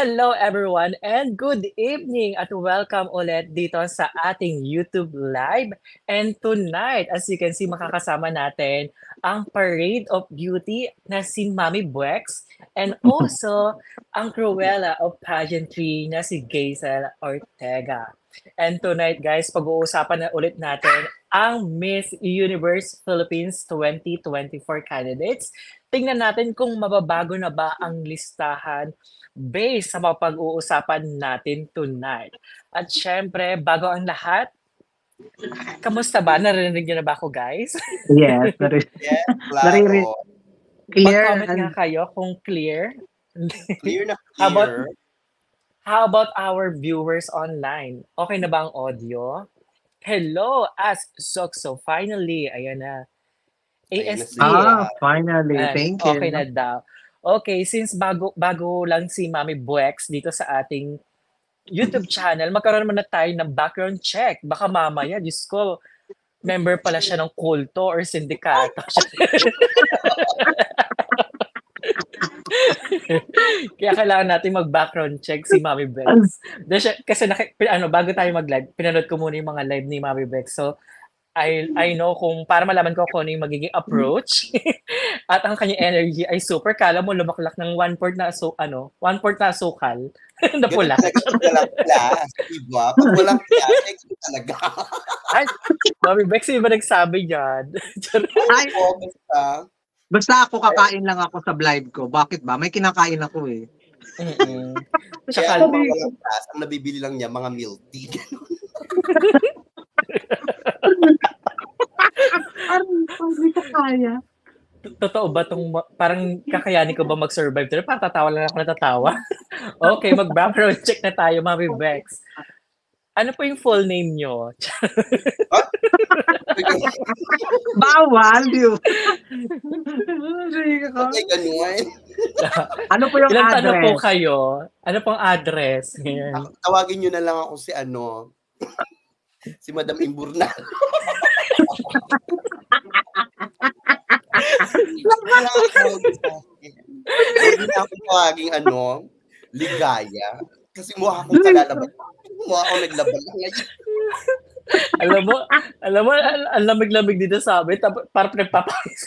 Hello everyone and good evening at welcome ulit dito sa ating YouTube Live. And tonight, as you can see, makakasama natin ang Parade of Beauty na si Mami Buex and also ang Cruella of Pageantry na si Gazel Ortega. And tonight guys, pag-uusapan na ulit natin ang Miss Universe Philippines 2024 candidates. Tingnan natin kung mababago na ba ang listahan based sa mga pag-uusapan natin tonight. At syempre, bago ang lahat, kamusta ba? Narinig niyo na ba ako, guys? Yes, narinig. yes, claro. Clear. Mag-comment nga kayo kung clear. clear na clear. How about, how about our viewers online? Okay na ba ang audio? Hello, Ask Sokso. Finally, ayan na. ASD. Ah, finally. Thank you. Okay na daw. Okay, since bago bago lang si Mami Buex dito sa ating YouTube channel, magkaroon naman na tayo ng background check. Baka mamaya, Diyos ko, member pala siya ng kulto or sindikato. Kaya kailangan natin mag-background check si Mami Bex. Kasi naki, ano, bago tayo mag-live, pinanood ko muna yung mga live ni Mami Bex. So, I I know kung para malaman ko kung ano yung magiging approach at ang kanyang energy ay super kala mo lumaklak ng one port na so ano one port na sukal na pula. Walang pula. Diba? Pag walang pula, talaga. ay, Mami Bex, ba nagsabi yan? ay, basta. Ako kakain lang ako sa live ko. Bakit ba? May kinakain ako eh. Mm-hmm. Kaya ang mga ang nabibili lang niya, mga milk tea. Parang hindi ko kaya. Totoo ba tong parang kakayanin ko ba mag-survive dito? Parang tatawa lang ako natatawa. okay, mag-background check na tayo, Mami Bex. Ano po yung full name nyo? Bawal, di ba? Okay, ganun. ano po yung Ilang address? tanong po kayo? Ano pong address? Ngayon. Tawagin nyo na lang ako si ano, si Madam Imburnal. Hindi na ako tawaging ano, ligaya. Kasi mukha akong tagalabas. Mukha akong naglaban ngayon. alam mo, alam mo, ang lamig-lamig dito sa amin, tapos parang nagpapakis.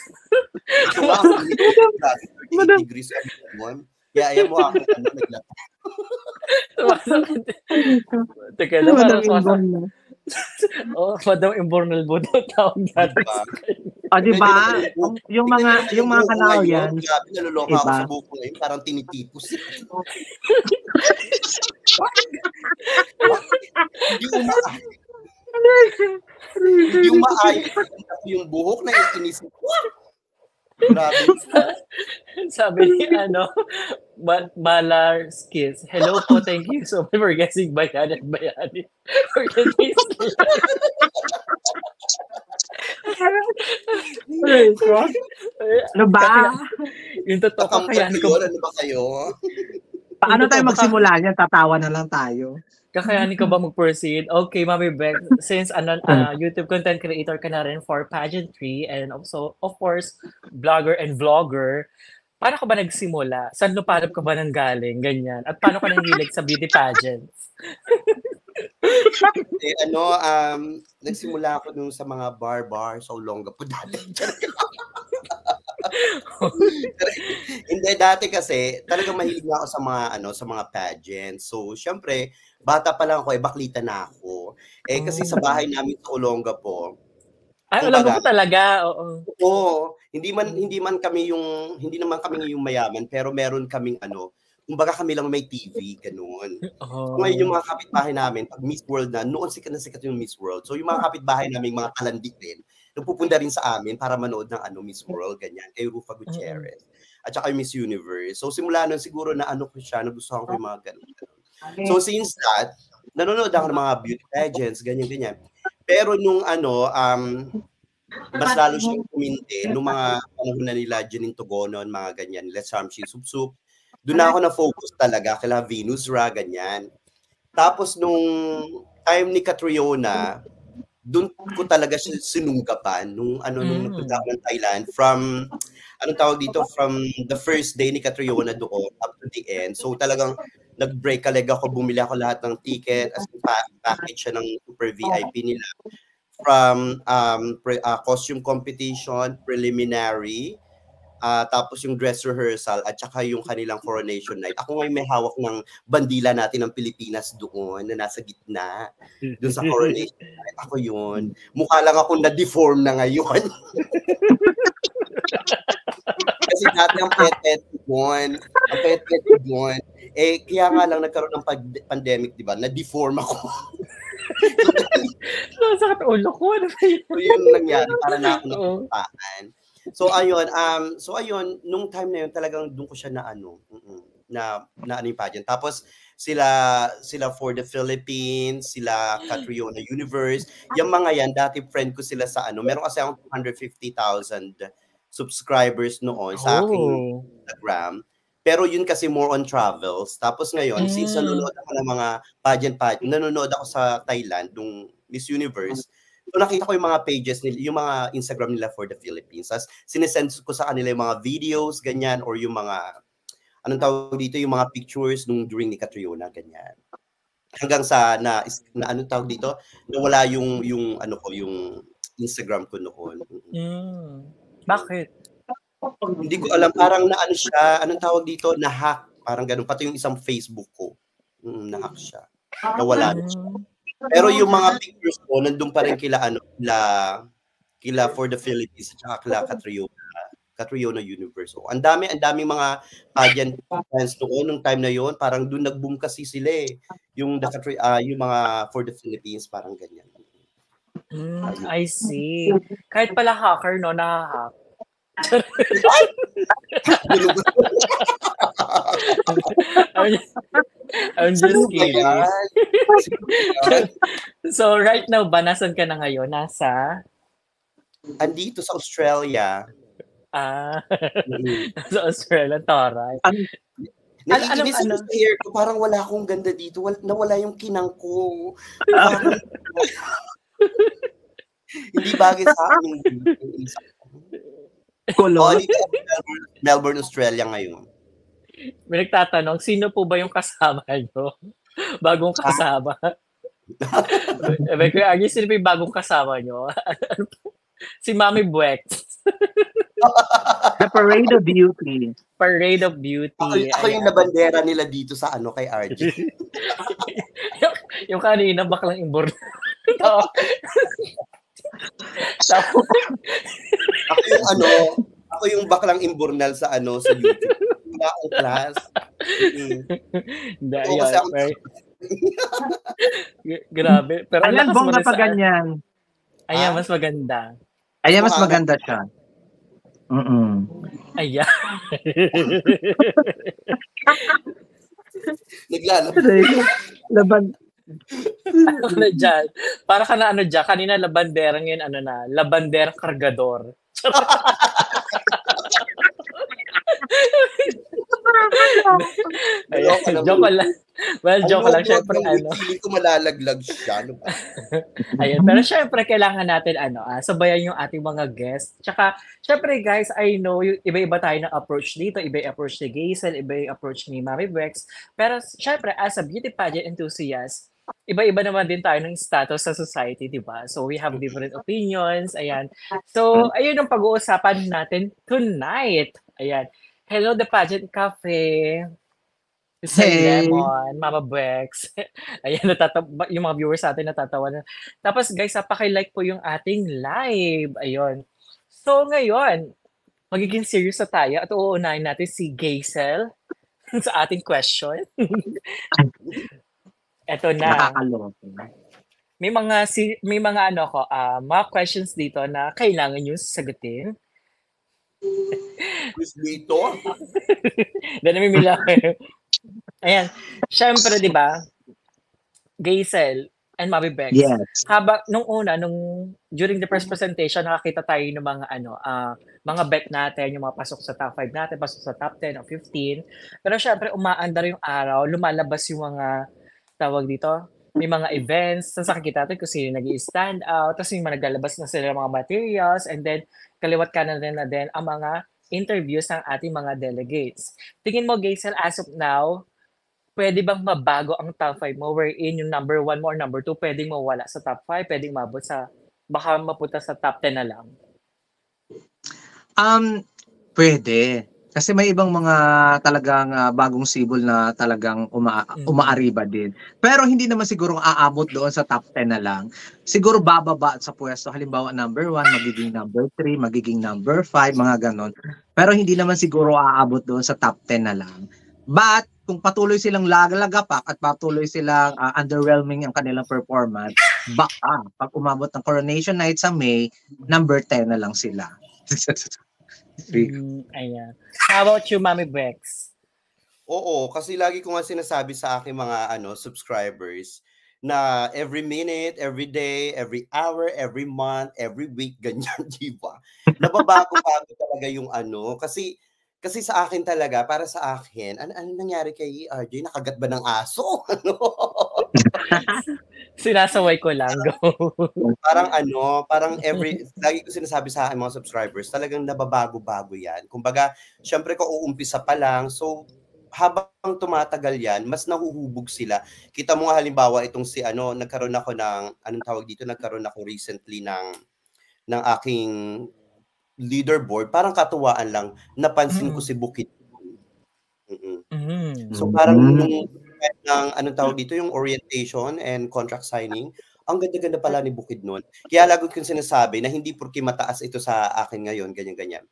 30 degrees everyone. Kaya ayaw mo ako ano, naglaban. Teka na, parang oh, Madam Imbornal po daw tawag natin. O, di ba? Yung mga, yung mga kanao yan. Grabe, naluloko ako sa buko ngayon. Parang tinitipos. Hindi umaayos. Hindi umaayos yung buhok na inisip. Grabe. Sabi ni ano, Balar Skills. Hello po, thank you so much for guessing Bayan at Bayani. For today's Ano ba? Yung totoo ko kaya. Ano ba kayo? Paano tayo magsimula niyan? Tatawa na lang tayo. Kakayanin ko ba mag-proceed? Okay, Mami Beck, since ano, uh, YouTube content creator ka na rin for pageantry and also, of course, blogger and vlogger, paano ka ba nagsimula? Saan lupalop ka ba nang galing? Ganyan. At paano ka nangilig sa beauty pageants? eh, ano, um, nagsimula ako nung sa mga bar-bar sa Olonga po dati. Hindi dati kasi talagang mahilig ako sa mga ano sa mga pageants. So syempre, bata pa lang ako eh baklita na ako. Eh kasi sa bahay namin sa Olonga po. Ay, Olonga po talaga. Oo. Oo. Hindi man hindi man kami yung hindi naman kami yung mayaman pero meron kaming ano kumbaga kami lang may TV, ganun. Oh. Ngayon yung mga kapitbahay namin, pag Miss World na, noon sikat na sikat yung Miss World. So yung mga kapitbahay namin, mga kalandik din, nagpupunta rin sa amin para manood ng ano Miss World, ganyan, kay Rufa Gutierrez. Mm-hmm. At saka yung Miss Universe. So simula nun siguro na ano ko siya, nagustuhan ko yung mga ganun. So since that, nanonood ako ng mga beauty pageants, ganyan-ganyan. Pero nung ano, um, mas lalo siyang kuminte nung mga panahon na nila Janine Togonon, mga ganyan, nila Samshi Subsup, doon na ako na-focus talaga kila Venus Ra, ganyan. Tapos nung time ni Catriona, doon ko talaga siya sinunggapan nung ano nung mm. nagpunta ako ng Thailand from anong tawag dito from the first day ni Catriona doon up to the end. So talagang nag-break a leg ako, bumili ako lahat ng ticket, as in, pa- package siya ng super VIP nila. From um, pre, uh, costume competition, preliminary, uh, tapos yung dress rehearsal, at saka yung kanilang coronation night. Ako ngayon may hawak ng bandila natin ng Pilipinas doon, na nasa gitna, doon sa coronation night. Ako yun. Mukha lang ako na-deform na ngayon. Kasi dati ang pet-pet doon, ang pet-pet doon, eh, kaya nga lang nagkaroon ng pag- pandemic, di ba? Na-deform ako. Sakit ulo ko. Ano ba yun? so, yun nangyari. Para na ako nakumpaan. So, ayun. Um, so, ayun. Nung time na yun, talagang doon ko siya na ano, na, na ano yung pageant. Tapos, sila sila for the Philippines, sila Catriona Universe. Yung mga yan, dati friend ko sila sa ano. Meron kasi akong 250,000 subscribers noon sa aking Oh. Instagram. Pero yun kasi more on travels. Tapos ngayon, since Mm. nanonood ako ng mga pageant pageant, nanonood ako sa Thailand, nung Miss Universe, so nakita ko yung mga pages nila, yung mga Instagram nila for the Philippines. Tapos sinesend ko sa kanila yung mga videos, ganyan, or yung mga, anong tawag dito, yung mga pictures nung during ni Catriona, ganyan. Hanggang sa, na, na anong tawag dito, nawala yung, yung, ano ko, yung Instagram ko noon. Mm. Bakit? Hindi ko alam, parang na ano siya, anong tawag dito, na-hack. Parang ganun, pati yung isang Facebook ko, mm, na-hack siya. Nawala na siya. Pero yung mga pictures ko, nandun pa rin kila, ano, kila, kila for the Philippines, at saka kila Catriona, Catriona Universe. So, ang dami, ang daming mga pageant fans noon, nung time na yon parang doon nag-boom kasi sila eh. Yung, the, ah, yung mga for the Philippines, parang ganyan. Mm, I see. Kahit pala hacker, no, nahahack. I'm just, I'm kidding. So, right now ba, nasan ka na ngayon? Nasa? Andito sa Australia. Ah, Mm. sa Australia, Taray. Naiinis ano- ako sa hair ko. Parang wala akong ganda dito. Wal, nawala yung kinang ko. Parang- Hindi bagay sa akin. Oh, Melbourne, Melbourne, Australia ngayon. May nagtatanong, sino po ba yung kasama nyo? Bagong kasama. eh, Kuya Agnes, sino ba yung bagong kasama nyo? si Mami Buex. The Parade of Beauty. Parade of Beauty. Ako, ako yung nabandera nila dito sa ano kay RJ. yung, yung kanina, baklang imbor. Tapos, Ako yung ano, ako yung baklang imburnal sa ano sa YouTube. Wala akong class. Mm. Hindi, ayun, kasi ako- Grabe. Pero ang Ayan, lakas mo bongga pa sa- ganyan. Ayan, Ah? mas maganda. Ayan, mas maganda siya. Mm-mm. Ayan. Naglalab. Laban. ano na dyan? Para ka na ano dyan, kanina labandera ngayon ano na, labandera kargador. Ayan, joke lang. Well, joke lang. Siyempre, ano. Feeling ko malalaglag siya. Ano ba? Ayun. Pero syempre, kailangan natin, ano, ah, sabayan yung ating mga guests. Tsaka, syempre, guys, I know, yung iba-iba tayo ng approach dito. Iba yung approach ni Gazel, iba yung approach ni Mami Bex. Pero, syempre, as a beauty pageant enthusiast, iba-iba naman din tayo ng status sa society, di ba? So, we have different opinions. Ayan. So, ayun ang pag-uusapan natin tonight. Ayan. Hello, The Pageant Cafe. Mr. Hey. Lemon, Mama Bex. Ayan, natatawa, yung mga viewers natin natatawa na. Tapos guys, paki-like po yung ating live. Ayun. So ngayon, magiging serious na tayo at uunahin natin si Gazel sa ating question. Eto na. Nakakaloko. May mga si may mga ano ko, ah, mga questions dito na kailangan niyo sagutin. Chris dito. Then namimila kayo. Ayan. Syempre, di ba? Gazel and Mami Bex. Yes. Haba, nung una, nung during the first presentation, nakakita tayo ng mga ano, ah, mga bet natin, yung mga pasok sa top 5 natin, pasok sa top 10 o 15. Pero syempre, umaandar yung araw, lumalabas yung mga, tawag dito, may mga events, tapos nakikita natin kung sino nag stand out, tapos yung mga naglalabas na sila ng mga materials, and then kaliwat kanan din na din ang mga interviews ng ating mga delegates. Tingin mo, Gazel, as of now, pwede bang mabago ang top 5 mo wherein yung number 1 mo or number 2 pwedeng mawala sa top 5, pwedeng mabot sa baka mapunta sa top 10 na lang? Um, pwede. Kasi may ibang mga talagang uh, bagong sibol na talagang uma mm. umaariba din. Pero hindi naman siguro aabot doon sa top 10 na lang. Siguro bababa sa pwesto. Halimbawa number 1, magiging number 3, magiging number 5, mga ganon. Pero hindi naman siguro aabot doon sa top 10 na lang. But kung patuloy silang lagalagapak at patuloy silang uh, underwhelming ang kanilang performance, baka pag umabot ng coronation night sa May, number 10 na lang sila. Mm, ayan. How about you, Mami Bex? Oo, kasi lagi ko nga sinasabi sa aking mga ano subscribers na every minute, every day, every hour, every month, every week, ganyan, di ba? Nababago-bago talaga yung ano. Kasi kasi sa akin talaga, para sa akin, ano, ano nangyari kay RJ? Nakagat ba ng aso? Ano? Sinasaway ko lang. Go. parang ano, parang every, lagi ko sinasabi sa akin mga subscribers, talagang nababago-bago yan. Kumbaga, syempre ko uumpisa pa lang, so habang tumatagal yan, mas nahuhubog sila. Kita mo nga halimbawa itong si ano, nagkaroon ako ng anong tawag dito, nagkaroon ako recently ng ng aking leaderboard, parang katuwaan lang, napansin mm. ko si Bukit. Mm-hmm. Mm. So parang mm. nung ng anong tawag dito, yung orientation and contract signing, ang ganda-ganda pala ni Bukid noon. Kaya lagi kong sinasabi na hindi porke mataas ito sa akin ngayon, ganyan-ganyan.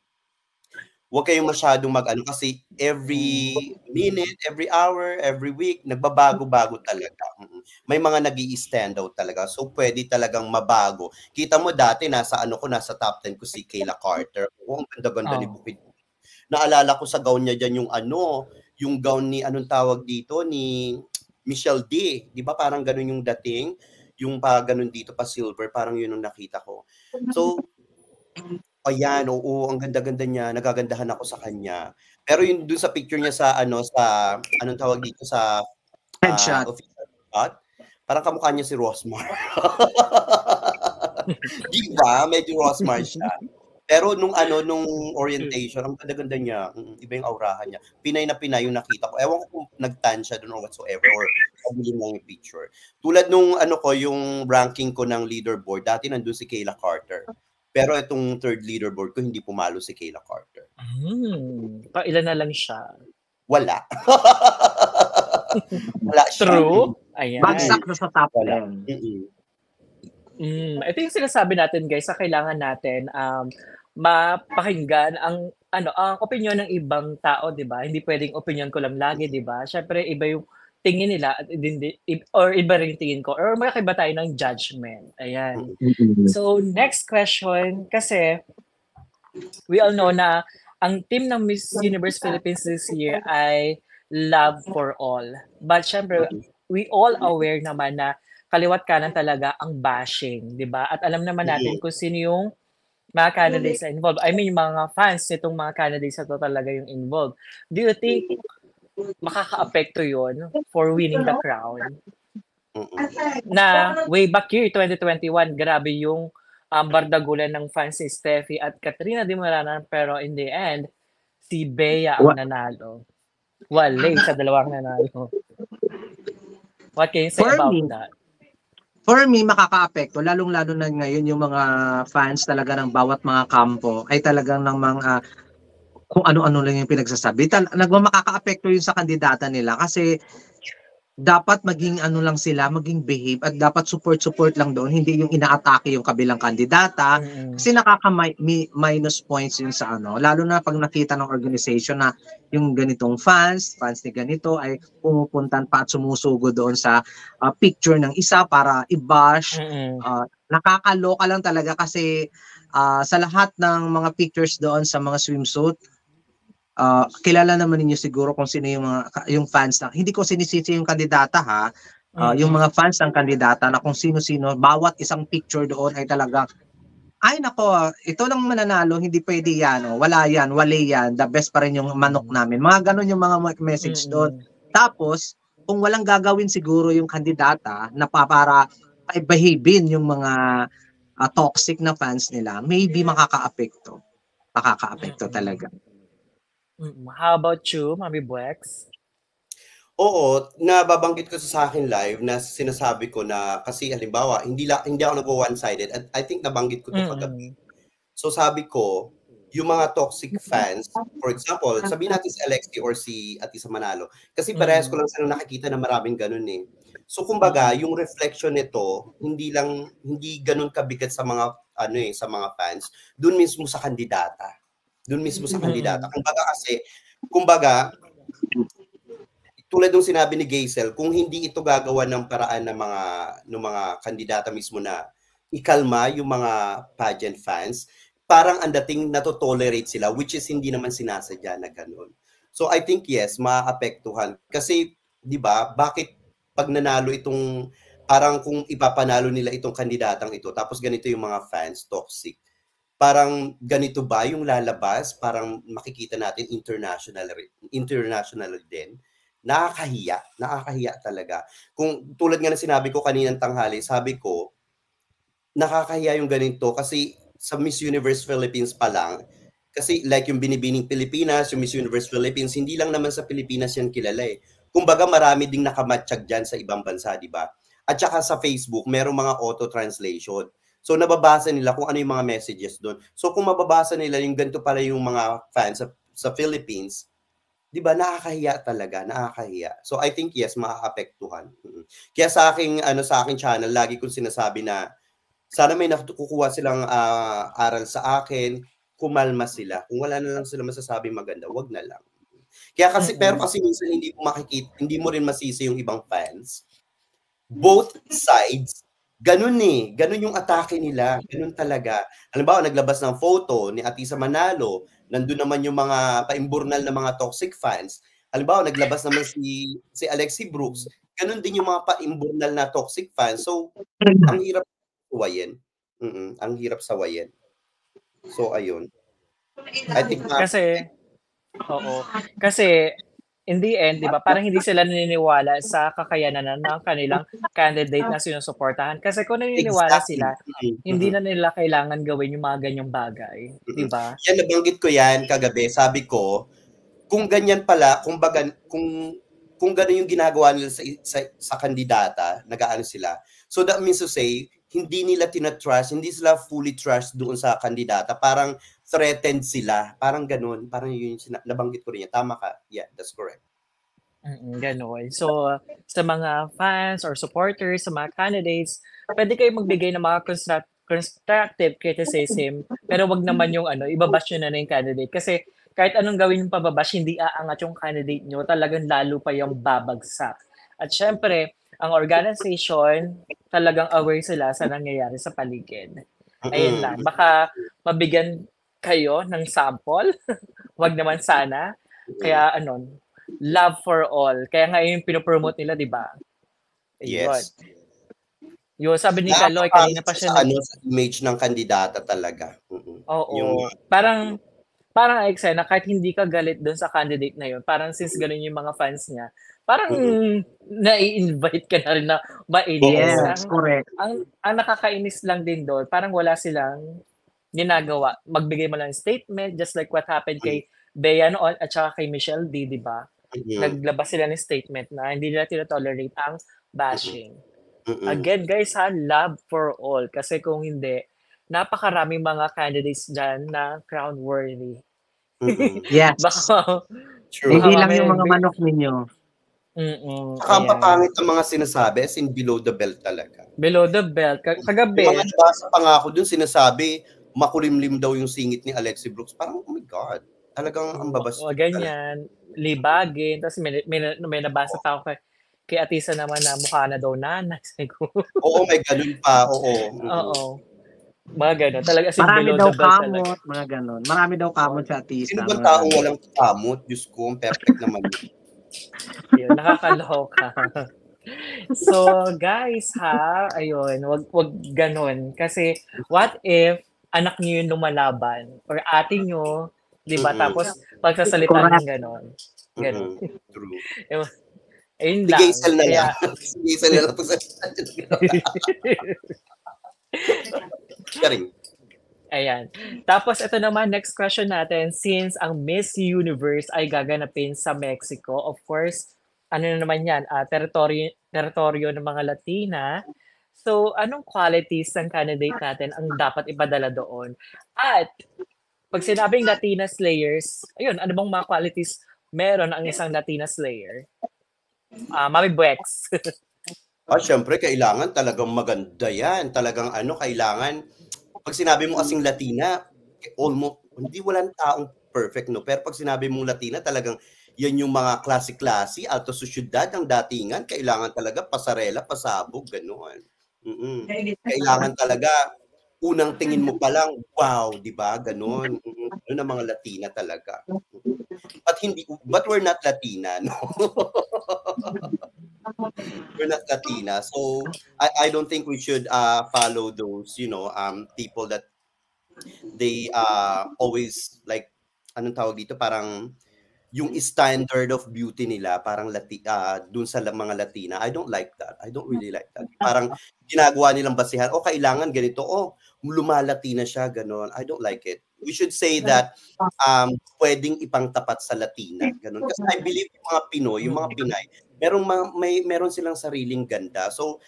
Huwag kayong masyadong mag-ano kasi every minute, every hour, every week, nagbabago-bago talaga. May mga nag stand out talaga. So, pwede talagang mabago. Kita mo dati, nasa ano ko, nasa top 10 ko si Kayla Carter. Oh, ang ganda-ganda oh. ni Bukid. Naalala ko sa gown niya dyan yung ano, yung gown ni, anong tawag dito, ni Michelle D. Di ba parang ganun yung dating? Yung pa ganun dito pa silver, parang yun ang nakita ko. So, Ayan, oo, ang ganda-ganda niya, nagagandahan ako sa kanya. Pero yung dun sa picture niya sa ano sa anong tawag dito sa headshot. Uh, official shot, parang kamukha niya si Rosmar. Di ba? Medyo Rosmar siya. Pero nung ano, nung orientation, ang ganda-ganda niya, mm, iba yung aurahan niya. Pinay na pinay yung nakita ko. Ewan ko kung nag-tan siya doon or whatsoever or pabiling lang yung picture. Tulad nung ano ko, yung ranking ko ng leaderboard, dati nandun si Kayla Carter. Pero itong third leaderboard ko, hindi pumalo si Kayla Carter. Hmm. Pa ilan na lang siya? Wala. Wala siya. True. Ayan. Bagsak na sa top 10. Mm, ito yung sinasabi natin guys sa kailangan natin um, mapakinggan ang ano ang opinion ng ibang tao, 'di ba? Hindi pwedeng opinion ko lang lagi, 'di ba? Syempre iba yung tingin nila or iba rin tingin ko or magkaiba tayo ng judgment. Ayan. So, next question kasi we all know na ang team ng Miss Universe Philippines this year ay love for all. But syempre, we all aware naman na kaliwat kanan talaga ang bashing, 'di ba? At alam naman natin kung sino yung mga candidates na involved. I mean, mga fans nitong mga candidates na to talaga yung involved. Do you think makaka-apekto yon for winning the crown. Na way back year, 2021, grabe yung um, bardagulan ng fans si Steffi at Katrina Di Maranan, pero in the end, si Bea ang nanalo. Wale sa dalawang nanalo. What can you say for about me, that? For me, makaka-apekto, lalong-lalo na ngayon yung mga fans talaga ng bawat mga kampo ay talagang ng mga kung ano-ano lang yung pinagsasabi. Tal- nagmamakaka-apekto yun sa kandidata nila kasi dapat maging ano lang sila, maging behave at dapat support-support lang doon, hindi yung inaatake yung kabilang kandidata mm-hmm. kasi nakaka-minus points yun sa ano, lalo na pag nakita ng organization na yung ganitong fans, fans ni ganito ay pumupuntan pa at sumusugo doon sa uh, picture ng isa para i-bash. Mm-hmm. Uh, nakakaloka lang talaga kasi uh, sa lahat ng mga pictures doon sa mga swimsuit, uh, kilala naman ninyo siguro kung sino yung mga yung fans na hindi ko sinisisi yung kandidata ha uh, mm-hmm. yung mga fans ng kandidata na kung sino-sino bawat isang picture doon ay talaga ay nako ito lang mananalo hindi pwede yan oh. wala yan wale yan the best pa rin yung manok namin mga ganun yung mga message mm-hmm. doon tapos kung walang gagawin siguro yung kandidata na pa para behavein yung mga uh, toxic na fans nila maybe makakaapekto makakaapekto talaga Mm, how about you, Mami Buex? Oo, nababanggit ko sa akin live na sinasabi ko na kasi halimbawa, hindi la, hindi ako nag one-sided at I think nabanggit ko 'to mm-hmm. kagabi. So sabi ko, yung mga toxic fans, for example, sabihin natin si Alexi or si Atisa Manalo, kasi parehas ko lang sila nakikita na maraming ganun eh. So kumbaga, yung reflection nito, hindi lang hindi ganun kabigat sa mga ano eh, sa mga fans, doon mismo sa kandidata. Doon mismo sa kandidata. Kumbaga kasi, kumbaga, tulad ng sinabi ni Gaisel, kung hindi ito gagawa ng paraan ng mga ng mga kandidata mismo na ikalma yung mga pageant fans, parang ang dating nato-tolerate sila which is hindi naman sinasadya na ganun. So I think yes, maapektuhan kasi 'di ba, bakit pag nanalo itong parang kung ipapanalo nila itong kandidatang ito tapos ganito yung mga fans toxic. Parang ganito ba yung lalabas? Parang makikita natin international international din nakakahiya, nakakahiya talaga. Kung tulad nga ng sinabi ko kaninang tanghali, sabi ko, nakakahiya yung ganito kasi sa Miss Universe Philippines pa lang, kasi like yung binibining Pilipinas, yung Miss Universe Philippines, hindi lang naman sa Pilipinas yan kilala eh. Kumbaga marami ding nakamatchag dyan sa ibang bansa, di ba? At saka sa Facebook, merong mga auto-translation. So nababasa nila kung ano yung mga messages doon. So kung mababasa nila yung ganito pala yung mga fans sa, sa Philippines, 'di ba nakakahiya talaga, nakakahiya. So I think yes, maaapektuhan. Kaya sa aking ano sa aking channel, lagi kong sinasabi na sana may nakukuha silang uh, aral sa akin, kumalma sila. Kung wala na lang sila masasabi maganda, wag na lang. Kaya kasi pero kasi minsan hindi mo makikita, hindi mo rin masisi yung ibang fans. Both sides Ganun eh, ganun yung atake nila, ganun talaga. Halimbawa, naglabas ng photo ni Atisa Manalo, nandun naman yung mga paimburnal na mga toxic fans. Halimbawa, naglabas naman si si Alexi Brooks. Ganun din yung mga paimburnal na toxic fans. So, ang hirap sawayin. Mm ang hirap sawayin. So, ayun. I think kasi Oo. Kasi in the end, di ba, parang hindi sila naniniwala sa kakayanan ng kanilang candidate na sinusuportahan. Kasi kung naniniwala exactly. sila, hindi na nila kailangan gawin yung mga ganyang bagay. Di ba? Yan, nabanggit ko yan kagabi. Sabi ko, kung ganyan pala, kung baga, kung kung gano'n yung ginagawa nila sa, sa, sa kandidata, nag-aano sila. So that means to say, hindi nila tina-trust, hindi sila fully trust doon sa kandidata. Parang threatened sila. Parang ganun. Parang yun yung nabanggit ko rin yan. Tama ka. Yeah, that's correct. Mm, ganun. So, sa mga fans or supporters, sa mga candidates, pwede kayo magbigay ng mga construct, constructive criticism, pero wag naman yung ano, ibabash nyo na na yung candidate. Kasi kahit anong gawin yung pababash, hindi aangat yung candidate nyo, talagang lalo pa yung babagsak. At syempre, ang organization, talagang aware sila sa nangyayari sa paligid. Ayun lang. Baka mabigyan kayo ng sample. Wag naman sana. Kaya ano, love for all. Kaya nga yung pinopromote nila, di ba? Yes. Yung sabi ni Kaloy, kanina pa siya. Sa, ano, sa image ng kandidata talaga. Oo. Yung... Parang, parang eksena, kahit hindi ka galit doon sa candidate na yun, parang since ganun yung mga fans niya, parang mm-hmm. nai-invite ka na rin na mainis. Yes, ang, correct. Ang, ang nakakainis lang din doon, parang wala silang ginagawa. Magbigay mo lang statement, just like what happened kay Bea noon at saka kay Michelle D, di ba? Mm-hmm. Naglabas sila ng statement na hindi nila tinotolerate ang bashing. Mm-hmm. Again, guys, ha, love for all. Kasi kung hindi, napakaraming mga candidates dyan na crown-worthy. Mm-hmm. yes. Baka, True. Hindi lang yung mga manok ninyo. Mm-mm. Saka ang papangit ang mga sinasabi as in below the belt talaga. Below the belt. Kagabi. Yung mga nabasa pa nga ako dun, sinasabi, makulimlim daw yung singit ni Alexi Brooks. Parang, oh my God. Talagang ang babas. O, ganyan. Libagin. Tapos may, may, may nabasa pa ako kay, kay Atisa naman na mukha na daw nanay. Oo, may ganun pa. Oo. Oo. Mga ganun. Talaga si Marami daw kamot, mga ganun. Marami daw kamot sa Atisa. Sino bang taong walang kamot? Diyos ko, perfect naman. Yun, nakakaloka. so, guys, ha, ayun, wag, wag ganun. Kasi, what if anak niyo yung lumalaban or ate niyo, 'di ba? Mm-hmm. Tapos pagsasalita ng gano'n. Ganun. Mm-hmm. True. Ayun lang. Gisel na lang. Gisel na lang pagsasalita Karing. Ayan. Tapos ito naman, next question natin. Since ang Miss Universe ay gaganapin sa Mexico, of course, ano na naman yan, uh, teritoryo, teritoryo ng mga Latina. So, anong qualities ng candidate natin ang dapat ipadala doon? At, pag sinabing Latina Slayers, ayun, ano bang mga qualities meron ang isang Latina Slayer? Uh, Mami Buex. ah, syempre, kailangan talagang maganda yan. Talagang ano, kailangan, pag sinabi mo kasing Latina, almost, hindi walang taong perfect, no? Pero pag sinabi mong Latina, talagang yan yung mga klase-klase, alto susyudad ng datingan, kailangan talaga pasarela, pasabog, gano'n. Mm-mm. Kailangan talaga unang tingin mo pa lang, wow, 'di ba? Ganoon. Ano ang mga Latina talaga. But hindi but we're not Latina, no. we're not Latina. So I I don't think we should uh follow those, you know, um people that they uh always like anong tawag dito parang yung standard of beauty nila parang lati uh, dun sa mga Latina. I don't like that. I don't really like that. Parang ginagawa nilang basihan, oh kailangan ganito, oh lumalati na siya, ganon. I don't like it. We should say that um, pwedeng ipangtapat sa Latina, ganon. Kasi I believe yung mga Pinoy, yung mga Pinay, merong may meron silang sariling ganda. So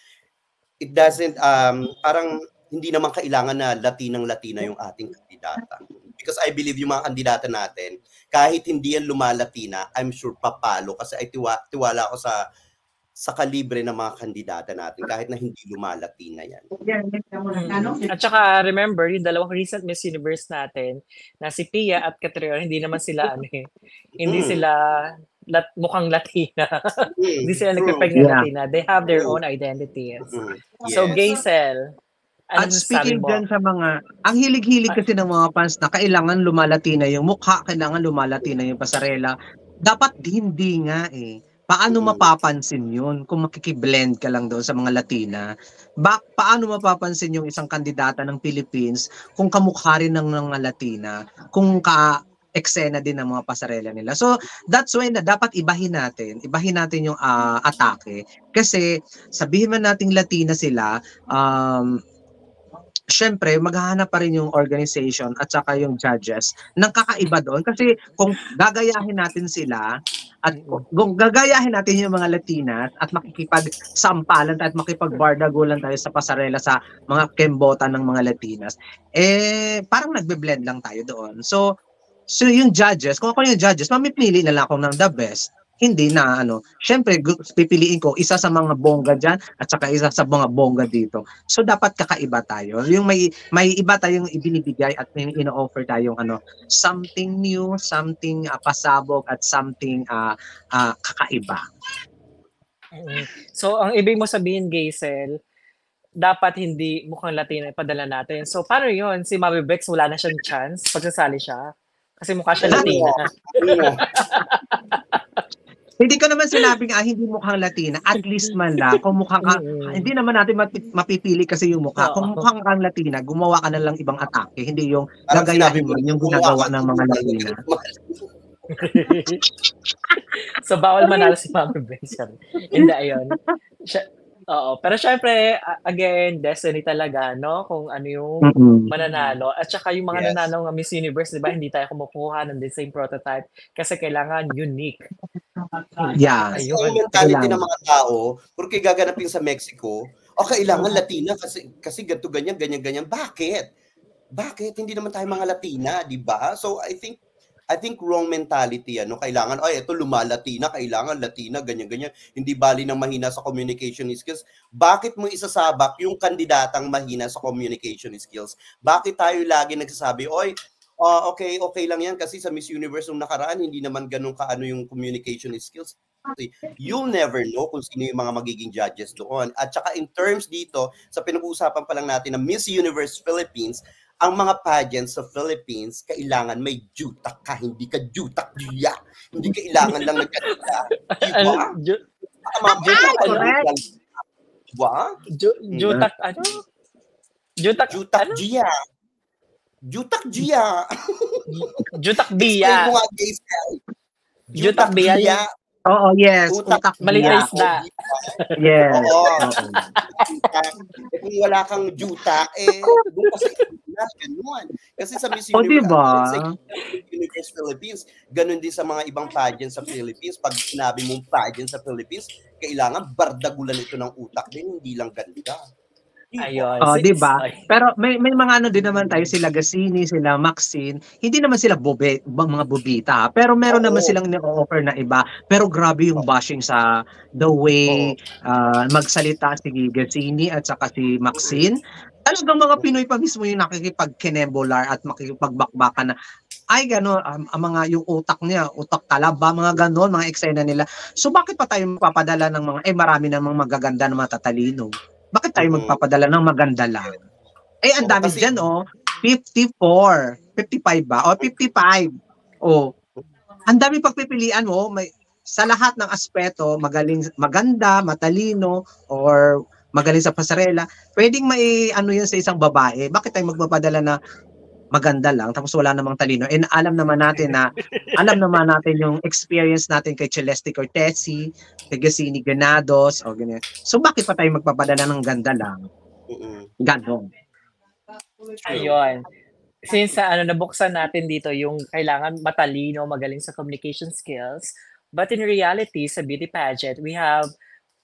it doesn't um parang hindi naman kailangan na Latinang Latina yung ating kandidata. Because I believe yung mga kandidata natin, kahit hindi yan lumalatina, I'm sure papalo kasi ay tiwa, tiwala ako sa sa kalibre ng mga kandidata natin kahit na hindi lumalatina yan. Mm. At saka remember, yung dalawang recent Miss Universe natin na si Pia at Catriona, hindi naman sila ano eh, hindi mm. sila lat, mukhang Latina. Mm. hindi sila nagpapag na yeah. Latina. They have their mm. own identities. Mm. Yes. So, Gaysel, at speaking dyan sa mga, ang hilig-hilig kasi ng mga fans na kailangan lumalati na yung mukha, kailangan lumalati na yung pasarela. Dapat hindi nga eh. Paano mm. mapapansin yun kung makikiblend ka lang doon sa mga Latina? Ba paano mapapansin yung isang kandidata ng Philippines kung kamukha rin ng mga Latina? Kung ka eksena din ng mga pasarela nila. So, that's why na dapat ibahin natin, ibahin natin yung uh, atake. Kasi, sabihin man nating Latina sila, um, syempre maghahanap pa rin yung organization at saka yung judges ng kakaiba doon kasi kung gagayahin natin sila at kung gagayahin natin yung mga Latinas at makikipag-sampalan at makipag-bardagulan tayo sa pasarela sa mga kembota ng mga Latinas eh parang nagbe-blend lang tayo doon so so yung judges kung ako yung judges mamipili na lang ako ng the best hindi na ano, syempre pipiliin ko isa sa mga bongga diyan at saka isa sa mga bongga dito. So dapat kakaiba tayo. Yung may may iba tayong ibinibigay at may ino-offer tayong ano, something new, something uh, pasabog at something uh, uh, kakaiba. So ang ibig mo sabihin, Gaysel, dapat hindi mukhang Latino ipadala natin. So paano 'yon? Si Mami Bex wala na siyang chance pagsasali siya. Kasi mukha siya Latina. Hindi ko naman sinabing ah, hindi mukhang Latina. At least man lang, kung mukhang ka, hindi naman natin mapipili kasi yung mukha. Kung mukhang kang Latina, gumawa ka na lang ibang atake. Hindi yung gagayahin mo yung ginagawa ng mga Latina. so, bawal manalo si Mami Benson. Hindi, ayun. Siya, Oo, pero syempre, again, destiny talaga, no? Kung ano yung mm-hmm. mananalo. At saka yung mga yes. nanalo ng Miss Universe, di ba, hindi tayo kumukuha ng the same prototype kasi kailangan unique. Yeah. Ayun. Yung mentality ng mga tao, porque gaganapin sa Mexico, o oh, kailangan Latina kasi kasi ganto ganyan ganyan ganyan. Bakit? Bakit hindi naman tayo mga Latina, 'di ba? So I think I think wrong mentality ano? Kailangan ay ito lumalatina kailangan Latina ganyan ganyan. Hindi bali ng mahina sa communication skills. Bakit mo isasabak yung kandidatang mahina sa communication skills? Bakit tayo lagi nagsasabi oy uh, okay okay lang yan kasi sa Miss Universe nung nakaraan hindi naman ganun kaano yung communication skills. You'll never know kung sino yung mga magiging judges doon. At saka in terms dito, sa pinag-uusapan pa lang natin na Miss Universe Philippines, ang mga pageants sa Philippines, kailangan may jutak ka, hindi ka jutak diya. Hindi kailangan lang nagkatita. Diba? Tama ba? Diba? Jutak ano? Jutak, jutak ano? Gia. Jutak Gia. Jutak Bia. Jutak Bia. Oo, yes. Utak. Utak niya. isda. Yes. Oo. Eh, kung wala kang juta, eh, doon ka sa Pilipinas, ganun. Kasi sa Miss O, Universe, diba? sa Universe Philippines, ganun din sa mga ibang pageant sa Philippines. Pag sinabi mong pageant sa Philippines, kailangan bardagulan ito ng utak din, hindi lang ganda. Ayun. Oh, di ba? Pero may may mga ano din naman tayo sila Gasini, sila Maxine. Hindi naman sila bobe, mga bubita, ha? pero meron Oo. naman silang ni-offer na iba. Pero grabe yung bashing sa the way ah, magsalita si Gasini at saka si Maxine. Talagang mga Pinoy pa mismo yung nakikipag-kinembolar at makikipagbakbakan na ay gano'n, ang mga yung utak niya, utak talaba, mga gano'n, mga eksena nila. So bakit pa tayo magpapadala ng mga, eh marami namang magaganda na matatalino. Bakit tayo Mhm. magpapadala ng maganda lang? Eh, ang dami kasi- dyan, oh. 54. 55 ba? O, 55. Oh. Ang dami pagpipilian mo. May, sa lahat ng aspeto, magaling, maganda, matalino, or magaling sa pasarela, pwedeng may ano yun sa isang babae. Bakit tayo magpapadala na maganda lang tapos wala namang talino. And alam naman natin na alam naman natin yung experience natin kay Celeste Cortesi, kay Gasini Granados, o ganyan. So bakit pa tayo magpapadala ng ganda lang? Ganon. Ayun. Since sa ano nabuksan natin dito yung kailangan matalino, magaling sa communication skills, but in reality sa beauty pageant, we have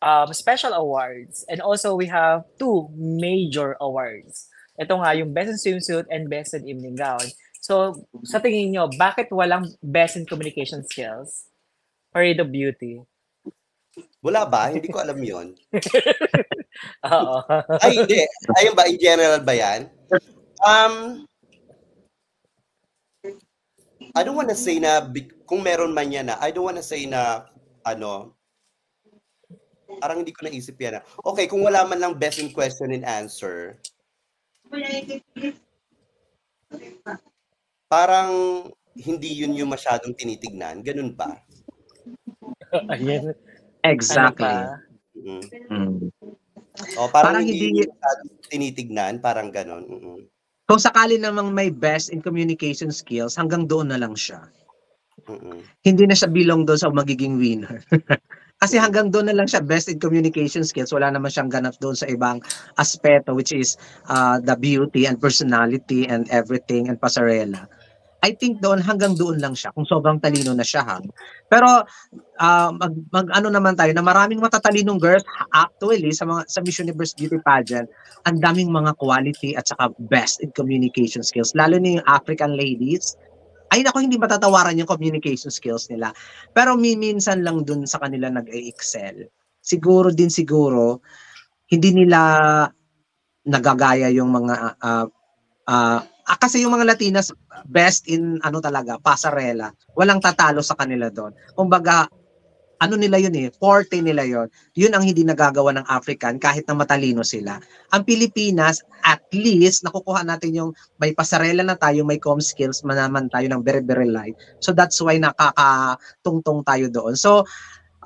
um, special awards and also we have two major awards. Ito nga yung Best in Swimsuit and Best in Evening Gown. So, sa tingin nyo, bakit walang Best in Communication Skills? Parade of Beauty. Wala ba? Hindi ko alam yon. Oo. Ay, hindi. Ayun ba? In general ba yan? Um, I don't wanna say na, kung meron man yan na, I don't wanna say na, ano, parang hindi ko naisip yan na. Okay, kung wala man lang best in question and answer, parang hindi yun yung masyadong tinitignan. Ganun ba? Ayun. Exactly. Ano? Mm. Mm. O, parang, Parang hindi, hindi- tinitignan. Parang ganun. Mm-mm. Kung sakali namang may best in communication skills, hanggang doon na lang siya. Mm-mm. Hindi na siya bilong doon sa magiging winner. Kasi hanggang doon na lang siya best in communication skills. Wala naman siyang ganap doon sa ibang aspeto which is uh, the beauty and personality and everything and pasarela. I think doon hanggang doon lang siya kung sobrang talino na siya ha. Pero uh, mag, mag ano naman tayo na maraming matatalinong girls actually sa mga sa Miss Universe Beauty Pageant ang daming mga quality at saka best in communication skills lalo na yung African ladies ay nako hindi matatawaran yung communication skills nila. Pero minsan lang dun sa kanila nag-excel siguro din siguro hindi nila nagagaya yung mga ah, ah, ah, kasi yung mga Latinas best in ano talaga pasarela. Walang tatalo sa kanila doon kumbaga ano nila yun eh, forte nila yun. Yun ang hindi nagagawa ng African kahit na matalino sila. Ang Pilipinas, at least, nakukuha natin yung may pasarela na tayo, may com skills, manaman tayo ng very, very light. So that's why nakakatungtong tayo doon. So,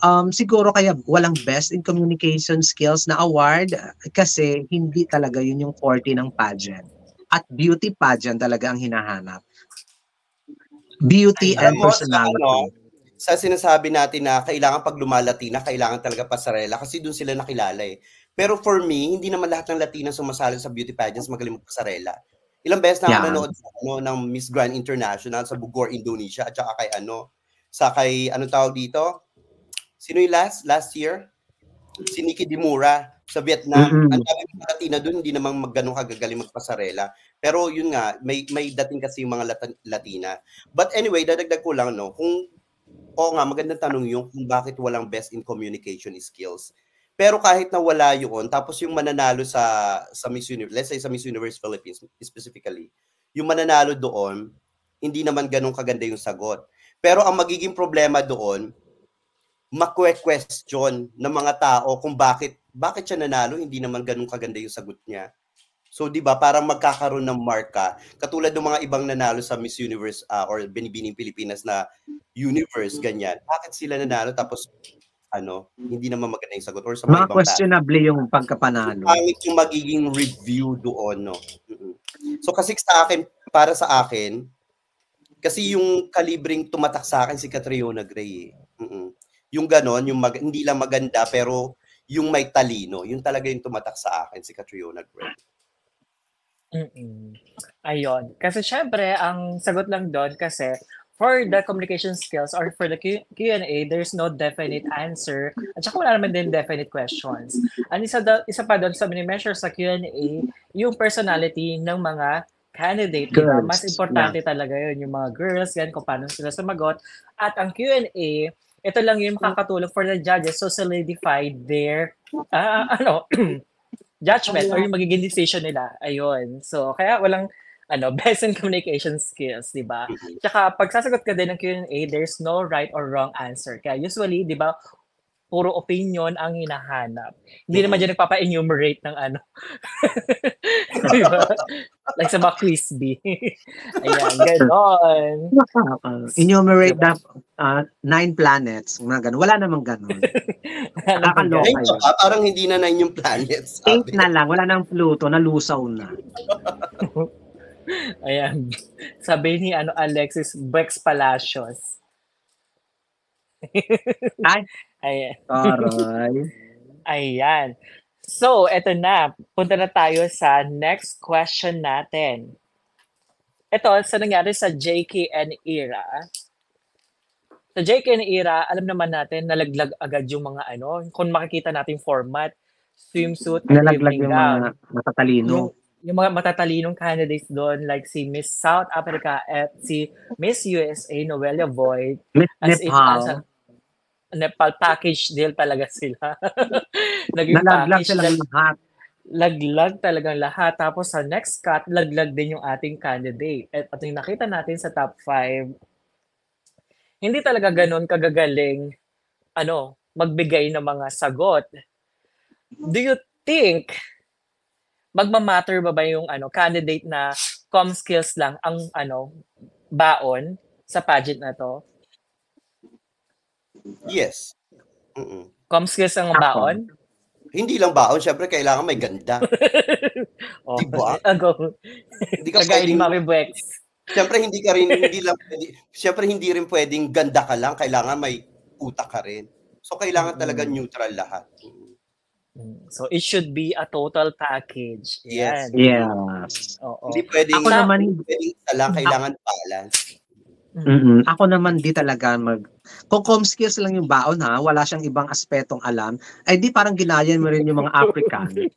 um, siguro kaya walang best in communication skills na award kasi hindi talaga yun yung forte ng pageant. At beauty pageant talaga ang hinahanap. Beauty and Alam mo, sa sinasabi natin na kailangan pag lumalati na, kailangan talaga pasarela kasi doon sila nakilala eh. Pero for me, hindi naman lahat ng Latina sumasali sa beauty pageants magaling magpasarela. Ilang beses na ako Yan. nanood sa, ano, ng Miss Grand International sa Bogor, Indonesia at saka kay ano, sa kay, ano tawag dito? Sino yung last? Last year? Si Nikki Dimura sa Vietnam. Mm-mm. Ang dami ng Latina doon, hindi naman magganong kagagaling magpasarela. Pero yun nga, may may dating kasi yung mga Latina. But anyway, dadagdag ko lang, no, kung, oo nga, magandang tanong yung kung bakit walang best in communication skills. Pero kahit na wala yun, tapos yung mananalo sa sa Miss Universe, let's say sa Miss Universe Philippines specifically, yung mananalo doon, hindi naman ganun kaganda yung sagot. Pero ang magiging problema doon, makwe-question ng mga tao kung bakit bakit siya nanalo, hindi naman ganun kaganda yung sagot niya. So, di ba, parang magkakaroon ng marka. Katulad ng mga ibang nanalo sa Miss Universe ah, or Binibining Pilipinas na universe, ganyan. Bakit sila nanalo tapos, ano, hindi naman maganda yung sagot or sa mga Mga questionable yung pagkapanalo. pangit yung magiging review doon, no? So, kasi sa akin, para sa akin, kasi yung kalibring tumatak sa akin si Catriona Gray, eh. Mm-mm. Yung ganon, yung mag, hindi lang maganda, pero yung may talino. Yun talaga yung tumatak sa akin, si Catriona Gray. Mm. Ayun. Kasi syempre, ang sagot lang doon kasi for the communication skills or for the Q- Q&A, there's no definite answer. At saka wala naman din definite questions. Ang isa, da, isa pa doon sa mini-measure sa Q&A, yung personality ng mga candidate. Diba? Mas importante talaga yun, yung mga girls, yan, kung paano sila sumagot. At ang Q&A, ito lang yung makakatulong for the judges to solidify their, ah, ano, judgment or yung magiging decision nila. Ayun. So, kaya walang ano, best in communication skills, di ba? Mhm. Tsaka pag sasagot ka din ng Q&A, there's no right or wrong answer. Kaya usually, di ba, puro opinion ang hinahanap. Hindi naman dyan nagpapa-enumerate ng ano. di ba? Like sa mga quiz bee. Ayan, ganon. Uh, enumerate the uh, nine planets, mga ganun. Wala namang ganun. Nakakaloka yun. ah, parang hindi na nine yung planets. Eight Sabi. na lang, wala nang Pluto, nalusaw na. Ayan. Sabi ni ano Alexis Bex Palacios. Ay. Ayan. Aray. Ayan. So, eto na. Punta na tayo sa next question natin. Ito, sa nangyari sa JKN era. Sa JKN era, alam naman natin, nalaglag agad yung mga ano, kung makikita natin format, swimsuit, Nalaglag yung gown. mga matatalino. yung mga matatalinong candidates doon like si Miss South Africa at si Miss USA Noelia Voigt Miss as Nepal. as a Nepal package deal talaga sila. Naging Nalaglag package sila lahat. laglag talagang lahat. Tapos sa next cut, laglag din yung ating candidate. At at yung nakita natin sa top 5, hindi talaga ganun kagagaling ano, magbigay ng mga sagot. Do you think magmamatter ba ba yung ano candidate na com skills lang ang ano baon sa pageant na to? Yes. Mm-mm. Com skills ang Ako. baon? Hindi lang baon, syempre kailangan may ganda. Oh, Diba? Ago. Hindi ka pwedeng, Mami Bex. syempre hindi ka rin, hindi lang, pwede, syempre hindi rin pwedeng ganda ka lang, kailangan may utak ka rin. So kailangan talaga Mm. neutral lahat. Mm, So it should be a total package. Yes. Yan. Yes. Oo. Hindi pwedeng, Ako naman, hindi pwedeng isa lang, kailangan balance. Mm. mm ako naman di talaga mag... Kung com skills lang yung baon ha, wala siyang ibang aspetong alam, ay di parang ginayan mo rin yung mga African.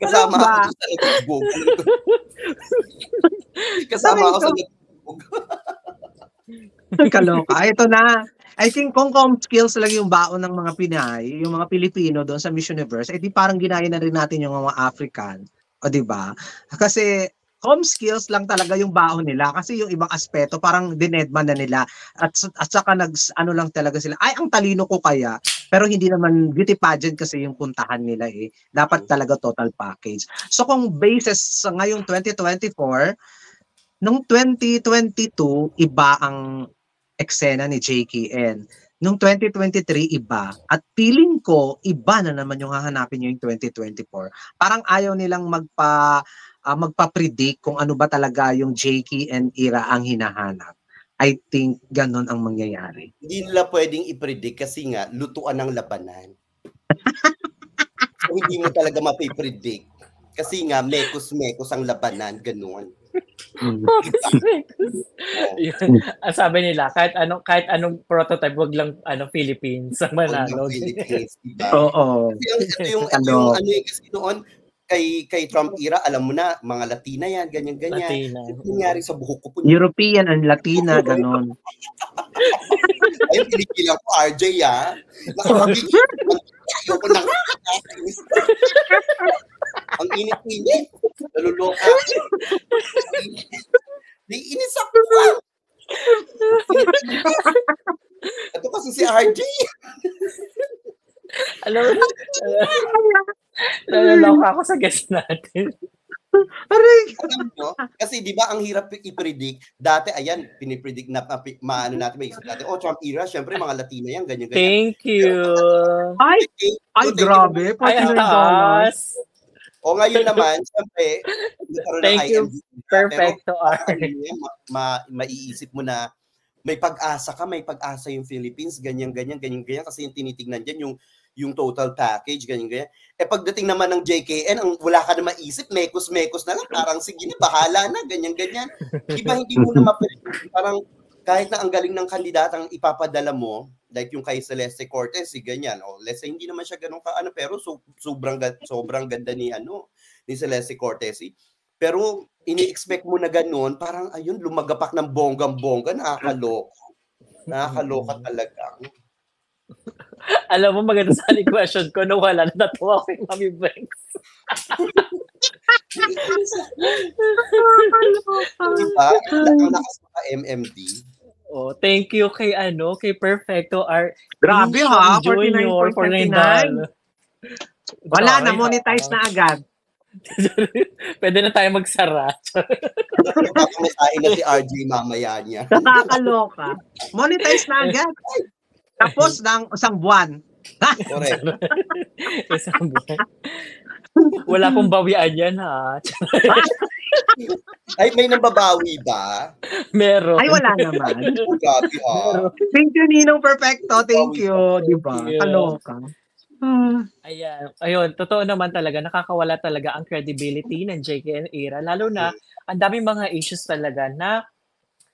Kasama Ano ba? ako sa nagbubog. Kasama ako sa nagbubog. Kaloka. Ito na. I think kung com skills lang yung baon ng mga Pinay, yung mga Pilipino doon sa Miss Universe, eh di parang ginaya na rin natin yung mga African. O di ba? Kasi com skills lang talaga yung baon nila kasi yung ibang aspeto parang dinedman na nila at, at saka nag ano lang talaga sila ay ang talino ko kaya pero hindi naman beauty pageant kasi yung puntahan nila eh dapat talaga total package so kung basis sa ngayong 2024 nung 2022 iba ang eksena ni JKN. Nung 2023, iba. At feeling ko, iba na naman yung hahanapin nyo yung 2024. Parang ayaw nilang magpa, ah, magpa-predict kung ano ba talaga yung JKN era ang hinahanap. I think ganun ang mangyayari. Hindi nila pwedeng i-predict kasi nga, lutuan ng labanan. so, hindi mo talaga mapipredict. Kasi nga, mekos-mekos ang labanan, ganun. Mm. Oh, Yun. Ang sabi nila, kahit anong kahit anong prototype, wag lang ano Philippines ang manalo. Diba? Oo. Ito yung, ito Ano? yung ano eh, kasi noon, kay, kay Trump era, alam mo na, mga Latina yan, ganyan-ganyan. Latina. Ano nangyari sa buhok ko po? European and Latina, ganun. Ayun, pinigilan ko, RJ, ah. Nakakabigil. Ayoko nang Ang init-init. Naluloka. Naiinis ako. Ito kasi si RJ. Alam mo, nalaloka ako sa guest natin. Aray! Alam kasi di ba ang hirap i-predict. Dati, ayan, pinipredict na pa, maano natin, may isip natin, oh, Trump era, syempre, mga Latina yan, ganyan, ganyan. Thank you. Pero, ay, ay, ay, grabe, $49. O ngayon naman, syempre, Thank you. IMD, Perfecto, Art. ano yun, ma, ma- maiisip mo na may pag-asa ka, may pag-asa yung Philippines, ganyan, ganyan, ganyan, ganyan, kasi yung tinitignan dyan, yung yung total package, ganyan, ganyan. Eh pagdating naman ng JKN, ang wala ka na maisip, mekos-mekos na lang, parang sige na, bahala na, ganyan, ganyan. Iba hindi mo na mapili, parang kahit na ang galing ng kandidatang ipapadala mo, like yung kay Celeste Cortez, si ganyan, o let's say hindi naman siya ganun ka, ano, pero so, sobrang, sobrang ganda ni, ano, ni Celeste Cortez, eh. Pero ini-expect mo na ganun, parang ayun, lumagapak ng bonggang-bongga, nakakaloka. Nakakaloka talaga. Alam mo, maganda sa aling question ko nung wala na natuwa ko yung Mami Bex. Diba? Ang lakas pa MMD. Oh, thank you kay ano, kay Perfecto Art. Grabe ha, Junior for 49.99. Wala na, monetize na agad. Pwede na tayo magsara. Papamasahin na si RJ mamaya niya. Nakakaloka. Monetize na agad. Tapos ng isang buwan. Correct. Isang buwan. Wala pong bawian yan ha. Ay, may nababawi ba? Meron. Ay, wala naman. Oh, grabe ha. Thank you, Ninong Perfecto. Thank you. Di ba? Kaloka. Hmm. Ayan. Ayun, totoo naman talaga, nakakawala talaga ang credibility ng JKN era. Lalo na, ang daming mga issues talaga na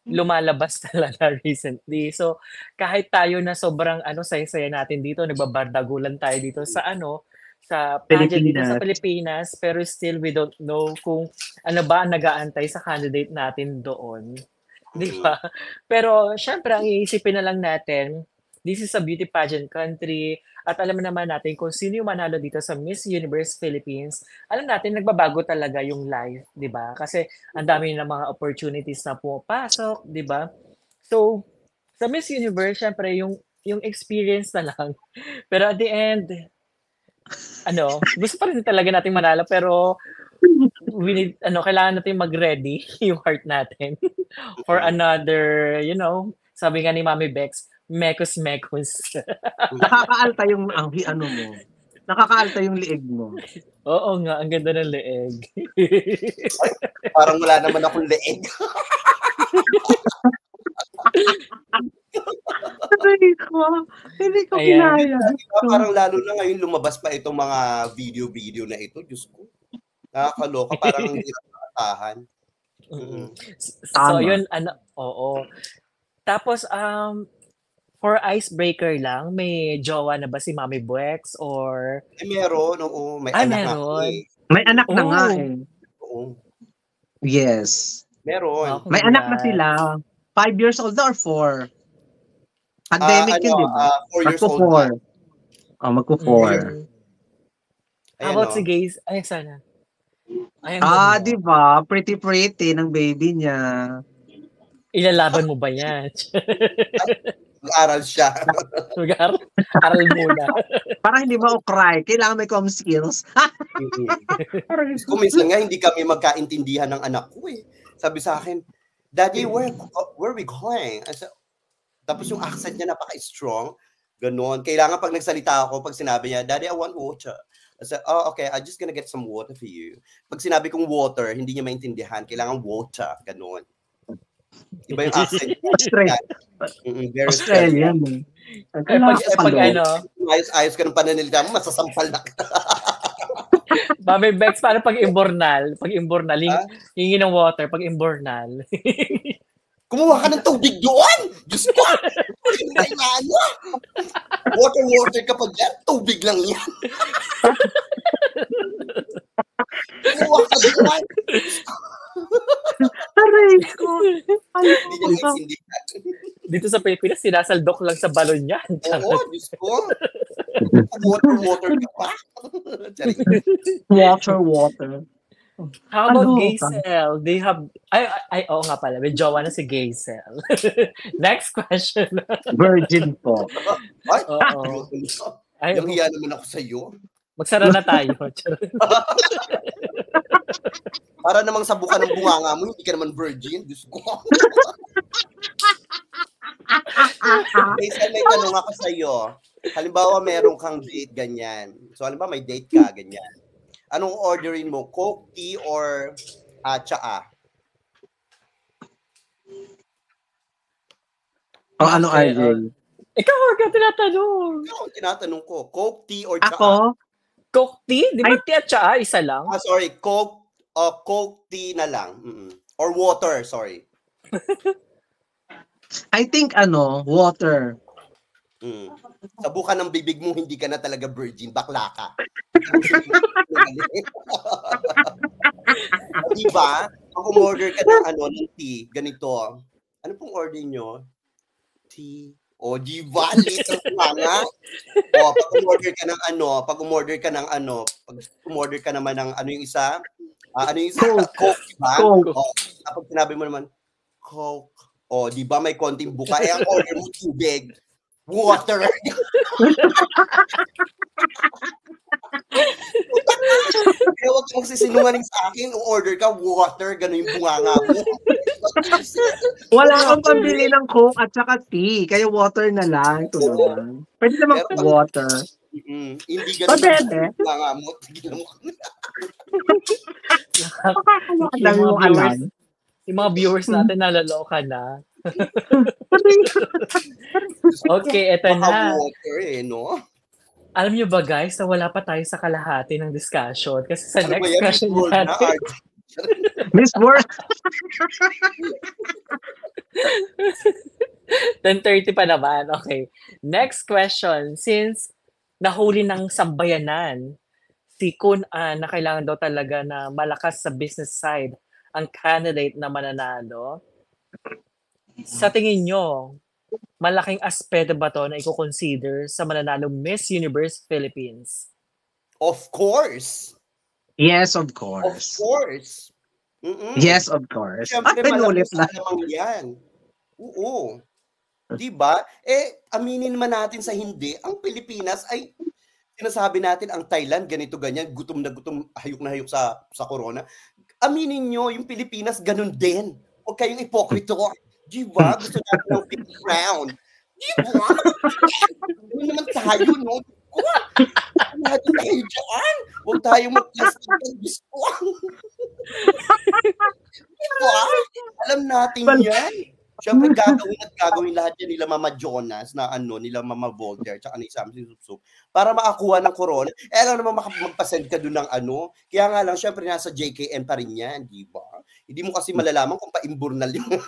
lumalabas talaga recently. So, kahit tayo na sobrang ano, saya-saya natin dito, nagbabardagulan tayo dito sa ano, sa pageant dito sa Pilipinas, pero still we don't know kung ano ba ang nag-aantay sa candidate natin doon. Di ba? Pero syempre, ang iisipin na lang natin, this is a beauty pageant country at alam naman natin kung sino yung manalo dito sa Miss Universe Philippines, alam natin nagbabago talaga yung life, 'di ba? Kasi ang dami na mga opportunities na pumapasok, 'di ba? So, sa Miss Universe, syempre yung yung experience na lang. Pero at the end, ano, gusto pa rin talaga nating manalo pero we need, ano, kailangan natin mag-ready yung heart natin for another, you know, sabi nga ni Mami Bex, mekos mekos. Nakakaalta yung ang ano mo. Nakakaalta yung liig mo. Oo nga, ang ganda ng leeg. Parang wala naman akong leeg. Hindi ko. Hindi ko Ayan. kinaya. Diba? Parang lalo na ngayon lumabas pa itong mga video-video na ito. Diyos ko. Nakakaloka. Parang ang hirap nakatahan. Mm. So, Tama. yun, ano, oo. Tapos, um, for icebreaker lang, may jowa na ba si Mami Bex or Eh, meron. Oo. May Ah, anak meron. eh. May anak na nga Oh. eh. Oo. Yes. Meron. Wow, May anak na sila. Five years old na or four? Pandemic ano, yun, di ba? ah, four years old na. Oh, magpo-four. Mm. How Ayan, about oh. si Gaze? Ay, sana. Ay, ang Ah, di ba? Pretty pretty ng baby niya. Ilalaban mo ba yan? Mag-aral siya. Lugar? Aral muna. Para hindi ma-cry, kailangan may com skills. Kung minsan nga, hindi kami magkaintindihan ng anak ko eh. Sabi sa akin, Daddy, where, where are we going? I said, tapos yung accent niya napaka-strong. Ganon. Kailangan pag nagsalita ako, pag sinabi niya, Daddy, I want water. I said, oh, okay, I'm just gonna get some water for you. Pag sinabi kong water, hindi niya maintindihan. Kailangan water. Ganon. Iba yung accent. Mm-mm, very Australian. eh. Eh, Kailangan pag, pag palo. ano, Ayos-ayos ka ng pananalita mo, masasampal na kita. Mami Bex, paano pag imbornal? Pag imbornal, hing, hingi ng water, pag imbornal. Kumuha ka ng tubig doon! Diyos ko! Ano? Water, water ka pa dyan. Tubig lang yan. Kumuha ka doon. Aray ko. Ano. Dito sa Pilipinas, sinasaldok lang sa balon yan. Oo, Diyos ko. Water, water ka pa. Charing. How about Ano? Gaysel? They have, ay, ay, oo nga pala, may jowa na si Gaysel. Next question. Virgin po. Ay, Oo. Ay, yung hiya naman ako sa iyo. magsara na tayo. Para namang sa buka ng bunganga mo, hindi ka naman virgin. Diyos ko. Hazel, may tanong ako sa iyo. Halimbawa, meron kang date, ganyan. So, halimbawa, may date ka, ganyan. Anong orderin mo? Coke, tea, or uh, tsaa? O ano, Okay, RJ? Ikaw, huwag ka tinatanong. Ikaw tinatanong ko. Coke, tea, or tsaa? Ako, Coke tea? Di ba tea at tsaa? Isa lang? Ah, sorry. Coke, uh, Coke, tea na lang. Mm-mm. Or water, sorry. I think ano, water. Mm. Sa buka ng bibig mo, hindi ka na talaga virgin. Bakla ka. Di ba? Pag umorder ka ng ano, ng tea, ganito. Ano pong order nyo? Tea. O, di ba? Little mga. O, pag umorder ka ng ano, pag umorder ka ng ano, pag umorder ka naman ng ano yung isa, ah, ano yung isa? Coke. Coke, di ba? Coke. O, kapag sinabi mo naman, Coke. O, di ba may konting buka? Eh, ang order mo tubig. Water. Kaya huwag kang magsisinungaling sa akin, order ka, water, gano'n yung bunganga mo. Wala akong pambili ng Coke at saka tea. Kaya water na lang. Ito lang. Pwede naman Pero- water. Mm, hindi O, gano'n pwede. yung bunganga mo. Tigilan mo. Ang dami mong alam. Yung mga viewers natin nalaloka na. Okay, eto na. water eh, no? Alam nyo ba guys, na wala pa tayo sa kalahati ng discussion. Kasi sa Ano next yan? question Miss na, natin, RJ? Miss World. 10.30 pa naman. Okay. Next question. Since nahuli ng sambayanan, si Kun An na kailangan daw talaga na malakas sa business side ang candidate na mananalo. Sa tingin nyo, malaking aspeto ba to na i-consider sa mananalo Miss Universe Philippines? Of course. Yes, of Of course. course. Mm-mm. Yes, of course. Siyempre, pinulit malakas na. namang yan. Oo. Diba? Eh, aminin man natin sa hindi, ang Pilipinas ay sinasabi natin ang Thailand ganito ganyan, gutom na gutom, hayok na hayok sa sa corona. Aminin nyo, yung Pilipinas ganun din. Huwag kayong ipokrito. Diba? Gusto natin ng big crown. Diba? Ano naman tayo, no? Ko, lahat tayo dyan. Huwag tayo mag-plastic ng Diyos ko. diba? Alam natin yan. Siyempre, gagawin at gagawin lahat yan nila Mama Jonas na ano, nila Mama Voltaire, tsaka ni Samson Supsup, para makakuha ng corona. Eh, alam naman magpasend ka doon ng ano. Kaya nga lang, siyempre, nasa JKN pa rin yan, di ba? Hindi mo kasi malalaman kung pa-imburnal yung...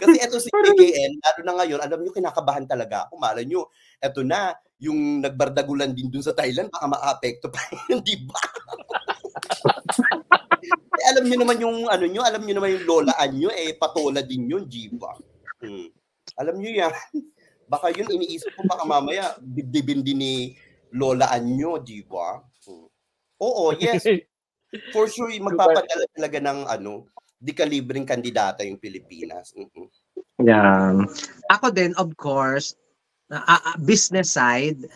kasi eto si JKN, lalo na ngayon, alam nyo, kinakabahan talaga ako. Malay nyo, eto na, yung nagbardagulan din dun sa Thailand, baka ma-apekto pa yun, di ba? eh, alam niyo naman yung ano niyo, alam niyo naman yung lolaan niyo eh patola din yun, di ba? Hmm. Alam niyo yan. Baka yun iniisip ko baka mamaya dibdibin din ni lolaan niyo, di ba? Hmm. Oo, yes. For sure, magpapadala talaga ng ano, di kalibreng kandidata yung Pilipinas. Mm-mm. Yeah. Ako din, of course, ah, ah, business side,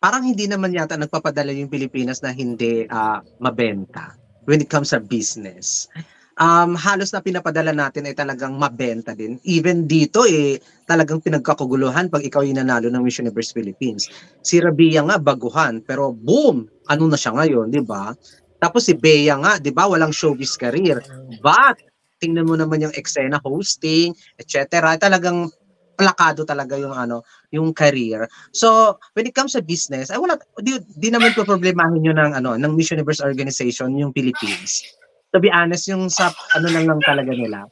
parang hindi naman yata nagpapadala yung Pilipinas na hindi ah, mabenta when it comes sa business. Um, halos na pinapadala natin ay talagang mabenta din. Even dito eh, talagang pinagkakaguluhan pag ikaw yung nanalo ng Miss Universe Philippines. Si Rabia nga, baguhan. Pero boom! Ano na siya ngayon, di ba? Tapos si Bea nga, di ba? Walang showbiz career. But, tingnan mo naman yung eksena hosting, etc. Talagang plakado talaga yung ano, yung career. So, when it comes sa business, ay wala di, di naman po problemahin yun ng ano, ng Miss Universe organization yung Philippines. To be honest, yung sa ano lang lang talaga nila.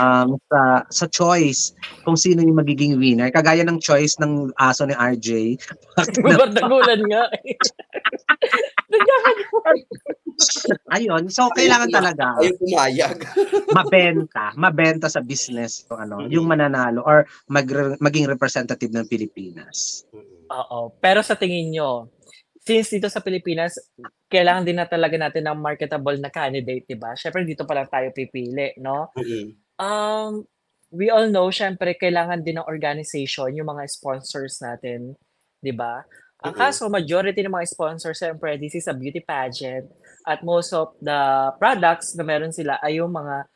Um, sa sa choice kung sino yung magiging winner. Kagaya ng choice ng aso ni RJ. Bardagulan nga. Ayun, so kailangan talaga Ayaw pumayag. mabenta, mabenta sa business yung ano, yung mananalo or mag, maging representative ng Pilipinas. Oo. Pero sa tingin nyo, since dito sa Pilipinas, kailangan din na talaga natin ng marketable na candidate, di ba? Siyempre, dito pa lang tayo pipili, no? Mm-mm. Um, we all know, syempre, kailangan din ng organization, yung mga sponsors natin, di ba? Ang kaso, majority ng mga sponsors, syempre, this is a beauty pageant. At most of the products na meron sila ay yung mga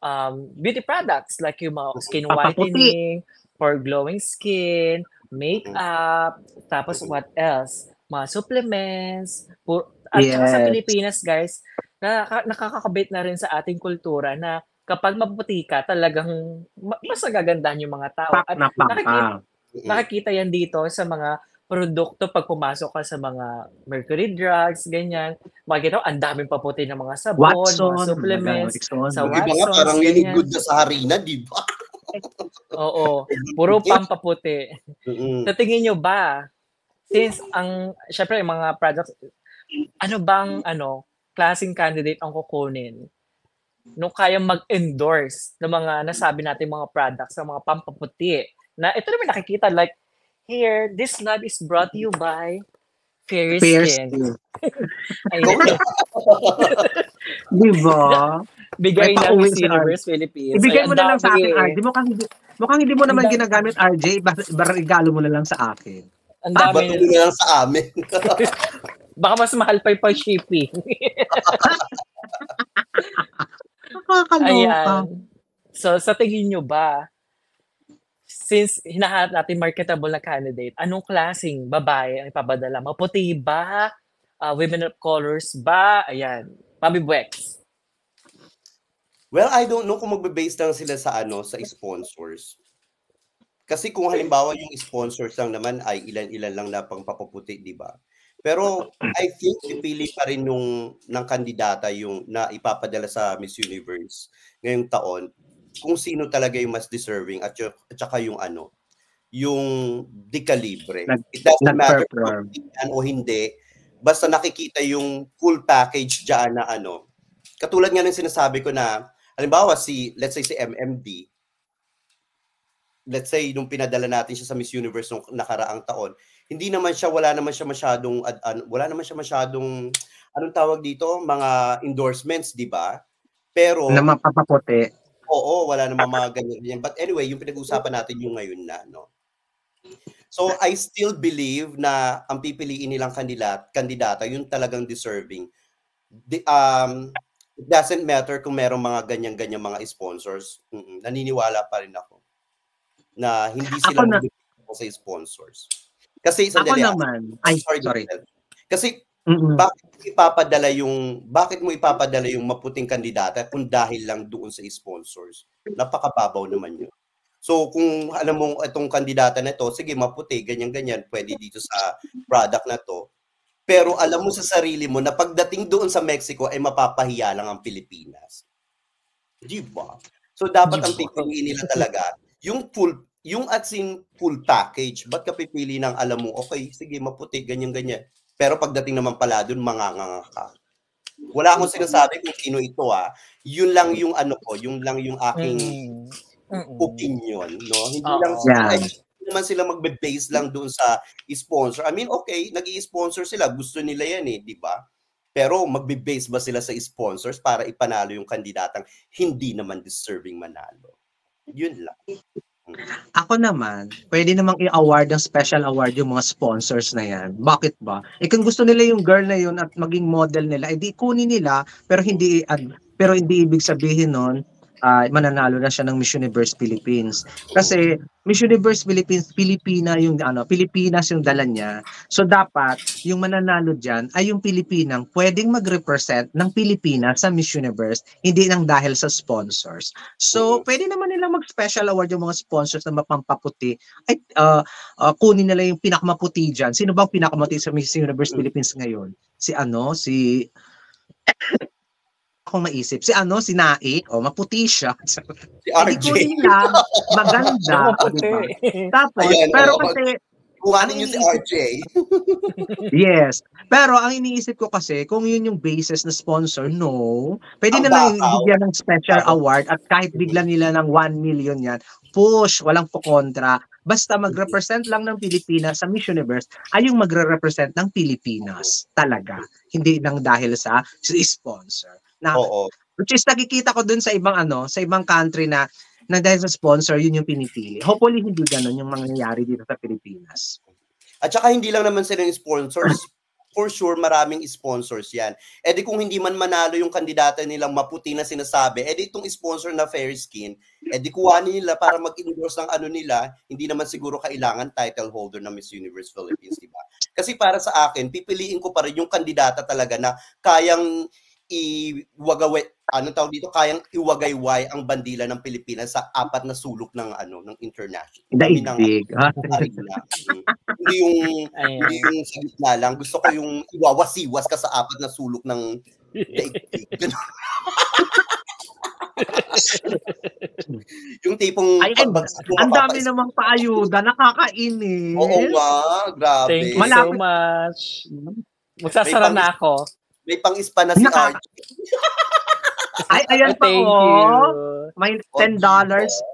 um, beauty products like yung mga skin whitening, for glowing skin, makeup, tapos what else? Mga supplements. Pur- at yes. sa Pilipinas, guys, nakaka- nakakakabit na rin sa ating kultura na kapag maputi ka, talagang mas nagagandahan yung mga tao. At nakikita, nakikita yan dito sa mga produkto pag pumasok ka sa mga mercury drugs, ganyan. Makikita ko, ang daming paputi ng mga sabon, Watson, mga supplements. Watson, sa Watson, nga, parang ganyan. good na sa harina, di ba? Oo. Puro pampaputi. Mm-hmm. Sa tingin nyo ba, since ang, syempre, yung mga products, ano bang, ano, klaseng candidate ang kukunin no kaya mag-endorse ng mga nasabi natin mga products ng mga pampaputi na ito naman nakikita like Here, this lab is brought to you by Fair, Fair Skin. skin. diba? Bigay ng Miss Universe Philippines. Ibigay mo na lang sa akin, RJ. Mukhang hindi, mukhang hindi mo naman ginagamit, RJ. Regalo mo na lang sa akin. Ang dami. Ah, na lang sa amin. Baka mas mahal pa yung shipping. Nakakaloka. Ayan. So, sa tingin nyo ba, since hinahanap natin marketable na candidate, anong klaseng babae ang ipapadala? Maputi ba? Uh, women of colors ba? Ayan. Mami Buex. Well, I don't know kung magbe-base lang sila sa ano, sa sponsors. Kasi kung halimbawa yung sponsors lang naman ay ilan-ilan lang na pang papaputi, di ba? Pero I think pipili pa rin nung ng kandidata yung na ipapadala sa Miss Universe ngayong taon kung sino talaga yung mas deserving at, yung, at saka yung ano, yung di kalibre. It doesn't matter kung o hindi, basta nakikita yung full package dyan na ano. Katulad nga ng sinasabi ko na, halimbawa si, let's say si MMD, let's say nung pinadala natin siya sa Miss Universe nung nakaraang taon, hindi naman siya wala naman siya masyadong uh, wala naman siya masyadong anong tawag dito, mga endorsements, 'di ba? Pero na mapapaputi. Oo, wala namang mga ganyan. But anyway, yung pinag-uusapan natin yung ngayon na, no? So, I still believe na ang pipiliin nilang kandidat, kandidata, yung talagang deserving. The, um, it doesn't matter kung merong mga ganyan-ganyan mga sponsors. Mm-mm, naniniwala pa rin ako na hindi sila na, sa sponsors. Kasi sandali, ako naman. Ay, sorry. sorry. Kasi Mm-mm. Bakit ipapadala yung bakit mo ipapadala yung maputing kandidata kung dahil lang doon sa sponsors? Napakababaw naman 'yun. So kung alam mo itong kandidata na ito, sige maputi, ganyan ganyan, pwede dito sa product na to. Pero alam mo sa sarili mo na pagdating doon sa Mexico ay mapapahiya lang ang Pilipinas. Di ba? So dapat ang pipiliin nila talaga yung full yung at sin full package. Ba't ka pipili ng alam mo, okay, sige, maputi, ganyan, ganyan. Pero pagdating naman pala doon, manganganga ka. Wala akong sinasabi kung sino ito ah. Yun lang yung ano ko, yun lang yung aking mm. opinion, no? Hindi Uh-oh. lang sila, yeah. hindi naman sila magbe-base lang doon sa sponsor. I mean, okay, nag-i-sponsor sila, gusto nila yan eh, di ba? Pero magbe-base ba sila sa sponsors para ipanalo yung kandidatang hindi naman deserving manalo? Yun lang. Ako naman, pwede namang i-award ng special award yung mga sponsors na yan. Bakit ba? Eh kung gusto nila yung girl na yun at maging model nila, edi kunin nila pero hindi pero hindi ibig sabihin nun uh, mananalo na siya ng Miss Universe Philippines. Kasi Miss Universe Philippines, Pilipina yung ano, Pilipinas yung dala niya. So dapat yung mananalo diyan ay yung Pilipinang pwedeng mag-represent ng Pilipinas sa Miss Universe, hindi nang dahil sa sponsors. So pwede naman nilang mag-special award yung mga sponsors na mapampaputi. Ay uh, uh, kunin nila yung pinakamaputi diyan. Sino bang pinakamaputi sa Miss Universe Philippines ngayon? Si ano, si akong maisip. Si ano, si Nai, o oh, maputi siya. Si RJ. Hindi ko lang, maganda. diba? Tapos, Ayan, pero oh, kasi, Kuhanin niyo si RJ. yes. Pero ang iniisip ko kasi, kung yun yung basis na sponsor, no. Pwede na lang bigyan ng special award at kahit biglan nila ng 1 million yan, push, walang po kontra. Basta magrepresent lang ng Pilipinas sa Miss Universe ay yung magre-represent ng Pilipinas talaga. Hindi nang dahil sa sponsor. Na, Oo. Which is nakikita ko dun sa ibang ano, sa ibang country na na dahil sa sponsor, yun yung pinipili. Hopefully hindi ganun yung mangyayari dito sa Pilipinas. At saka hindi lang naman sila yung sponsors. For sure, maraming sponsors yan. E di kung hindi man manalo yung kandidata nilang maputi na sinasabi, e di itong sponsor na fair skin, e di kuhanin nila para mag-endorse ng ano nila, hindi naman siguro kailangan title holder ng Miss Universe Philippines, di ba? Kasi para sa akin, pipiliin ko pa rin yung kandidata talaga na kayang iwagaway ano tawag dito kayang iwagayway ang bandila ng Pilipinas sa apat na sulok ng ano ng international. Daigdig. ha? arena. Mm. hindi yung Ayan. hindi yung sa gitna lang. Gusto ko yung iwawasiwas ka sa apat na sulok ng daigdig. Yung tipong Ay, ang- pagbagsak mo, Ang dami namang paayuda, nakakainis. Oo nga, grabe. Thank you Malapit- so much. Magsasara na ako. May pang-ispa na si Naka- Archie. Ay, ayan pa Thank oh. you. May Oh, $10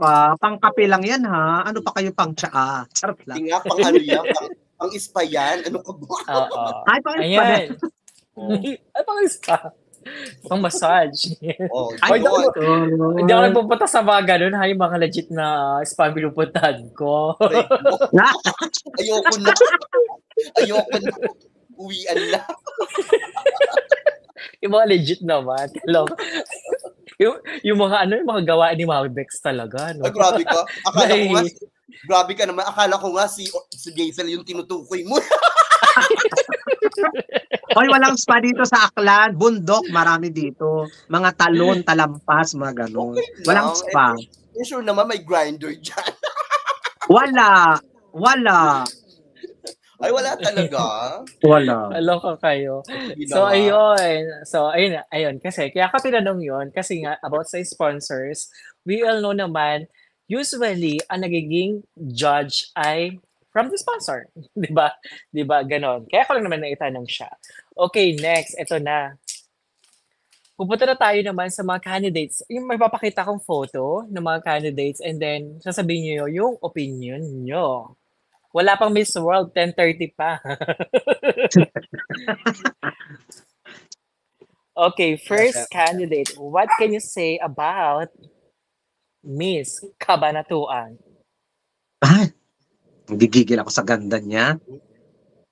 pa. Pangkape lang yan ha. Ano pa kayo pang tsaa? Charot lang. Hindi nga, pang ano yan, pang, pang-ispa yan. Ano ka ba? Oo. Ay, pang Ayan. Oh, Ay, pang spa. Pang massage. oh, Ay, oh. Hindi ako nagpupunta sa mga ganun. Ha, yung mga legit na spa pinupuntahan ko. Ayoko na. Ayoko na. Uwian na. yung mga legit naman. Hello. yung, yung mga ano, yung mga gawain ni Mami Bex talaga. No? Ay, grabe ka. Akala ko nga, grabe ka naman. Akala ko nga si, si Jaisel yung tinutukoy mo. Hoy, walang spa dito sa Aklan. Bundok, marami dito. Mga talon, talampas, mga ganun. Okay Walang lang. spa. Eh, sure naman may grinder dyan. Wala. Wala. Ay, wala talaga. Wala. Aloka kayo. So, ayun. So, ayun, ayun. Kasi, kaya ka tinanong yun, kasi nga, about sa sponsors, we all know naman, usually, ang nagiging judge ay from the sponsor. Di ba? Di ba? Ganon. Kaya ko lang naman naitanong siya. Okay, next. Ito na. Pupunta na tayo naman sa mga candidates. Yung may papakita kong photo ng mga candidates and then sasabihin niyo yung opinion nyo. Wala pang Miss World, 10.30 pa. okay, first candidate. What can you say about Miss Kabanatuan? Ah, gigigil ako sa ganda niya.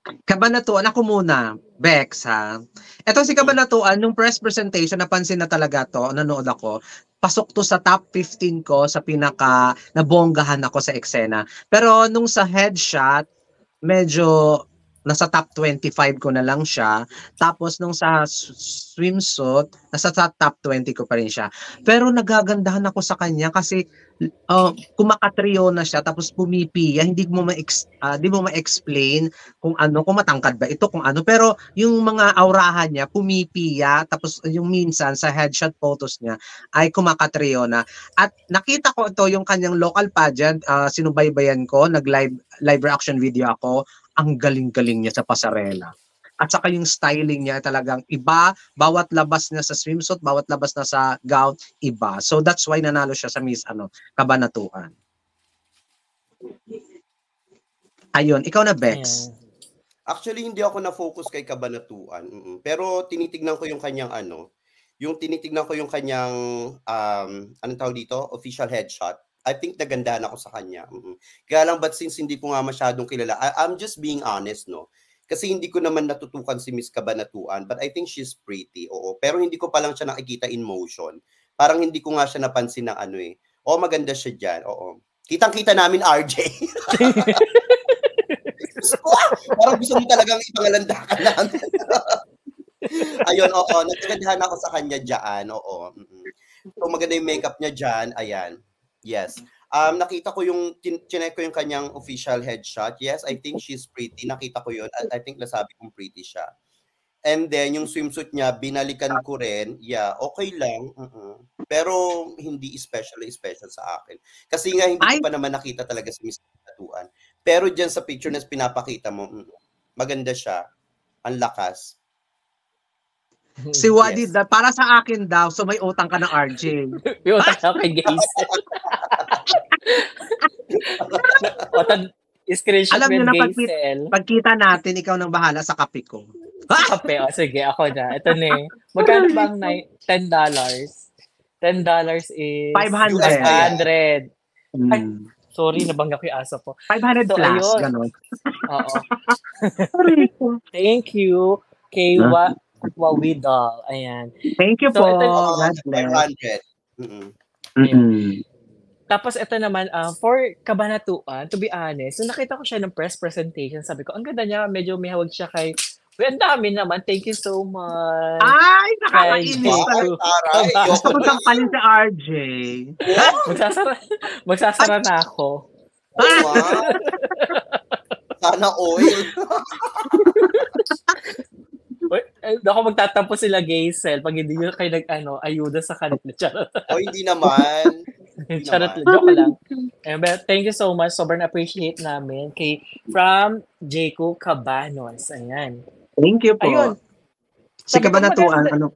Kabanatuan, ako muna. Bex, ha? Ito si Kabanatuan, nung press presentation, napansin na talaga to, nanood ako, pasok to sa top 15 ko sa pinaka nabonggahan ako sa eksena. Pero nung sa headshot, medyo nasa top 25 ko na lang siya. Tapos nung sa swimsuit, nasa sa top 20 ko pa rin siya. Pero nagagandahan ako sa kanya kasi uh, kumakatrio na siya tapos pumipiya, hindi mo ma hindi mo ma-explain kung ano, kung matangkad ba ito, kung ano. Pero yung mga aurahan niya, pumipiya, tapos yung minsan sa headshot photos niya ay kumakatrio na. At nakita ko ito yung kanyang local pageant, ah, sinubaybayan ko, nag-live live reaction video ako, ang galing-galing niya sa pasarela. At saka yung styling niya talagang iba, bawat labas niya sa swimsuit, bawat labas na sa gown, iba. So that's why nanalo siya sa Miss ano, Kabanatuan. Ayun, ikaw na Bex. Ayan. Actually, hindi ako na-focus kay Kabanatuan. Pero tinitignan ko yung kanyang ano, yung tinitignan ko yung kanyang, um, anong tawag dito? Official headshot. I think nagandahan ako sa kanya. mm Kaya lang, but since hindi ko nga masyadong kilala, I- I'm just being honest, no? Kasi hindi ko naman natutukan si Miss Kabanatuan, but I think she's pretty, oo. Pero hindi ko pa lang siya nakikita in motion. Parang hindi ko nga siya napansin ng ano eh. Oo, maganda siya dyan, oo. Kitang-kita namin, RJ. Ko, Parang gusto mo talagang ipangalanda ka namin. Ayun, oo. Nagkagandahan ako sa kanya dyan. Oo. So, maganda yung makeup niya dyan. Ayan. Yes. Um, nakita ko yung, chinek ko yung kanyang official headshot. Yes, I think she's pretty. Nakita ko yun. I, I think nasabi kong pretty siya. And then, yung swimsuit niya, binalikan ko rin. Yeah, okay lang. mm Pero, hindi especially special sa akin. Kasi nga, hindi ko pa naman nakita talaga si Miss Tatuan. Pero dyan sa picture na pinapakita mo, mm, maganda siya. Ang lakas. Si Wadi, Yes. para sa akin daw, so may utang ka ng RJ. Yung utang kay guys. o, tad, screenshot Alam niyo na, cell. Pagkita natin, ikaw nang bahala sa kape ko. Kape. O, sige, ako na. Ito na eh. Magkano bang nai- $10? $10 is... 500. $500. Ay, Hmm. Sorry, nabangga ko yung aso ko. 500 So, plus, ayun. gano'n. Oo. Thank you kay Wa Wawidal. Ayan. Thank you So, po. ito- God bless. 500. Mm-mm. Mm-mm. Tapos ito naman, ah, for Kabanatuan, to be honest, nung nakita ko siya ng press presentation, sabi ko, ang ganda niya, medyo may hawag siya kay, Uy, ang dami naman. Thank you so much. Ay, nakakainis talaga. Gusto ko sampalin si RJ. Magsasara, magsasara na ako. Wow. Sana oil. Uy, eh, ako magtatampo sila Gaysel pag hindi nyo kayo nag, ano, ayuda sa kanila. O hindi naman. Charot. Joke lang. Eh, but thank you so much. Sobrang appreciate namin kay from Jaco Cabanos. Ayan. Thank you po. Ayun. Si maganda- ano?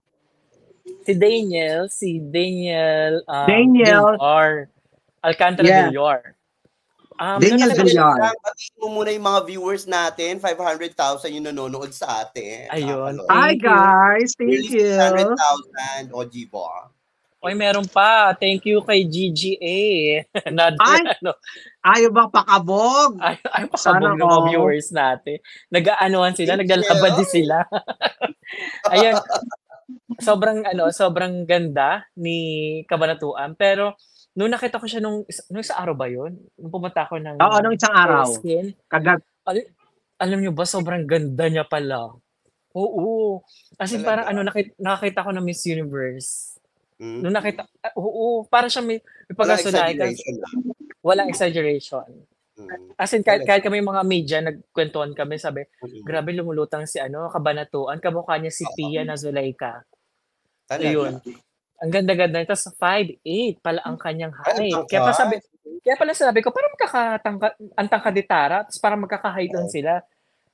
Si Daniel, si Daniel um, Daniel. Villar, Alcantara Yeah. Villar. Um, Daniel Villar. Lang, Batiin mo muna yung mga viewers natin. 500,000 yung nanonood sa atin. Ayun. Hi guys, thank you. 600,000 o Jibo. Oy, meron pa. Thank you kay GGA. Not, Ay! ano, Ayaw bang pakabog? ay, ay, Sana pakabog ng mga viewers natin. Nag-aanohan sila, din sila. Ayun. Sobrang ano, sobrang ganda ni Kabanatuan, pero nung nakita ko siya nung nung sa araw ba 'yun? Nung pumunta ako ng Oo, nung isang araw. Skin, Kagad. alam niyo ba sobrang ganda niya pala. Oo. As in, parang ano nakita, nakakita ko ng Miss Universe. Hmm? Nung nakita, ah, oo, para siya may, may Walang pagkasunay. exaggeration lang. Walang exaggeration. Hmm. As in, kahit, kahit kami mga media, nagkwentuhan kami, sabi, Hmm. grabe lumulutang si ano, kabanatuan, kamukha niya si Pia na Zuleika. Talaga. Ayun. Ang ganda-ganda. Tapos 5'8 pala ang kanyang Ay, height. ang Kaya pa sabi, kaya pala sabi ko, parang magkakatangka, ang tangkad ni Tara, tapos parang magkaka-height lang sila.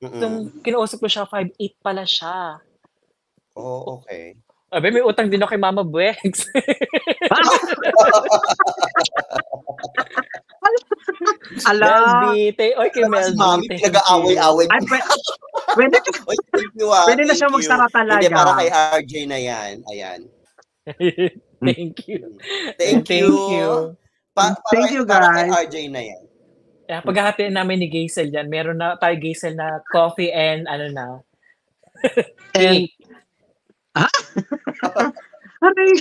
Mm-mm. Nung kinausap ko siya, 5'8 pala siya. Oh, okay. Sabi, may utang din ako kay Mama Buex. Ala. Melby, te- oy, kay Melby. mami, thank pinag-aaway-away. Ay, pwede, thank you, ah. pwede na Thank siya you. magsara talaga. Hindi, para kay RJ na yan. Ayan. you. thank you. Thank, you. Pa- para, Thank you, Para kay guys. RJ na yan. Kaya paghahatiin namin ni Gaisel yan, meron na tayo Gaisel na coffee and ano na, And, Aray.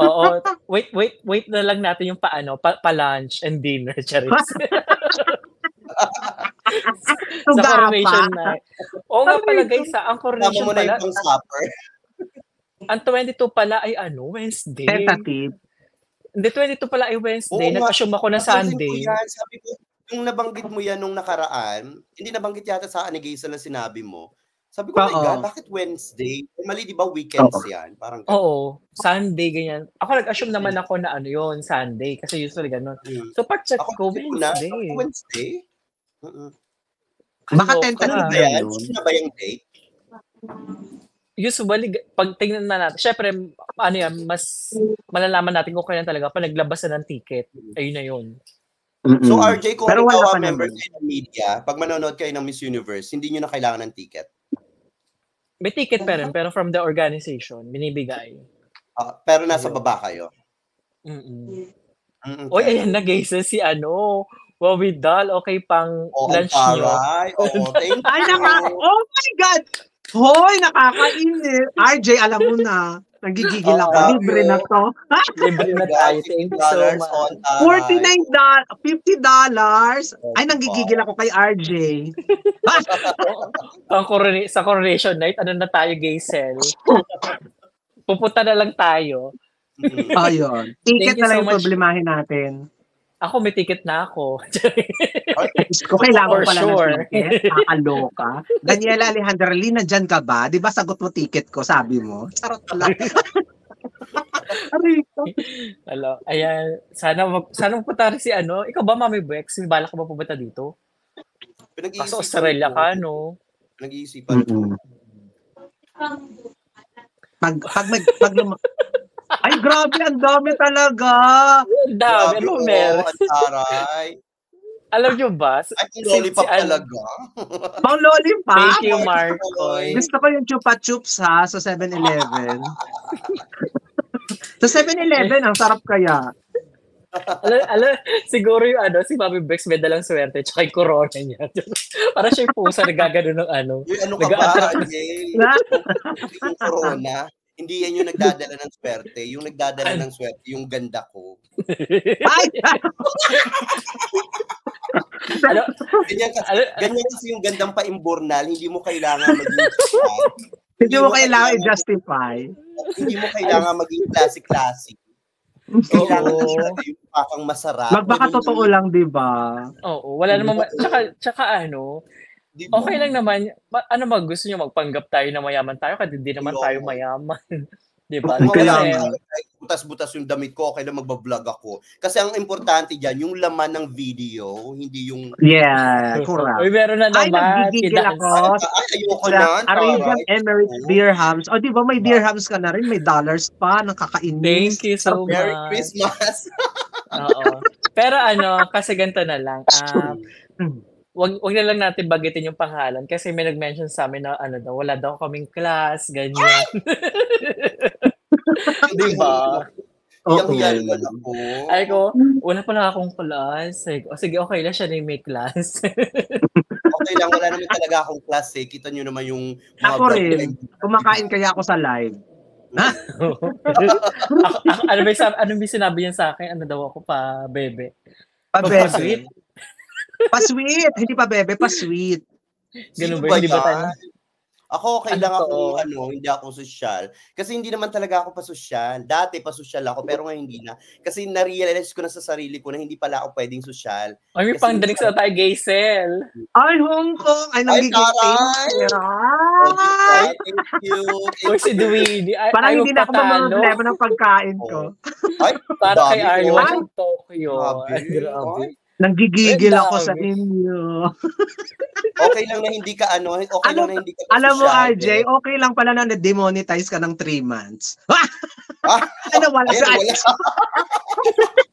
Oo. Wait, wait, wait na lang natin yung paano, pa, pa-lunch and dinner, Charis. sa Tuga coronation pa. night. Oo nga pala guys, ah, ang Tama coronation mo na pala, yung supper. ang 22 pala ay ano, Wednesday. Tentative. Hindi, 22 pala ay Wednesday. Nag-assume ako na Sunday. yan, sabi ko, yung nabanggit mo yan nung nakaraan, hindi nabanggit yata sa Anigasa na sinabi mo. Sabi ko, oh my. God, bakit Wednesday? Mali, di ba weekends Oo. yan? Parang Oo, Sunday, ganyan. Ako nag-assume naman ako na ano yon Sunday. Kasi usually ganun. Hmm. So, pag-check Ako, ko. Wednesday. Sabi ko, Wednesday? Mm-mm. Baka tentative Ano ah. ba yan? Sino na ba yung date? Usually, pag tingnan na natin, syempre, ano yan, mas malalaman natin kung kailan talaga pag naglabas na ng ticket. Ayun na yun. Mm-mm. So RJ, kung Pero ikaw ang member kayo ng media, pag manonood kayo ng Miss Universe, hindi nyo na kailangan ng ticket. May ticket pa rin, pero from the organization, binibigay. Ah, pero nasa Ayun. baba kayo. Mm-mm. Mm, Oy, okay. ayan na guys, si ano, Wawidal, okay pang Oo, lunch nyo. Oo, thank you. Ay, naka, oh my God! Hoy, nakakainit. RJ, alam mo na. Nagigigil Oo, ako. Libre na to. Libre na tayo. Thank you so $60 much. on taray. $49, $50. Ay, nanggigigil ako kay RJ. Corona- sa coronation night, ano na tayo, Gaysel? Pupunta na lang tayo. Ayun. Ticket na lang so yung much. problemahin natin. Ako, may ticket na ako. Kung kailangan For pala sure. ng ticket, nakakaloka. Daniela Alejandra Lee, nandyan ka ba? Di ba sagot mo ticket ko, sabi mo? Charot ko. Hello. Ayan. Sana, mag, sana magpunta rin si ano. Ikaw ba, Mami Bex? May balak ka ba pupunta dito? Kaso Australia ko. ka, no? Pinag-iisipan ko. Mm-mm. Pag, pag, mag, pag lum- Ay, grabe, ang dami talaga. Ang dami. Ano oo, meron? taray. Alam nyo ba? Ay, lollipop si- si- ano- talaga. Pang lollipop. Thank you, Ay, Marcoy. Gusto ko yung chupa chups ha, sa 7-Eleven. sa 7-Eleven, ang sarap kaya. Alam, alam, siguro yung ano, si Mami Bex may dalang swerte tsaka yung corona niya. Para siya yung pusa na gagano ng ano. Yung ano ka ba, yung corona, hindi yan yung nagdadala ng swerte. Yung nagdadala ng swerte, yung ganda ko. Ay! ano, Ganyan kasi, ano, ganyan kasi yung gandang paimbornal, hindi mo kailangan maging. Hindi mo kailangan i-justify. hindi mo kailangan maging classic-classic. Kailangan Oo. kasi talaga yung pakang masarap. Magbaka totoo lang, di ba? oo, wala namang, ma- tsaka, tsaka ano, di ba? okay lang naman, ma- ano mag gusto nyo magpanggap tayo na mayaman tayo kasi hindi naman Oo. tayo mayaman. Di ba? Kung nga. butas-butas yung damit ko, okay lang magbablog ako. Kasi ang importante dyan, yung laman ng video, hindi yung Yeah, correct. Uy, meron na Ay, naman. nagigigil Kina- ako. ay, ayoko na. Arabian. Emirates dirhams. O, di ba may dirhams ka na rin? May dollars pa. Nakakainis. Thank you so Merry much. Christmas. Oo. Pero ano, kasi ganito na lang. Ah, wag wag na lang natin bagitin yung pangalan kasi may nag-mention sa amin na ano daw, wala daw kaming class, ganyan. Di ba? Yang Oo. yan naman ako. Ay ko, wala pa lang akong class. Ay, ko, sige, okay lang siya na yung may class. Okay lang, wala naman talaga akong class eh. Kita nyo naman yung Ako rin. ko. Kumakain kaya ako sa live. ano ba yung, ano ba yung sinabi niya sa akin? Ano daw ako pa, bebe? Pa-bebe. Pa-sweet. Hindi pa bebe, pa-sweet. Ganun ba? Hindi ba tayo? Ako, okay Ano ako, ano, hindi ako sosyal. Kasi hindi naman talaga ako pa-sosyal. Dati pa-sosyal ako, pero ngayon hindi na. Kasi na-realize ko na sa sarili ko na hindi pala ako pwedeng sosyal. Ay, may pangdaling sa tayo, gay cell. Ay, Hong Kong. Ay, nagiging taray! favorite. Ay, thank you. Thank si. Ay, Parang hindi na ako patalo. mamroblema ng pagkain ko. Ay, Para kay ko. Arlo Ay! Tokyo. Grabe. Ay, grabe. Nanggigigil Ang ako sa inyo. okay lang na hindi ka ano, okay Alam- lang na hindi ka Alam mo, RJ, eh. okay lang pala na na-demonetize ka ng 3 months. Ah! ano, wala sa wala.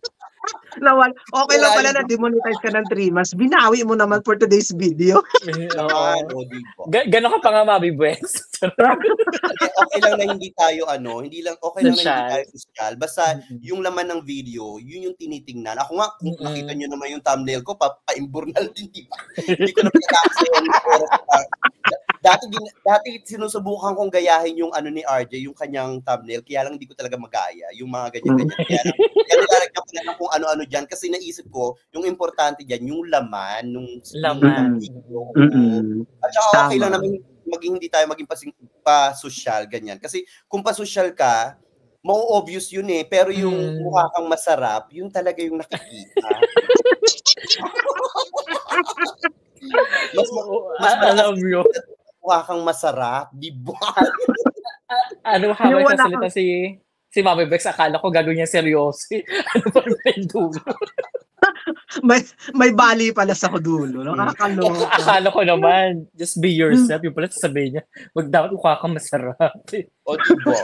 nawal. Okay lang pala na demonetize ka ng 3 months. Binawi mo naman for today's video. Oo. di ba? Gano'n ka pa nga, Mami Buwes? okay lang na hindi tayo ano, hindi lang okay lang na hindi tayo social. Basta yung laman ng video, yun yung tinitingnan. Ako nga, kung nakita nyo naman yung thumbnail ko, pa paimburnal din, di ba? hindi ko na pinatapos yung Dati, gin- dati sinusubukan kong gayahin yung ano ni RJ, yung kanyang thumbnail, kaya lang hindi ko talaga magaya, yung mga ganyan-ganyan. Kaya, lang- kaya nilalagyan ko na lang kung ano-ano dyan, kasi naisip ko, yung importante dyan, yung laman, nung, Laman. video. Mm-mm. At saka okay Tama. lang naman maging hindi tayo maging pasing, pa-social, ganyan. Kasi kung pa-social ka, mau-obvious yun eh. Pero yung Mm. mukha kang masarap, yun talaga yung nakikita. mas ma- Oo, mas a- alam nyo. Mukha kang masarap, di ba? Ano habang Yung wala sasalita si si Mami Bex, akala ko gagawin niya seryoso. ano pa rin dulo? May, may bali pala sa dulo. Nakakaloka. Akala ko naman, just be yourself. Yung pala sasabihin niya, wag dapat mukha kang masarap. o di ba?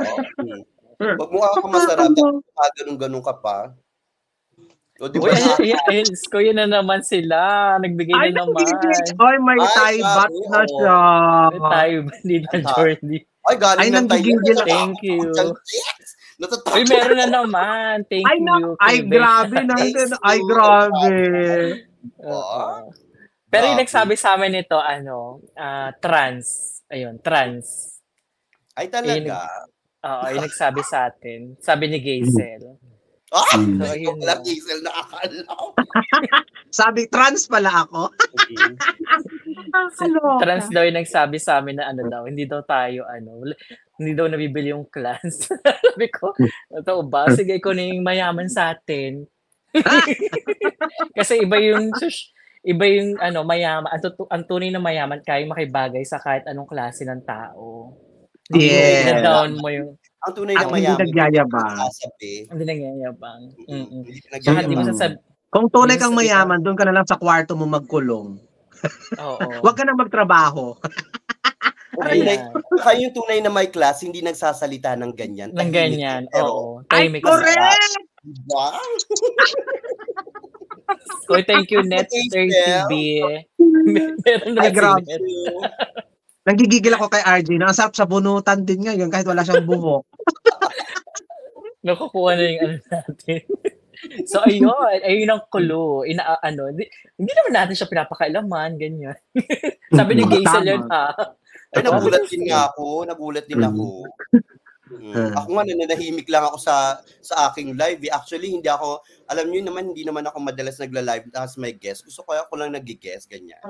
Pag mukha kang masarap, dapat ganun-ganun ka pa. O di Uy, ba? ayun, ayun, ko yun na naman sila. Nagbigay Ay, na naman. nagigil. Ay, may Ay, Thai sabi, bat na siya. Tayo, hindi na Ang Jordy. Ay, galing Ay, ng tayo. Thank you. Yes! Natatakot. Uy, meron na naman. Thank Ay, na, you. ay, grabe. Thanks ay, grabe. Oo. Pero yung nagsabi sa amin nito, ano, ah, trans. Ayun, trans. Ay, talaga. Oo, yung nagsabi sa atin. Sabi ni Gaysel. Ah! Mm. So, Ikaw ayun pala, na. Hazel, nakakala ko. Sabi, trans pala ako. Trans daw yung nagsabi sa amin na ano daw, hindi daw tayo, ano, hindi daw nabibili yung class. Sabi ko, totoo ba? Sige, na yung mayaman sa atin. Kasi iba yung, sus- iba yung, ano, mayaman, ang, tutu- ang tunay na mayaman, kaya makibagay sa kahit anong klase ng tao. Yeah. down mo yung, Ang tunay na hindi mayaman. nagyayabang. Hindi nangyayabang. Mm-mm. Hindi ka Tsaka hindi mo nagyayabang. Kung tunay kang mayaman, doon ka na lang sa kwarto mo magkulong. Oo. Huwag ka na magtrabaho. Okay, yung tunay na may class, hindi nagsasalita ng ganyan. Ng ganyan. Oo. Ay, correct! diba? Oy, thank you, Net Thank 30B. Meron naman Ay, si grabe. Net. Nanggigigil ako kay RJ na ang sarap sa bunutan din ngayon kahit wala siyang buhok. Nakukuha na yung ano natin. so ayun, ayun ang clue. Ina, ano, hindi, hindi naman natin siya pinapakailaman, ganyan. Sabi ni Gaisel yun ha. Ay, nagulat din nga ako. Nagulat din ako. Mm. Ako nga, nananahimik lang ako sa sa aking live. Actually, hindi ako, alam niyo naman, hindi naman ako madalas nagla-live as my guest. Gusto ko ako lang nag-guest, ganyan.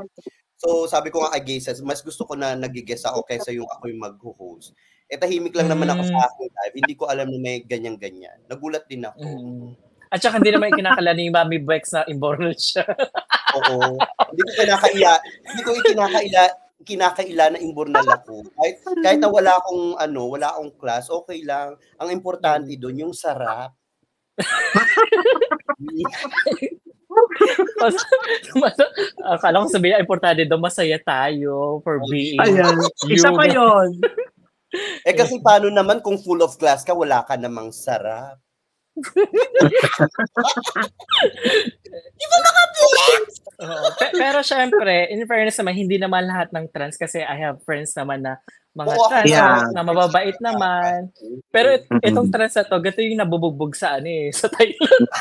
So, sabi ko nga kay Gaces, mas gusto ko na nag-guest ako kaysa yung ako yung mag-host. Eh, tahimik lang naman ako sa aking live. Hindi ko alam na may ganyan-ganyan. Nagulat din ako. Mm. At saka hindi naman ikinakala ni Mami Bex na immoral siya. Oo. Hindi ko kinakaila, hindi ko ikinakaila, kinakaila na imbornal ako. Kahit, kahit na wala akong ano, wala akong class, okay lang. Ang importante doon yung sarap. Akala ko sabihin, importante daw masaya tayo for being Ayan. Isa pa yun. eh kasi paano naman kung full of class ka, wala ka namang sarap. Di ba naka-flex? Uh, pe- pero syempre, in fairness naman, hindi naman lahat ng trans kasi I have friends naman na mga oh, trans yeah. na mababait naman. Pero it, itong trans na to, gato yung nabubugbog sa ano eh, sa Thailand.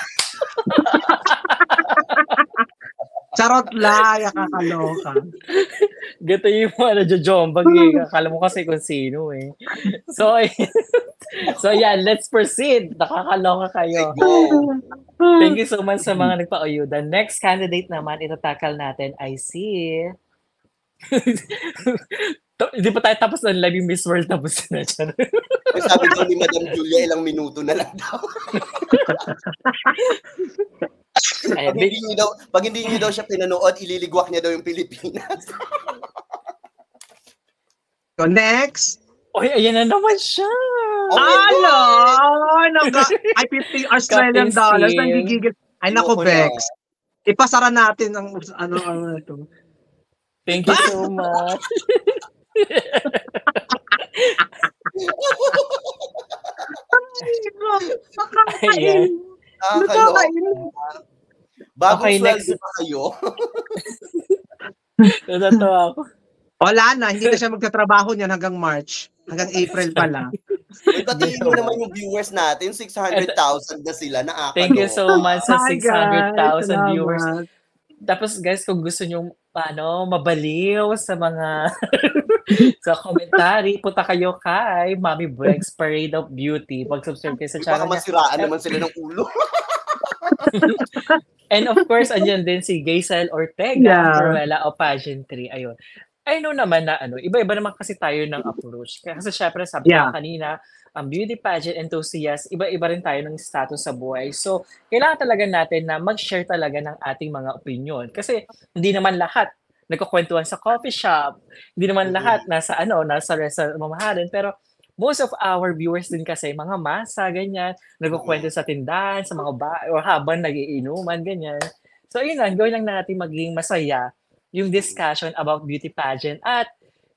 Charot la, kakaloka. Gato yung mga nadyojombag eh. Akala mo kasi kung sino eh. So, so yeah, let's proceed. Nakakaloka kayo. Thank you so much sa mga nagpa-oyo. The next candidate naman, itatakal natin ay si... Hindi pa tayo tapos ng live yung Miss World tapos na dyan. Sabi daw ni Madam Julia, ilang minuto na lang daw. pag, hindi niyo daw, pag hindi niyo daw siya pinanood, ililigwak niya daw yung Pilipinas. so next. Oy, ayan na naman siya. Oh Ano? Naga, ay, 50 Australian dollars. Nanggigigil. Ay, naku, Bex. Ipasara natin ang ano, ano ito. Thank you so much. Ayan. Nakakain. Bagong okay, next. pa kayo. Natatawa ako. Wala na, hindi na siya magtatrabaho niyan hanggang March. Hanggang April pa lang. Patayin mo naman yung viewers natin, 600,000 na sila na Thank you so much sa 600,000 viewers. Tapos guys, kung gusto niyo paano mabaliw sa mga sa commentary, punta kayo kay Mommy Brex Parade of Beauty. Pag-subscribe kayo sa channel. Baka masiraan naman sila ng ulo. And of course, andyan din si Gaysel Ortega, yeah. Cruella o Pageantry. Ayun. I know naman na ano, iba-iba naman kasi tayo ng approach. Kasi syempre sabi yeah. ko kanina, um, beauty pageant enthusiast, iba-iba rin tayo ng status sa buhay. So, kailangan talaga natin na mag-share talaga ng ating mga opinion. Kasi hindi naman lahat nagkukwentuhan sa coffee shop, hindi naman mm-hmm. lahat nasa ano, nasa restaurant mamahalin, pero most of our viewers din kasi mga masa, ganyan, nagkukwento sa tindahan, sa mga ba or habang nagiinuman, ganyan. So, ayun lang, gawin lang natin maging masaya yung discussion about beauty pageant at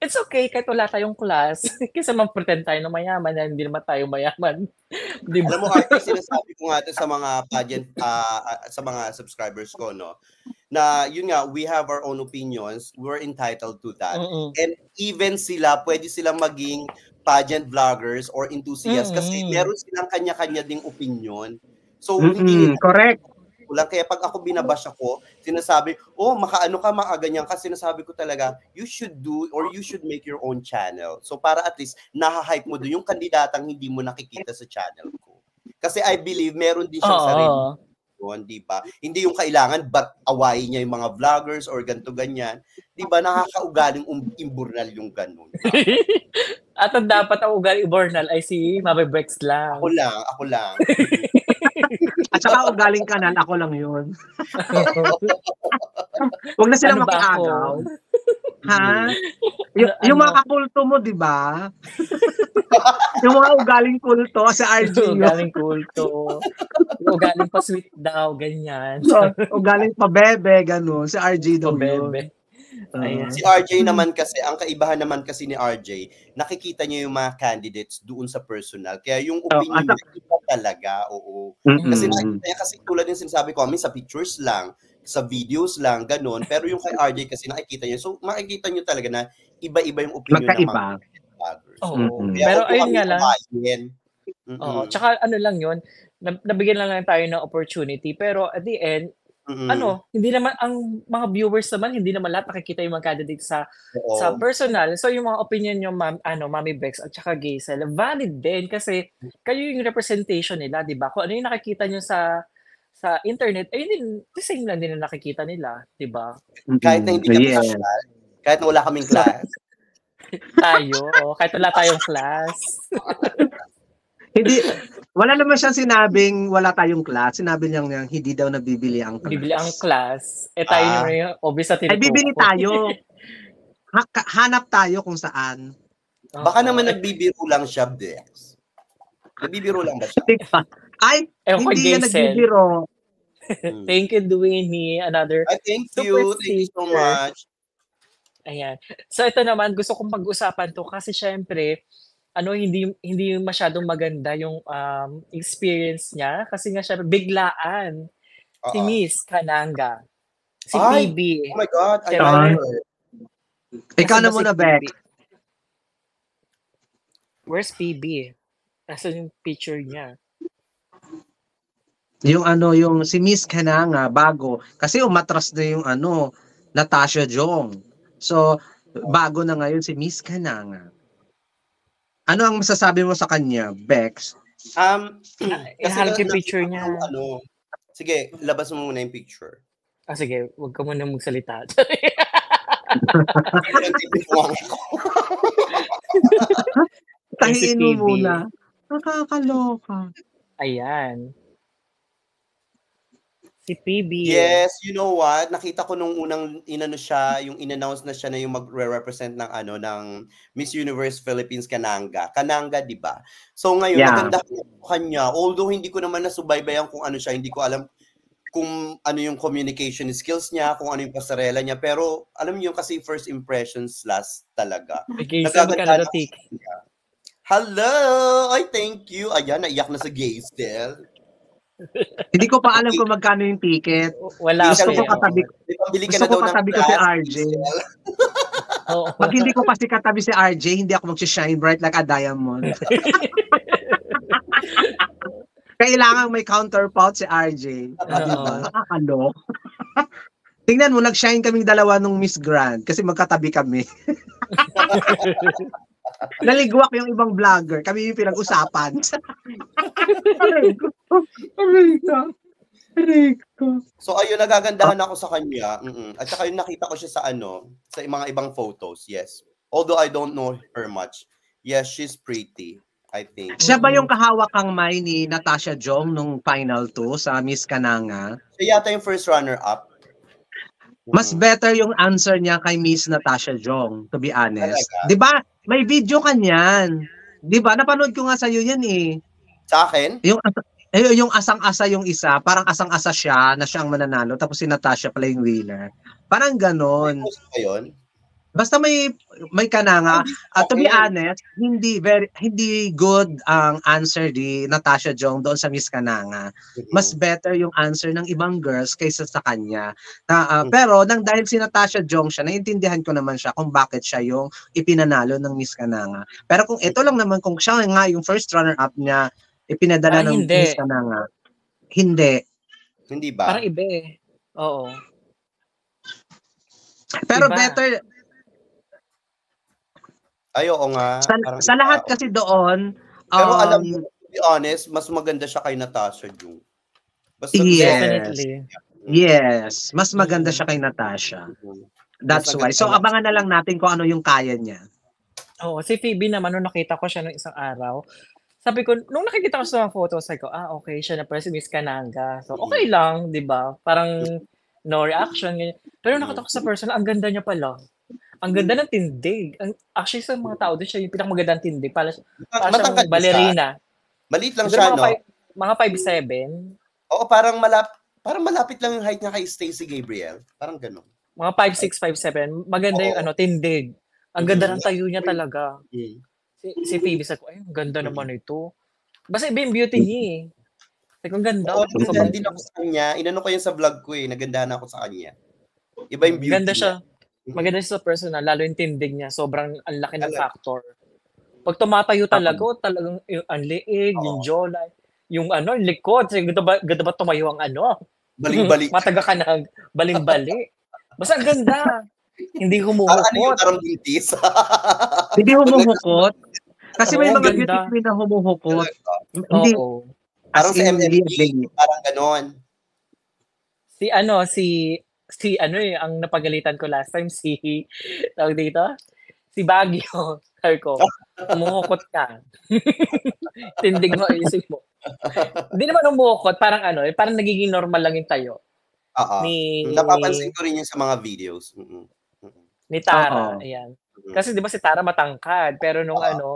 it's okay kahit wala tayong class. Kasi mag-pretend tayo na mayaman na hindi naman tayo mayaman. Di ba? Alam mo, Artie, sinasabi ko nga sa mga pageant, uh, sa mga subscribers ko, no, na yun nga, we have our own opinions. We're entitled to that. Mm-mm. And even sila, pwede silang maging pageant vloggers or enthusiasts Mm-mm. kasi meron silang kanya-kanya ding opinion. So, Mm-mm. hindi correct lang. Kaya pag ako binabash ako, sinasabi, oh, makaano ka, makaganyan ka, sinasabi ko talaga, you should do or you should make your own channel. So para at least nahahype mo doon yung kandidatang hindi mo nakikita sa channel ko. Kasi I believe meron din siyang oh. sarili yun, di ba? Hindi yung kailangan but awayin niya yung mga vloggers or ganto ganyan. Di ba nakakaugaling um, imburnal yung ganun. At ang dapat ang ugali imburnal ay si Mabay Brex lang. Ako lang, ako lang. At saka ugaling kanan, ako lang yun. Huwag na silang ano makiagaw. Ha? Y- ano? yung mga kakulto mo, di ba? yung mga ugaling kulto sa RG. ugaling kulto. ugaling pa sweet daw, ganyan. so, ugaling pa bebe, ganun. Sa RG daw bebe. Ayan. Si RJ naman kasi, ang kaibahan naman kasi ni RJ, nakikita niya yung mga candidates doon sa personal. Kaya yung opinion oh, niya, iba talaga. Oo. Mm-hmm. Kasi nakikita niya, kasi tulad yung sinasabi ko, amin sa pictures lang, sa videos lang, ganun. Pero yung kay RJ kasi nakikita niya. So makikita niyo talaga na iba-iba yung opinion Magkaiba. ng mga vloggers. Oo. Mm-hmm. Pero ayun nga lang. Mm-hmm. Oo. Tsaka ano lang yun, nab nabigyan lang lang tayo ng opportunity pero at the end, Mm. ano, hindi naman ang mga viewers naman hindi naman lahat nakikita yung mga candidate sa Oo. sa personal. So yung mga opinion niyo ma'am ano, Mami Bex at saka Gazel, valid din kasi kayo yung representation nila, 'di ba? Kung ano yung nakikita niyo sa sa internet, ayun din, the same lang din ang nakikita nila, 'di ba? Kahit na hindi kami Yes. kasal, kahit na wala kaming class. Tayo, kahit wala tayong class. Hindi, wala naman siyang sinabing wala tayong class. Sinabi niya niyang hindi daw nabibili ang class. Bibili ang class. Eh tayo naman yung obvious na Ay, bibili tayo. Ha- hanap tayo kung saan. Baka Oo. naman nagbibiro lang siya, Dex. Nagbibiro lang ba siya? Ay, Ewan ko, hindi yan nagbibiro. Hmm. Thank you, Dwayne. Another I thank Super you. Thank you so much. Ayan. So ito naman gusto kong pag-usapan to kasi syempre ano hindi hindi masyadong maganda yung um, experience niya kasi nga syempre biglaan si Oo. Miss Kananga. Si Ay! PB. Oh my God. I her. Ikaw na ba si muna, PB? Beck. Where's PB? Nasaan yung picture niya? Yung ano, yung si Miss Kananga, bago. Kasi umatras na yung ano, Natasha Jong. So, bago na ngayon si Miss Kananga. Ano ang masasabi mo sa kanya, Bex? Um, Ihanap yung nakita picture niya. yung Ano, sige, labas mo muna yung picture. Ah, sige, wag ka muna magsalita. Yung. Tahiin mo muna. Nakakaloka. Ayan. Si PB. Yes, you know what? Nakita ko nung unang inano siya, yung inannounce na siya na yung magre-represent ng ano ng Miss Universe Philippines Kananga. Kananga, 'di ba? So ngayon Yeah. maganda ko kanya. Although hindi ko naman nasubaybayan kung ano siya, hindi ko alam kung ano yung communication skills niya, kung ano yung pasarela niya, pero alam niyo kasi first impressions last talaga. Okay, ka na tik? Hello! Ay, thank you. Ayan, naiyak na sa Gaystel. Hindi ko pa alam kung magkano yung ticket. Wala Gusto ko eh. katabi Di ba, bili ka Gusto na ko daw ng katabi ko si class, RJ. Oo. Pag hindi ko pa si katabi si RJ, hindi ako mag-shine bright like a diamond. Kailangan may counterpart si RJ. Oo. Diba? Tingnan mo, nag-shine kaming dalawa nung Miss Grand kasi magkatabi kami. Naligwak yung ibang vlogger. Kami yung pinag-usapan. Aray ko. Aray ko. Aray ko. So ayun, nagagandahan ako sa kanya. Mm-mm. At saka yung nakita ko siya sa ano, sa mga ibang photos, yes. Although I don't know her much. Yes, she's pretty, I think. Siya ba yung kahawak ang may ni Natasha Jong nung final 2 sa Miss Kananga? Siya yata yung first runner-up. Mas Mm. better yung answer niya kay Miss Natasha Jong, to be honest. Talaga? 'Di ba? May video ka niyan. 'Di ba? Napanood ko nga sa iyo 'yan eh. Sa akin, Yung eh, yung asang-asa yung isa, parang asang-asa siya na siya ang mananalo tapos si Natasha pala yung winner. Parang ganon. post yun. Basta may may kananga. At to be honest, hindi very hindi good ang answer ni Natasha Jong doon sa Miss Kananga. Mas better yung answer ng ibang girls kaysa sa kanya. Na, ah, Mm. pero nang dahil si Natasha Jong siya, naiintindihan ko naman siya kung bakit siya yung ipinanalo ng Miss Kananga. Pero kung ito lang naman, kung siya nga yung first runner-up niya, ipinadala Ah, ng hindi. Miss Kananga. Hindi. Hindi ba? Parang iba eh. Oo. Pero Iba. better, Ay, oo nga. sa, Parang sa lahat kasi doon, Pero um, alam mo, to be honest, mas maganda siya kay Natasha Jung. Basta Yes. Definitely. yes, mas maganda siya kay Natasha. That's Mas why. So abangan na lang natin kung ano yung kaya niya. Oo, si Phoebe naman, nung nakita ko siya nung isang araw, sabi ko, nung nakikita ko sa mga photos, sabi ko, ah, okay, siya na pala si Miss Kananga. So, okay lang, di ba? Parang no reaction. Ganyan. Pero nakita ko sa personal, ang ganda niya pala. Ang ganda ng tindig. Ang, actually, sa mga tao doon, siya yung pinakamagandang tindig. Para, para siyang ba siya? ballerina. Maliit lang Siguro siya, mga, no? five, mga 5'7", Oo, parang malap parang malapit lang yung height niya kay Stacey Gabriel. Parang ganun. mga 5'6", 5'7", maganda yung Oo. ano, tindig. Ang ganda ng Mhm. tayo niya talaga. Mm. Si, si Phoebe, sabi ko, ay, ang ganda naman ito. Basta iba yung beauty niya eh. Ko, ang ganda. Oo, Sobrang- nagandahan din ako sa kanya. Inano ko yun sa vlog ko eh. Nagandahan ako sa kanya. Iba yung beauty Maganda siya. niya. Maganda siya sa personal, lalo yung tindig niya. Sobrang ang laki ng factor. Pag tumatayo talaga, talagang yung ang liig, yung jawline. yung ano, likod. Kasi ganda ba, ganda ba tumayo ang ano? Baling-balik. Mataga ka na baling-bali. Basta ang ganda. Hindi Parang ano yung humuhukot. buntis. Hindi humuhukot. Kasi may Oo, mga ganda. beauty queen na humuhukot. Hindi, Oo. Parang as sa in, really, parang ganon. Si ano, si si ano eh, ang napagalitan ko last time, si, tawag dito, si Baguio. Sabi ko, umuhukot ka. Tindig mo, isip mo. Hindi naman umuhukot, parang ano, eh, parang nagiging normal lang yung tayo. Oo. Ni, Napapansin ko rin yun sa mga videos. Mm-mm. Ni Tara. Oo. Ayan. Mm-mm. Kasi di ba si Tara matangkad, pero nung Oo. ano,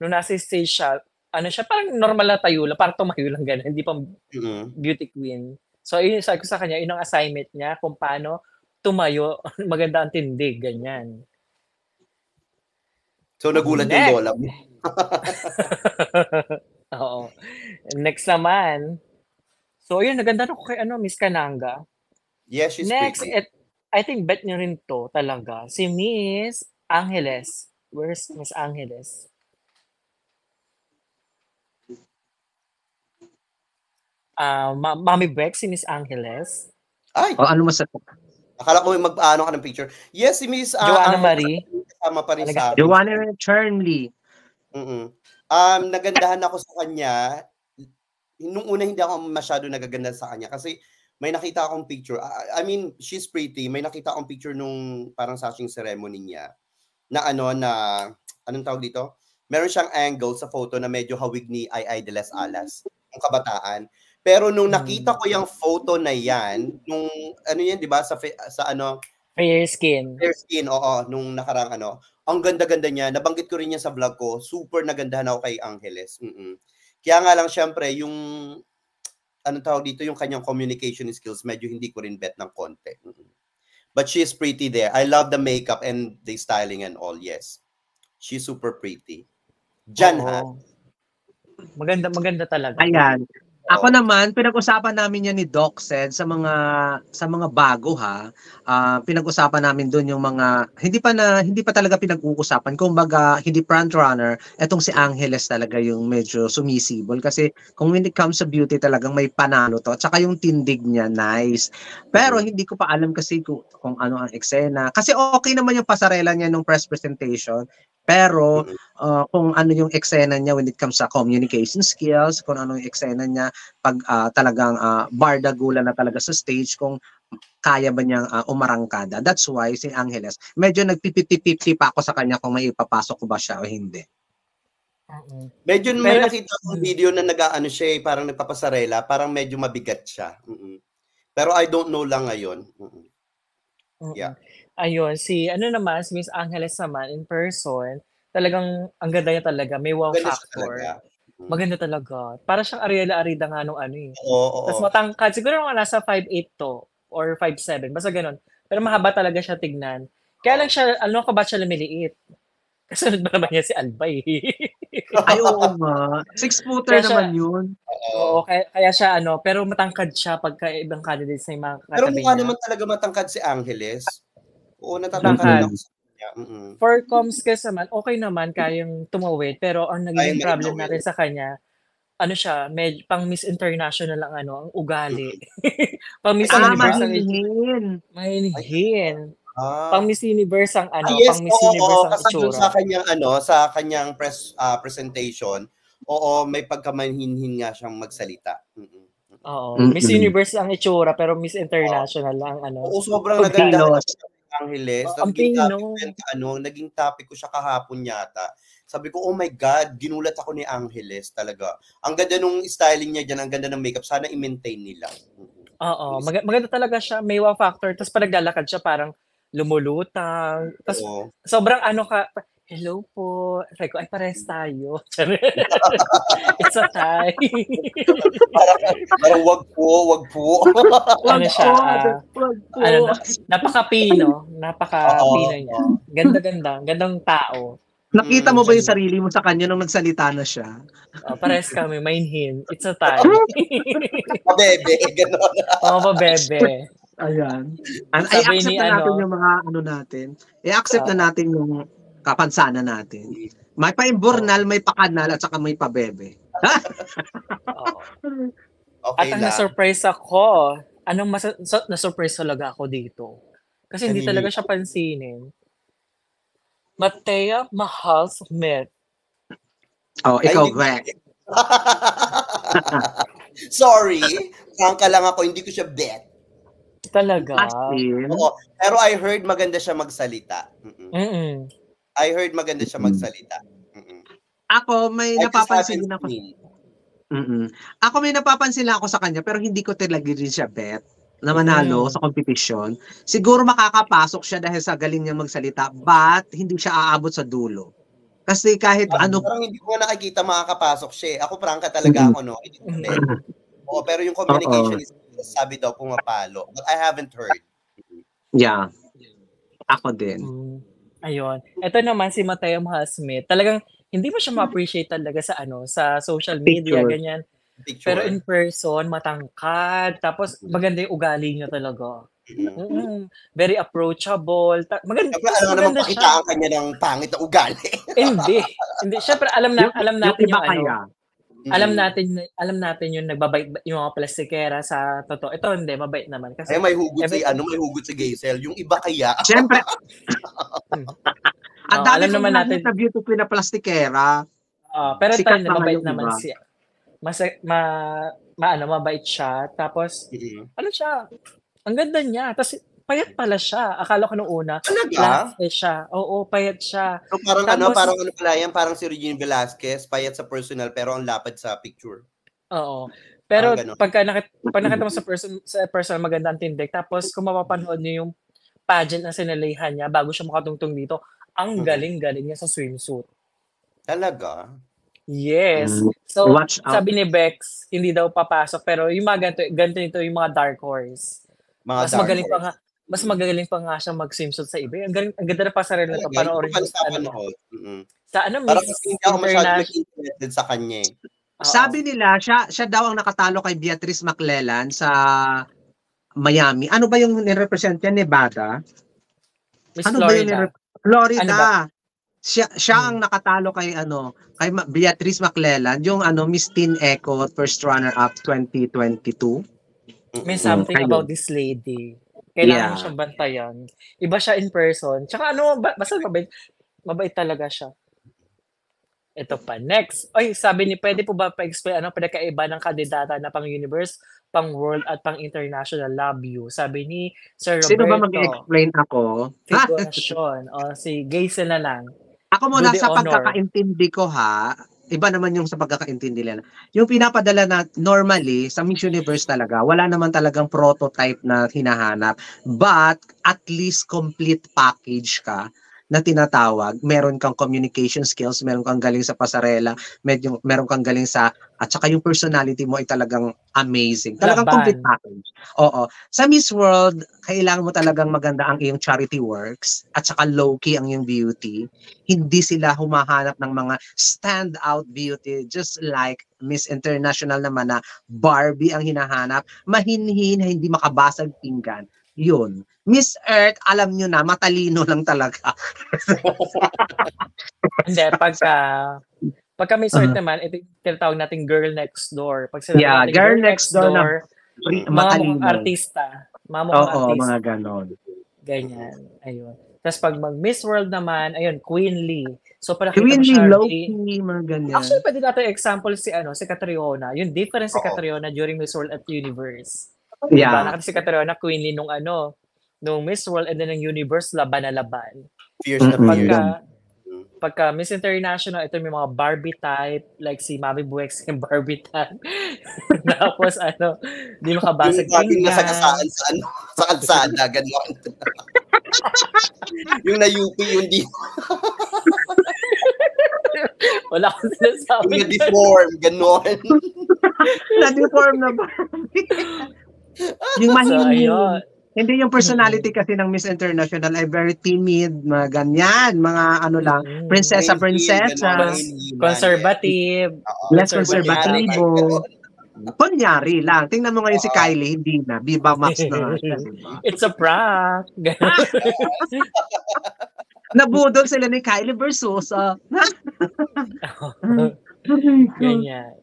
nung nasa stage siya, ano siya, parang normal na tayo lang, parang tumayo lang gano'n, hindi pa Mm-mm. beauty queen. So, yun sabi ko sa kanya, yun ang assignment niya kung paano tumayo, maganda ang tindig, ganyan. So nagulat yung lola mo. Oo. Next naman, so yun, naganda ko kay ano, Miss Kananga. Yes, she's Next, pretty. et, I think bet nyo rin to talaga, si Miss Angeles. Where's Miss Angeles? Ah, Ma- Mami Beck, si Miss Angeles. Ay, o ano masasabi? akala ko mag-ano ka ng picture. Yes, si Miss ah, Joanna ang- Marie. Kasama pa rin sa akin. Joanna Chernley. Mm-mm. Um, nagandahan ako sa kanya. Nung una hindi ako masyado nagaganda sa kanya kasi may nakita akong picture. I, I mean, she's pretty. May nakita akong picture nung parang sashing ceremony niya na ano na anong tawag dito? Meron siyang angle sa photo na medyo hawig ni Ay Ay de las Alas, yung kabataan. Pero nung nakita ko yung photo na yan, nung ano yan, 'di ba sa sa ano, Fair skin. fair skin, oo, nung nakarang ano, ang ganda-ganda niya. Nabanggit ko rin yan sa vlog ko. Super nagandahan ako kay Angeles. Mm-mm. Kaya nga lang, syempre, yung, anong tawag dito, yung kanyang communication skills, medyo hindi ko rin bet ng konti. Mm-mm. But she is pretty there. I love the makeup and the styling and all, yes. She's super pretty. Jan, ha? Maganda, maganda talaga. Ayan. Ako naman, pinag-usapan namin yan ni Doc Sed sa mga sa mga bago ha. Ah, pinag-usapan namin doon yung mga hindi pa na hindi pa talaga pinag-uusapan. Kumbaga, hindi front runner, etong si Angeles talaga yung medyo sumisibol kasi kung when it comes sa beauty talagang may panalo to. At saka yung tindig niya, nice. Pero hindi ko pa alam kasi kung, kung ano ang eksena. Kasi okay naman yung pasarela niya nung press presentation. Pero uh, kung ano yung eksena niya when it comes sa communication skills, kung ano yung eksena niya pag ah, talagang uh, bardagula na talaga sa stage, kung kaya ba niyang ah, umarangkada. That's why si Angeles, medyo nagpipiti-piti pa ako sa kanya kung may ipapasok ko ba siya o hindi. Oo. Medyo may Pero- nakita akong video na nag-ano siya, eh, parang nagpapasarela, parang medyo mabigat siya. Mm-mm. Pero I don't know lang ngayon. Mm-mm. Oo. Yeah. Ayun, si ano naman, si Miss Angeles naman in person, talagang ang ganda niya talaga, may wow Maganda siya factor. talaga. Mm. Maganda talaga. Para siyang Ariela Arida nga nung ano eh. Oo, oo. Tapos matangkad, siguro mga nasa 5'8 to or 5'7, basta ganun. Pero mahaba talaga siya tignan. Kaya lang siya, ano ka ba siya lumiliit? Kasunod ba naman niya si Albay? Ay, oo nga. Six-footer Kaya siya- naman yun. Oo. Oo, kaya, kaya siya ano, pero matangkad siya pagka ibang candidates na yung mga Pero katabi mukha niya. naman talaga matangkad si Angeles. Oo, natatangkad Tangkad. ako sa kanya. Mm-mm. For comms kasi naman, okay naman, kayang tumawid. Pero ang nagiging Kayang problem natin sa kanya, ano siya, med, pang Miss International ang ano, ang ugali. pang Miss Ah, Universe ang mahinihin. Ah. Pang Miss Universe ang ano, Ah, yes, pang Miss oo, Universe oo, ang itsura. sa kanyang ano, sa kanyang press ah, presentation, oo, may pagkamanhinhin nga siyang magsalita. Mm-mm. Oo. Mm-mm. Miss Universe ang itsura, pero Miss International ang ano. Oo, sobrang Pag naganda. Angeles. Oh, ang Naging pino. topic ko yan, ano, naging topic ko siya kahapon yata. Sabi ko, oh my God, ginulat ako ni Angeles talaga. Ang ganda nung styling niya dyan, ang ganda ng makeup. Sana i-maintain nila. Oo. Mag- maganda talaga siya. May wow factor. Tapos pag naglalakad siya, parang lumulutang. Tapos sobrang ano ka, hello po. Sabi ko, ay pares tayo. It's a tie. Parang wag po, wag po. ano siya, ah, Wag po. ano na, napaka-pino. Napaka-pino niya. Ganda-ganda. Gandang tao. Nakita mo Mm, ba yung sarili mo sa kanya nung nagsalita na siya? Oh, pares kami, mainhin. It's a tie. Pabebe, gano'n. Oo, oh, bebe. Ayan. An- Sabi I-accept ni na natin ano- yung mga ano natin. I-accept na Oo. natin yung kapansanan natin. May paimburnal, may pakanal, at saka may pabebe. Oo. Okay At ang na-surprise ako, anong mas so, na-surprise talaga ako dito. Kasi hindi Kanino talaga siya pansinin. Matea Mahal Smith. Oh, ikaw, Greg. Sorry, prangka lang ako, hindi ko siya bet. Talaga. Oo, pero I heard maganda siya magsalita. Mm-mm. Mm-mm. I heard maganda siya magsalita. Mm-mm. ako may I napapansin din ako. Mm-mm. Ako may napapansin lang ako sa kanya pero hindi ko talaga rin siya bet na manalo Mm. sa competition. Siguro makakapasok siya dahil sa galing niya magsalita but hindi siya aabot sa dulo. Kasi kahit ano Parang hindi ko nga nakikita makakapasok siya. eh. Ako prangka talaga ako, no? Oo, pero yung communication is sabi daw pumapalo. But I haven't heard. yeah. Ako din. Mm. Ayun. Ito naman si Mateo Mahal Smith. Talagang hindi mo siya ma-appreciate talaga sa ano, sa social media, Picture. ganyan. Picture. Pero in person, matangkad. Tapos maganda yung ugali niya talaga. Mm. Mm-mm. Very approachable. Ta- maganda, Siyempre, alam naman pakita ang kanya ng pangit na ugali. hindi. Hindi. Siyempre, alam na, Yung- alam natin yung yung, ano. kaya. Alam Mm. natin, alam natin yung nagbabait yung mga plastikera sa totoo. Ito hindi, mabait naman. Kasi Ay, may hugot si, Every- ano, may hugot si Gaisel. Yung iba kaya, Siyempre. Ang Oo, dami alam naman natin na beauty queen na plastikera. Ah, pero Sikat tayo nga mabait yung naman iba. siya. Mas ma, ma ano, mabait siya. Tapos Mm. ano siya? Ang ganda niya. Tapos payat pala siya. Akala ko nung una, talaga? latte siya. Oo, payat siya. So, parang ano, Tapos- parang ano pala yan, parang si Regine Velasquez, payat sa personal, pero ang lapad sa picture. Oo. Pero pagka nakita, pag nakita mo sa person sa person maganda ang tindig, tapos kung mapapanood niyo yung pageant na sinalihan niya bago siya makatungtong dito, ang Mhm. galing-galing niya sa swimsuit. Talaga? Yes. Mm. So, Watch out. sabi ni Bex, hindi daw papasok. Pero yung mga ganito, ganito ito yung mga dark horse. Mga Mas dark magaling pa horse. nga, mas magaling pa nga siya mag-swimsuit sa iba. Ang galing, ang ganda na pasarela to. Talaga, Panoorin hindi mo ko sa pa ano. Mm-mm. sa ano, Parang Miss kasi hindi ako masyado International. nag-interested sa kanya eh. Oo. Sabi nila, siya, siya daw ang nakatalo kay Beatrice McClellan sa Miami. Ano ba yung nirepresent niya? Nevada? Miss ano ba yung Florida. nire- Florida. Ano ba? Siya, siya Hmm. ang nakatalo kay ano kay Beatrice McClellan yung ano Miss Teen Echo first runner up 2022 Mm-mm. May something kayo. about this lady. Kailangan Yeah. mo siyang bantayan. Iba siya in person. Tsaka ano, ba- basta mabait, mabait talaga siya. Ito pa. Next. Oy, sabi ni, pwede po ba pa-explain ano pinakaiba ng kandidata na pang universe, pang world at pang international love you? Sabi ni Sir Roberto. Sino ba mag-explain ako? Figurasyon. o si Gaysel na lang. Ako muna Do the sa honor. pagkakaintindi ko ha, iba naman yung sa pagkakaintindi nila. Yung pinapadala na normally sa Miss Universe talaga, wala naman talagang prototype na hinahanap. But at least complete package ka na tinatawag. Meron kang communication skills, meron kang galing sa pasarela, medyo, meron kang galing sa, at saka yung personality mo ay talagang amazing. Talagang Laban. complete package. Oo. Sa Miss World, kailangan mo talagang maganda ang iyong charity works at saka low-key ang iyong beauty. Hindi sila humahanap ng mga stand-out beauty just like Miss International naman na Barbie ang hinahanap. Mahinhin, hindi makabasag pinggan. Yun. Miss Earth, alam nyo na, matalino lang talaga. Hindi, pagka, pagka may sort Uh-huh. naman, ito yung tinatawag nating girl next door. Pag sinabi Yeah, nating girl next door na mga matalino. mukhang artista. Mga Oo, artista. mga ganon. Ganyan. Ayun. Tapos pag mag Miss World naman, ayun, Queen Lee. So para kita Queen mo siya, Lee, eh, low-key, mga ganyan. Actually, pwede natin example si ano, si Catriona. Yung difference si. Catriona during Miss World at Universe. Diba? yeah. Nakita si Catriona, Queen Lee nung ano, nung Miss World and then ng Universe, laban na laban. Fierce na. Pagka, pagka Miss International, ito may mga Barbie type, like si Mavi Buex yung Barbie type. Tapos ano, di makabasag Yung laging nasa kasaan sa, ano, sa kalsada, gano'n. yung na-UP, yung di, Wala akong yung sinasabi. na-deform, gano'n. Na-deform na ba? yung So, mahinhin. ayun. Hindi yung personality kasi ng Miss International ay very timid, mga ganyan, mga ano lang, prinsesa, prinsesa, Queen, Conservative. Less conservative. conservatibo. Kunyari lang. Tingnan mo ngayon si. Kylie, hindi na. Viva Max na? It's a prank. Nabudol sila ni Kylie versus uh, Ganyan.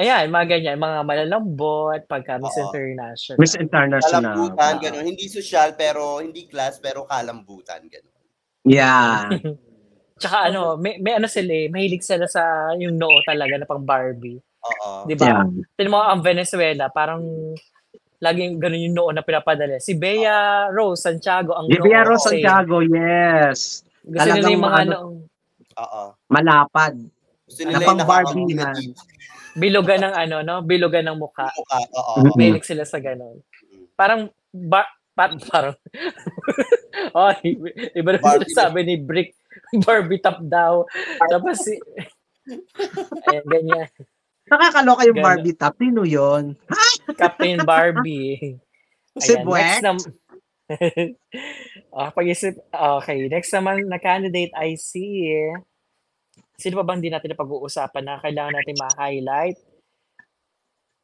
Ayan, mga ganyan, mga malalambot, pagka Miss Oo. International. Miss International. Kalambutan, Ah. gano'n. Hindi social, pero hindi class, pero kalambutan, gano'n. Yeah. Tsaka ano, may, may ano sila eh, mahilig sila sa yung noo talaga na pang Barbie. Oo. Di ba? Yeah. Tignan mo ang Venezuela, parang laging ganun yung noo na pinapadala. Si Bea Rose Santiago ang noo. Bea Rose kasi Santiago, yes. Gusto nila yung mga Talagang noong Oo. Malapad. Gusto nila Na yung pang Barbie nakakabili na. dito. Bilugan ng ano, no? Bilugan ng mukha. Mukha, Oo. Mhm. Mahilig sila sa ganun. Parang ba, pa, parang oh, iba na Barbie sabi ni Brick Barbie top daw. Tapos si Ayan, ganyan. Nakakaloka yung Ganon. Barbie top. Sino yun? Captain Barbie. Si Ayan, Buek? next nam- Ah, pag-isip, okay. Next naman na candidate I see. Sino pa bang hindi natin na pag-uusapan na kailangan natin ma-highlight?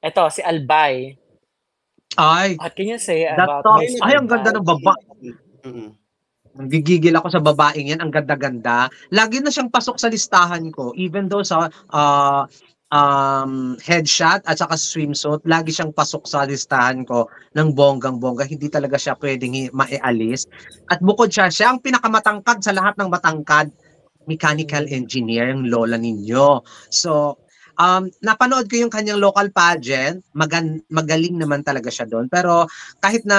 Ito, si Albay. Ay, What can you say about Miss Ay, ang ganda ng baba. Mm-mm. Gigigil ako sa babaeng yan. Ang ganda-ganda. Lagi na siyang pasok sa listahan ko. Even though sa ah, um, headshot at saka swimsuit, lagi siyang pasok sa listahan ko ng bonggang-bongga. Hindi talaga siya pwedeng maialis. At bukod siya, siya ang pinakamatangkad sa lahat ng matangkad mechanical engineer, yung lola ninyo. So, um, napanood ko yung kanyang local pageant. Magan, magaling naman talaga siya doon. Pero kahit na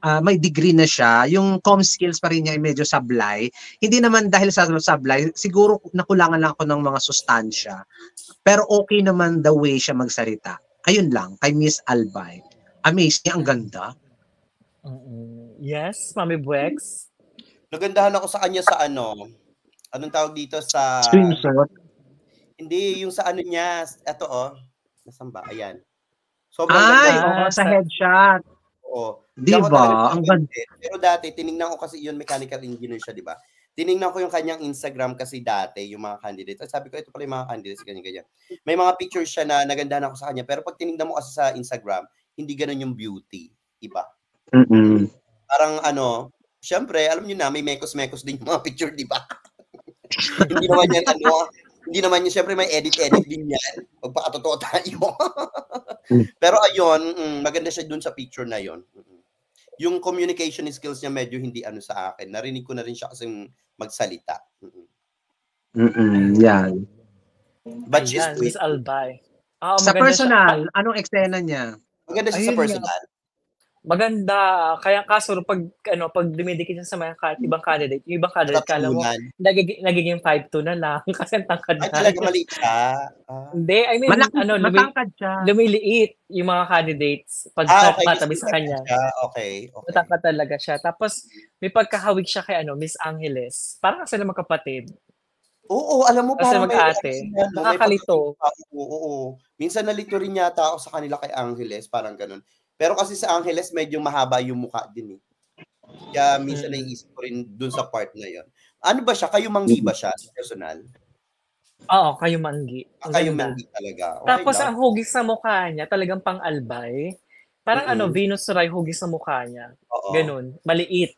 ah, may degree na siya, yung com skills pa rin niya ay medyo sablay. Hindi naman dahil sa sablay, siguro nakulangan lang ako ng mga sustansya. Pero okay naman the way siya magsalita. Ayun lang, kay Miss Albay. Amazing, ang ganda. Mm-mm. Yes, Mami Buex. Nagandahan ako sa kanya sa ano, anong tawag dito sa... Swimsuit. Hindi, yung sa ano niya, eto oh. Nasaan ba? Ayan. Sobrang Ay, ganda. oo, Ah, sa sa- Oo. headshot. Di ba? Ang eh. Pero dati, tiningnan ko kasi yun, mechanical engineer siya, di ba? Tiningnan ko yung kanyang Instagram kasi dati, yung mga candidates. At sabi ko, ito pala yung mga candidates, ganyan-ganyan. May mga pictures siya na nagandahan ako sa kanya. Pero pag tinignan mo kasi sa Instagram, hindi ganun yung beauty. Iba. Mm-mm. Parang ano, syempre, alam niyo na, may mekos-mekos din yung mga picture, di ba? Hindi naman yan, ano, hindi naman yun, syempre may edit-edit din yan. Magpakatotoo tayo. Pero ayun, mm, maganda siya dun sa picture na yon. Yung communication skills niya medyo hindi ano sa akin. Narinig ko na rin siya kasi magsalita. Mm-mm. Yan. But she's Miss. Albay. Ah, Sa personal, Siya. anong eksena niya? Maganda siya sa Ayun nga. personal. Maganda. Kaya kaso pag ano pag dumidikit siya sa mga ka- ibang candidate, yung ibang candidate kala mo nagiging, nagiging 5'2 na lang kasi ang tangkad Ay, na. talaga maliit siya. Ah. Hindi, I mean, Malaki, ano, lumi, matangkad siya. lumiliit yung mga candidates pag Ah, okay. matabi sa kanya. siya. Okay, okay. Matangkad talaga siya. Tapos, may pagkahawig siya kay ano, Miss Angeles. Parang sila magkapatid. Oo, alam mo Kasi parang may mag-ate. ano Nakakalito. pagkakita- Oo, oo. Minsan nalito rin yata ako sa kanila kay Angeles, parang ganun. Pero kasi sa Angeles, medyo mahaba yung mukha din eh. Kaya minsan Mm. naiisip ko rin dun sa part na yon. Ano ba siya? Kayo manggi ba siya sa personal? Oo, kayo manggi. Ang Kayo manggi talaga. Okay Tapos, lang. ang hugis sa mukha niya, talagang pang-albay. Parang Mm-mm. ano, Venus Ray hugis sa mukha niya. Oo. Ganun. Maliit.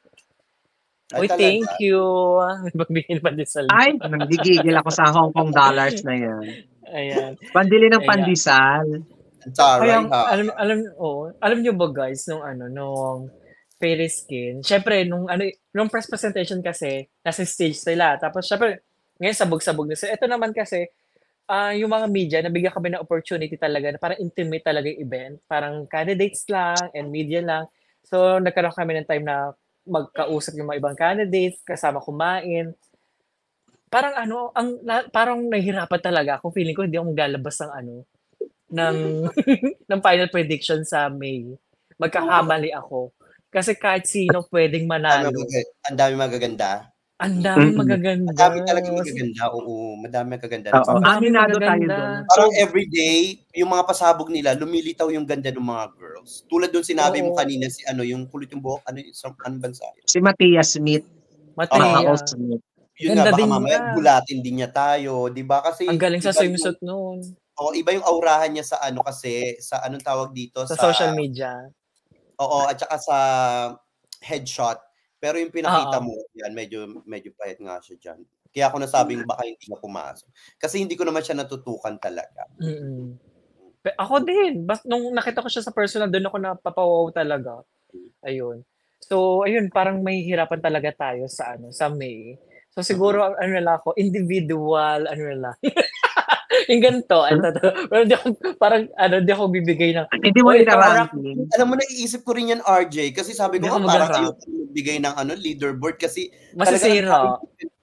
Ay, Uy, talaga. thank you. Magbigay pa din sa Ay, nanggigigil ako sa Hong Kong dollars na yan. Ayan. Pandili ng Ayan. pandesal. Taray, Kaya, ha? alam, alam, oh, alam niyo ba guys, nung ano, nung fairy skin, syempre, nung ano, nung press presentation kasi, nasa stage sila. Tapos, syempre, ngayon sabog-sabog na sila. Ito naman kasi, ah yung mga media, nabigyan kami ng opportunity talaga na parang intimate talaga yung event. Parang candidates lang and media lang. So, nagkaroon kami ng time na magkausap yung mga ibang candidates, kasama kumain. Parang ano, ang na- parang nahihirapan talaga ako. Feeling ko hindi ako maglalabas ng ano, ng ng final prediction sa May. Magkakamali ako. Kasi kahit sino pwedeng manalo. Ang dami magaganda. Ang dami magaganda. Ang dami talaga magaganda. Oo, madami magaganda. Oo. Aminado tayo doon. Parang everyday, yung mga pasabog nila, lumilitaw yung ganda ng mga girls. Tulad doon sinabi mo Oo. kanina, si ano, yung kulit yung buhok, ano, yung sa anong bansa yun? Si Matthias Smith. Matea. Mga Smith. Yun Ganda nga, baka din mamaya niya. gulatin din niya tayo, di ba? Kasi Ang galing sa iba swimsuit Yung, noon. Oh, iba yung aurahan niya sa ano kasi, sa anong tawag dito? Sa social media. Oo, at saka sa headshot. Pero yung pinakita Oo. mo, yan, medyo, medyo pahit nga siya dyan. Kaya ako nasabing baka hindi na pumasok. Kasi hindi ko naman siya natutukan talaga. Mm-mm. Ako din. Bas, nung nakita ko siya sa personal, doon ako napapawaw talaga. Ayun. So, ayun, parang may hirapan talaga tayo sa ano, sa May. So, siguro, ano lang ako, individual, ano lang. yung ganito, ano to. Pero di ako, parang, ano, di ako bibigay ng, Hindi mo ina-ranking. Alam mo, naiisip ko rin yan, RJ, kasi sabi ko, nga, parang ayaw magbigay ng ano, leaderboard kasi masisira.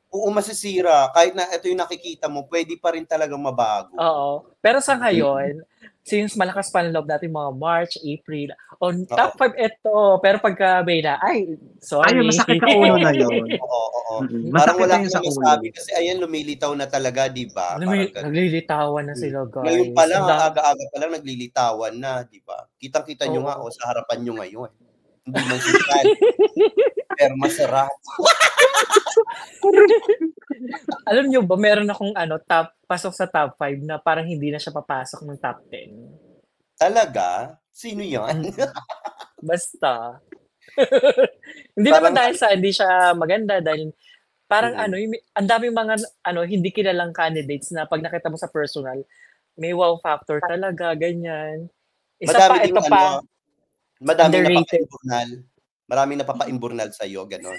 oo, masisira. Kahit na ito yung nakikita mo, pwede pa rin talagang mabago. Oo. Pero sa ngayon, since malakas pa ang loob natin mga March, April, on top 5 ito. Pero pagka May na, ay, sorry. Ayun, masakit sa ulo na yun. Oo, oo. Mm-mm. Parang Masakit wala na yun sa masabi kasi ayan, lumilitaw na talaga, di ba? Ganun. naglilitawan na sila, guys. Ngayon pa lang, Ang da- aga-aga pa lang, naglilitawan na, di ba? Kitang-kita nyo Oo. nga, o, sa harapan nyo ngayon. Hindi man. pero masarap. Alam nyo ba, meron akong ano, top, pasok sa top 5 na parang hindi na siya papasok ng top 10. Talaga? Sino yan? Basta. hindi naman Parang- dahil sa hindi siya maganda dahil parang Mhm. ano, yung, ang daming mga ano hindi kilalang candidates na pag nakita mo sa personal, may wow factor talaga, ganyan. Isa Madami pa, ito pa. ano, madami underrated. napapa-imburnal. Maraming napapa-imburnal sa'yo, ganon.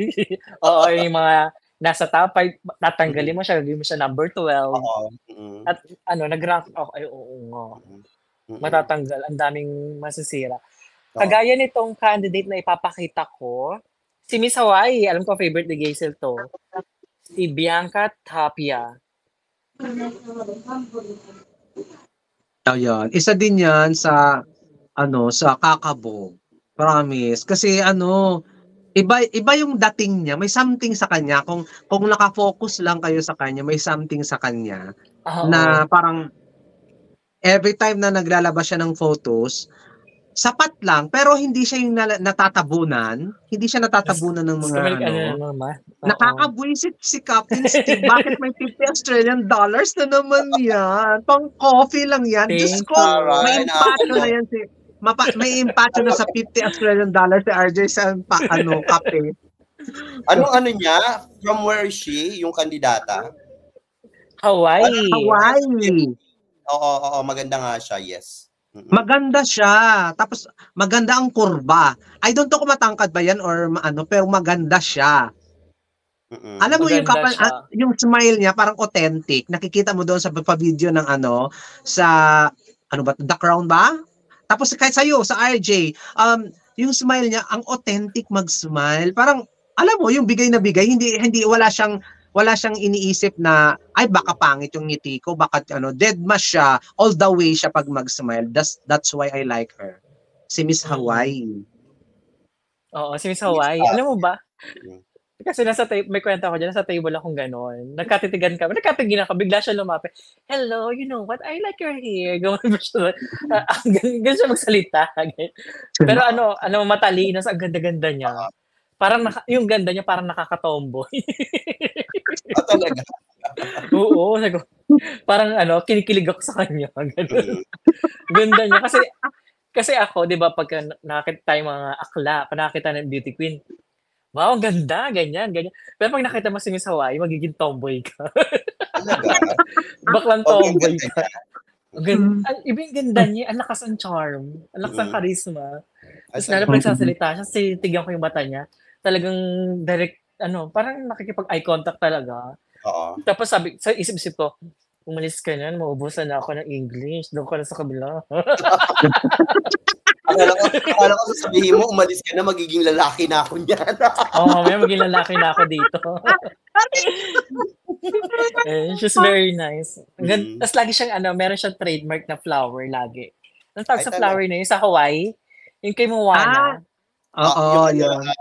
Oo, yung mga nasa top 5, tatanggalin mo siya, gagawin mo siya number 12. Oo. Mm. At ano, nag-rank ako, ay oo nga. Matatanggal, ang daming masisira. Oo. Kagaya nitong candidate na ipapakita ko, si Miss Hawaii, alam ko favorite ni Gaisel to. Si Bianca Tapia. Ayan. Isa din yan sa ano sa kakabog. Promise. Kasi ano, iba iba yung dating niya, may something sa kanya. Kung kung naka-focus lang kayo sa kanya, may something sa kanya Oo. na parang every time na naglalabas siya ng photos, sapat lang pero hindi siya yung natatabunan, hindi siya natatabunan ng mga ano. ano. Nakakabwisit si Captain Steve. Bakit may 50 Australian dollars na naman yan? Pang coffee lang yan. Thank ko, may nakakalo. na yan si mapa, may impato na sa 50 Australian dollars si RJ sa pa, ano, kape. Anong ano niya? From where is she? Yung kandidata? Hawaii. Hawaii. Oo, oo, maganda nga siya, yes. Maganda siya. Tapos maganda ang kurba. I don't know kung matangkad ba yan or ano, pero maganda siya. Mm-mm. Alam mo yung Maganda kapal, siya. ah, yung smile niya parang authentic. Nakikita mo doon sa pa-video ng ano sa ano ba The Crown ba? Tapos kahit sa sa RJ, um yung smile niya ang authentic mag-smile. Parang alam mo yung bigay na bigay, hindi hindi wala siyang wala siyang iniisip na ay baka pangit yung ngiti ko, baka ano dead ma siya all the way siya pag mag-smile. That's that's why I like her. Si Miss Hawaii. Oo, si Miss Hawaii. Alam mo ba? Kasi nasa ta- may kwento ako dyan, nasa table akong gano'n. Nagkatitigan kami. Nagkatigilan ka, bigla siya lumapit. Hello, you know what? I like your hair. Gawin mo siya. Ah, ah, gan- Ganun siya magsalita. Pero ano, ano matalino, ang ganda-ganda niya. Parang naka, yung ganda niya parang nakakatomboy. Ah, talaga. Oo, sabi ko, parang ano, kinikilig ako sa kanya. Ganun. Ganda niya. Kasi, kasi ako, di ba, pagka nakakita tayo mga akla, pa nakakita ng beauty queen, wow, ang ganda, ganyan, ganyan. Pero pag nakita mo si Miss Hawaii, magiging tomboy ka. Talaga. Baklang Okay, tomboy ka. Ang ganda, ang, ibig ganda niya, ang lakas ang charm, ang lakas ang Mm. charisma. Tapos lalo pag nagsasalita siya, tinitigyan ko yung mata niya, talagang direct, ano, parang nakikipag-eye contact talaga. Oo. Tapos sabi, sa isip-isip ko, umalis ka na, maubusan na ako ng English, doon ka na sa kabila. Akala ko, akala ko sasabihin mo, umalis ka na, magiging lalaki na ako niyan. Oo, oh, mamaya maging lalaki na ako dito. eh, she's very nice. Ang gan- Mm. Tapos lagi siyang, ano, meron siyang trademark na flower lagi. Ang tawag sa talaga? flower na yun, sa Hawaii, yung kay Moana, Oo, Yung yun. ano,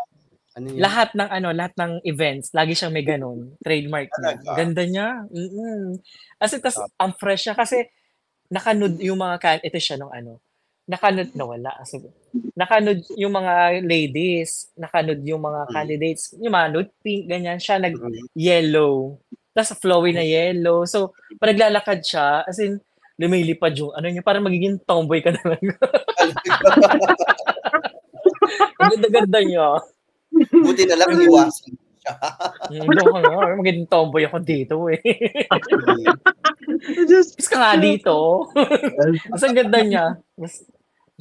Ano yun? lahat ng ano, lahat ng events, lagi siyang may ganun, trademark niya. Ganda niya. Mm. Kasi tas Ah. ang fresh niya kasi nakanud yung mga kan ito siya nung ano. Nakanud nawala. So, nakanud yung mga ladies, nakanud yung mga Mm. candidates, yung mga nude pink ganyan, siya nag Mm. yellow. Tapos flowy na yellow. So, pag naglalakad siya, as in, lumilipad yung ano niya, parang magiging tomboy ka na lang. Ang ganda-ganda niya. Buti na lang iwasan. Hindi ko nga, magiging tomboy ako dito eh. Just, Mas ka nga dito. Mas ang ganda niya. Mas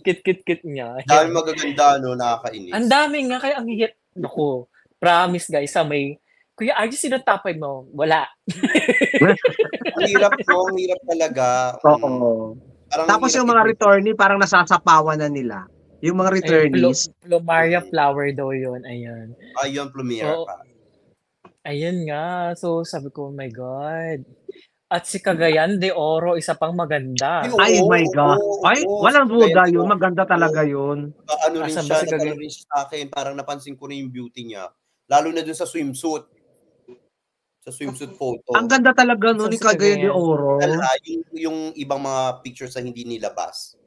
kit-kit-kit niya. Dami magaganda, no? Nakakainis. Ang dami nga, kaya ang hihit. Naku, promise guys, sa may, Kuya RG, sino top 5 mo? Wala. ang hirap no, ang hirap talaga. Oo. Parang Tapos yung mga returnee, parang nasasapawan na nila. Yung mga Ayun, returnees. Plo- Plumaria flower daw yun. Ayun. Ayun, Plumira Oo. pa. Ayun nga. So, sabi ko, oh my God. At si Cagayan de Oro, isa pang maganda. Ay, Ay, Oo, my God. oo, Ay, oo, walang duda yun. Maganda talaga yun. ano rin Asan siya, si Cagayan? rin siya sa akin, parang napansin ko rin yung beauty niya. Lalo na dun sa swimsuit. Sa swimsuit photo. Ang ganda talaga no ni si Cagayan de? Oro. Yung, yung ibang mga pictures na hindi nilabas.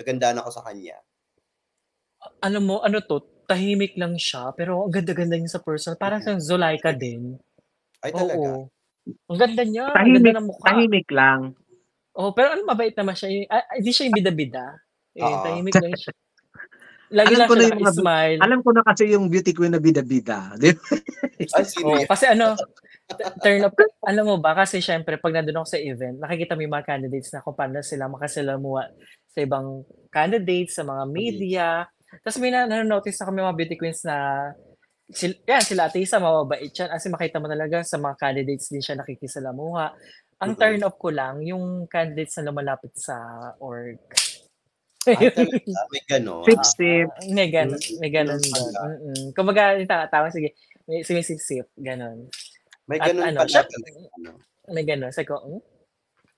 Nagandaan ako sa kanya. Ano mo, ano to, tahimik lang siya, pero ang ganda-ganda niya sa person. Parang siyang Zulaika din. Ay talaga. Oo. Ang ganda niya. ang Tahimik, ganda ng mukha. tahimik lang. Oh, pero ano mabait naman siya. Ah, Hindi siya yung bida-bida. Eh, Oo. tahimik lang siya. Lagi Alam lang ko siya na yung mga- naka-smile. Alam ko na kasi yung beauty queen na bida-bida. Di ba? Ay, Oh, kasi ano, turn up, alam mo ba, kasi syempre, pag nandun ako sa event, nakikita mo yung mga candidates na kung paano sila makasalamuha sa ibang candidates, sa mga media. Tapos may na- nanonotice na kami mga beauty queens na sil, yan, sila Ate Isa, mababait yan. Kasi makita mo talaga sa mga candidates din siya nakikisalamuha. Ang turn off ko lang, yung candidates na lumalapit sa org. Ay, talaga. May gano'n. Sip-sip. Ah, may ganon, may ganon Mm, doon. pala. Mm-mm. Kumbaga, sige, may sumisip-sip, ganon. May gano'n ano, pala. May gano'n. Sabi ko, hmm?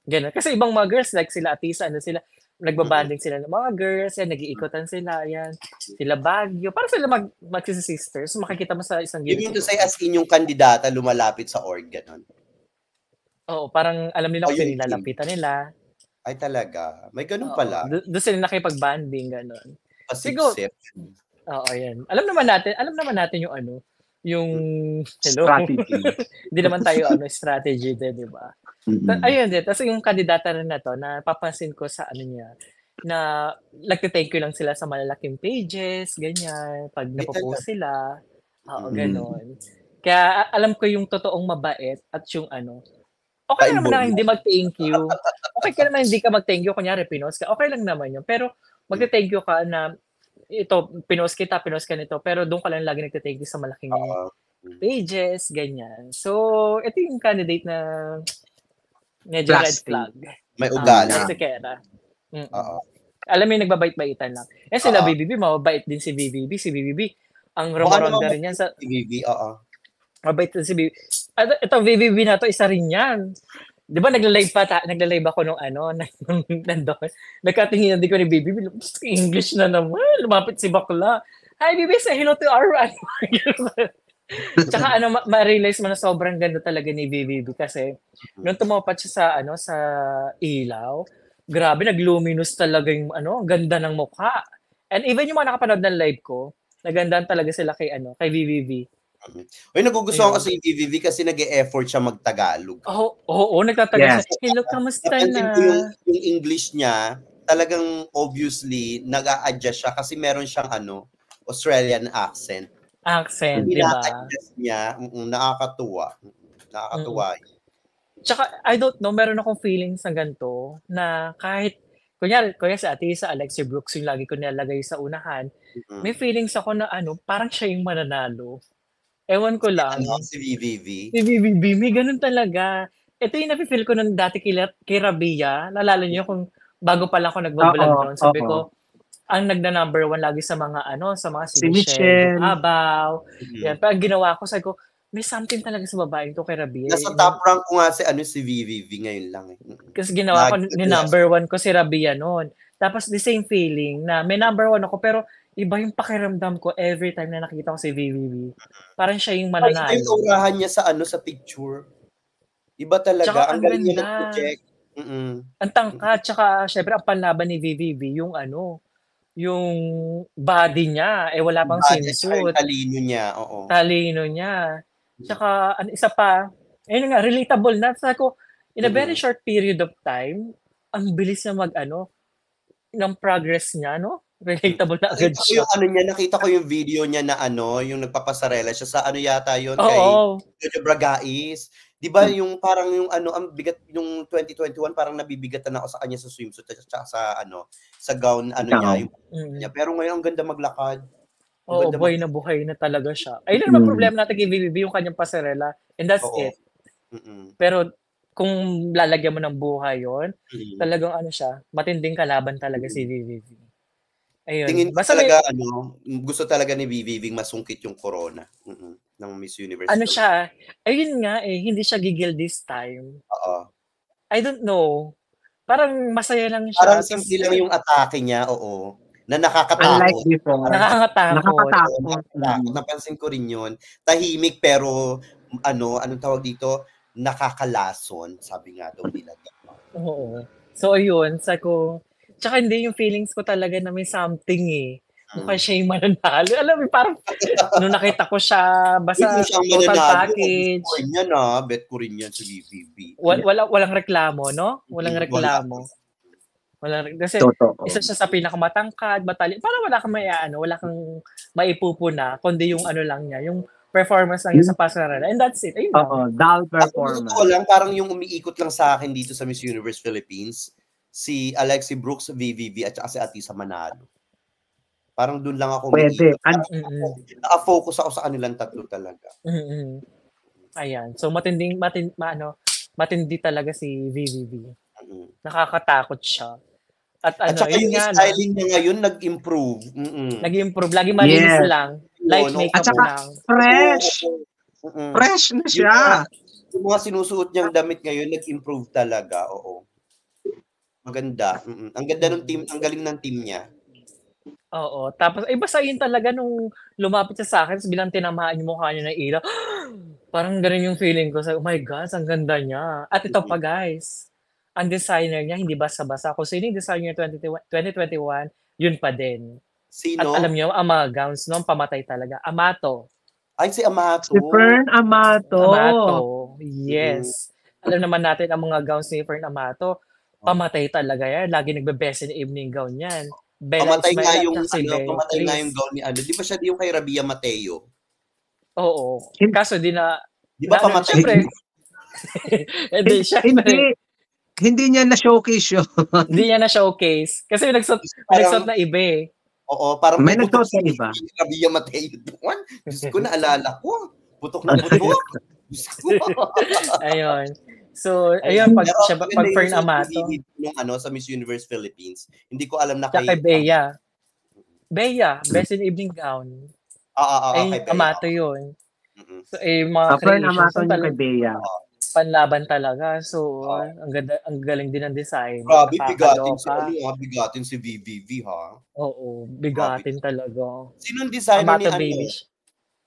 Gano'n. Kasi ibang mga girls, like sila Atisa, ano sila, nagbabanding sila ng mga girls, yan, nag-iikotan sila, yan. Sila Baguio. Parang sila mag, magsisisters. Makikita mo sa isang Yun yung to say as in yung kandidata lumalapit sa org, gano'n. Oo, parang alam nila Oh, kung nilalapitan nila. Ay talaga. May Oo, gano'n pala. do- Doon sila nakipag-banding, gano'n. Pasip-sip. Oo, yan. Alam naman natin, alam naman natin yung ano, yung, hello, Strategy. hindi naman tayo ano, strategy din, di ba? Mm-mm. Ayun din. Tapos yung kandidata rin na to, na papansin ko sa ano niya, na nagte-thank you lang sila sa malalaking pages, ganyan, pag napopost sila. Oo, ganon. Kaya a- alam ko yung totoong mabait at yung ano, okay lang naman na hindi mag-thank you. Okay ka naman hindi ka mag-thank you, kunyari pinost ka, okay lang naman yun. Pero magte-thank you ka na ito, pinost kita, pinost ka nito, pero doon ka lang lagi nagte-thank you sa malaking Oo. pages, ganyan. So, ito yung candidate na medyo red Plastic. flag. May Ah, ugali. si Kera. Mm. Oo. Alam mo yung nagbabait-baitan lang. Eh sila Oo. BBB, mababait din si BBB. Si BBB, ang naman rin yan sa, TVV, oo. mabait din si BBB. Ito, ito BBB na to, isa rin yan. Di ba nagla-live pa, ta- nagla-live ako nung ano, nung nandun. Nagkatingin din ko ni BBB, English na naman, lumapit si Bakla. Hi BBB, say hello to our Tsaka ano, ma- ma-realize mo na sobrang ganda talaga ni BBB kasi nung tumapat siya sa ano sa ilaw, grabe nagluminous talaga yung ano, ang ganda ng mukha. And even yung mga nakapanood ng live ko, nagandaan talaga sila kay ano, kay BBB. Uy, nagugustuhan ko sa TVV kasi nag-e-effort siya magtagalog. Oo, oo, oo nagtatagal Yes. siya. Hello, kamusta na? yung, yung English niya, talagang obviously nag adjust siya kasi meron siyang ano, Australian accent. Accent, di ba? Ina-adjust niya, mm, nakakatuwa. Mm, Nakakatuwa. Tsaka, I don't know, meron akong feelings na ganito na kahit, kunyari, kunyari sa ate sa Alexi Brooks yung lagi ko nilalagay sa unahan, Mm. may feelings ako na ano, parang siya yung mananalo. Ewan ko lang. Ano, si VVV. Si BBB, may ganun talaga. Ito yung nafe-feel ko nung dati kay, kay Rabia. Nalala niyo kung bago pa lang ako nagbablog Oo, noon. Sabi ko, ang nagna number one lagi sa mga ano, sa mga si, Si Michelle, Michelle. Abaw. Mm. Yan. Pag ginawa ko, sabi ko, may something talaga sa babaeng to kay Rabia. Nasa top rank ko nga si ano si VVV ngayon lang eh. Kasi ginawa ko, Lagi ni ko number one ko si Rabia noon. Tapos the same feeling na may number one ako, pero iba yung pakiramdam ko every time na nakita ko si VVV. Parang siya yung Ay, iba yung mananalo. aurahan niya sa ano sa picture. Iba talaga. Tsaka ang galing niya ganda. ng project. Mm-mm. ang tangkad, tsaka syempre ang panlaban ni VVV, yung ano, yung body niya, eh wala pang yung swimsuit, talino niya, oo. talino niya. Tsaka, ano, isa pa, ayun nga, relatable na. Sabi ko, in a very short period of time, ang bilis na mag, ano, ng progress niya, no? Relatable na agad siya. yung ano niya, nakita ko yung video niya na ano, yung nagpapasarela siya sa ano yata yun kay Oo, Jojo Bragais. 'Di ba yung parang yung ano, ang bigat yung 2021 parang nabibigatan ako sa kanya sa swimsuit at saka sa ano, sa gown ano niya, yung Mm. niya. Pero ngayon ang ganda maglakad. Ang Oo, ganda buhay mag- na buhay na talaga siya. Ayun naman Mm. problema natin kay VVV, yung kanyang pasarela, and that's Oo. it. Mm. Pero kung lalagyan mo ng buhay yon, Mm. talagang ano siya, matinding kalaban talaga si VVV. Ayun. Tingin ko Basta may, talaga ano, gusto talaga ni Viving masungkit yung corona mm ng Miss Universe. ano siya, ayun nga eh, hindi siya gigil this time. Oo. I don't know. Parang masaya lang siya. Parang simple lang yung atake niya, oo. Na Unlike nakakatakot. before. Nakakatakot. Nakakatakot. Nakakatakot. Napansin ko rin yun. Tahimik pero ano, anong tawag dito? Nakakalason, sabi nga daw nila. Oo. So, ayun, sa ko, tsaka hindi yung feelings ko talaga na may something eh. Mukha siya yung mananalo. Alam mo, parang nung nakita ko siya, basta total package. Bet ko rin yan ah. Bet ko rin yan sa VVV. Wal, wala, walang reklamo, no? Walang reklamo. Walang, re- kasi Totoo. isa siya sa pinakamatangkad, batali. Parang wala kang may ano, wala kang maipupuna, kundi yung ano lang niya, yung performance lang niya sa pasarela. And that's it. Ayun. Oo, dull Ako performance. totoo lang, parang yung umiikot lang sa akin dito sa Miss Universe Philippines, si Alexi Brooks VVV at saka si Atisa Manalo. Parang doon lang ako Pwede. umiikot. An- Mm-mm. Naka-focus ako sa kanilang tatlo talaga. Mm-mm. Ayan. So matinding matin maano, matindi talaga si VVV. Mm. Nakakatakot siya. At At ano, saka yun yung nga styling niya ngayon nag-improve. Mm-mm. nag-improve. Lagi malinis Yes. lang. Light no? makeup At saka- lang. Fresh! Mm-mm. Fresh na siya! Yung mga sinusuot niyang damit ngayon, nag-improve talaga. Oo. Maganda. Mm-mm. Ang ganda ng team, ang galing ng team niya. Oo. Tapos, basta yun talaga nung lumapit siya sa akin, tapos bilang tinamaan yung mukha niya ng ilaw, parang ganun yung feeling ko. Sa, oh my God, ang ganda niya. At ito pa, guys. Ang designer niya, hindi basta-basta. Kung sino yung designer 2021, 2021, yun pa din. At Sino? alam niyo, ang mga gowns noon, pamatay talaga. Amato. Ay, si Amato. Si Fern Amato. Amato. Yes. Alam naman natin ang mga gowns ni Fern Amato, pamatay talaga yan. Lagi nagbe-best in evening gown yan. Bella Pamatay nga yung, ano, pamatay nga yung gown ni ano. Di ba siya yung kay Rabia Mateo? Oo. Kaso di na, Di ba na, ano, pamatay? syempre, hindi, syempre, Hindi, hindi niya na-showcase yun. hindi niya na showcase. Kasi nagsot, Parang- nagsot na iba eh. Oo, parang May sa si iba. Rabia Mateo doon. Diyos ko, naalala ko. Putok na putok. Diyos ko. Ayun. So, ayun, pag, siya, pag yung Fern Amato, Nung ano, sa Miss Universe Philippines. Hindi ko alam na kay... kay Bea. Bea, best in evening gown. Ah, ah, ah, Ay, kay Bea. Amato yun. So, eh, mga Fern creations, Amato yung kay Bea. panlaban talaga. So, Oo. ang ganda, ang galing din ng design. Grabe, bigatin si, ano, ah, bigatin si VVV, ha? Oo, bigatin talaga. Sinong designer ni Amato ano? baby.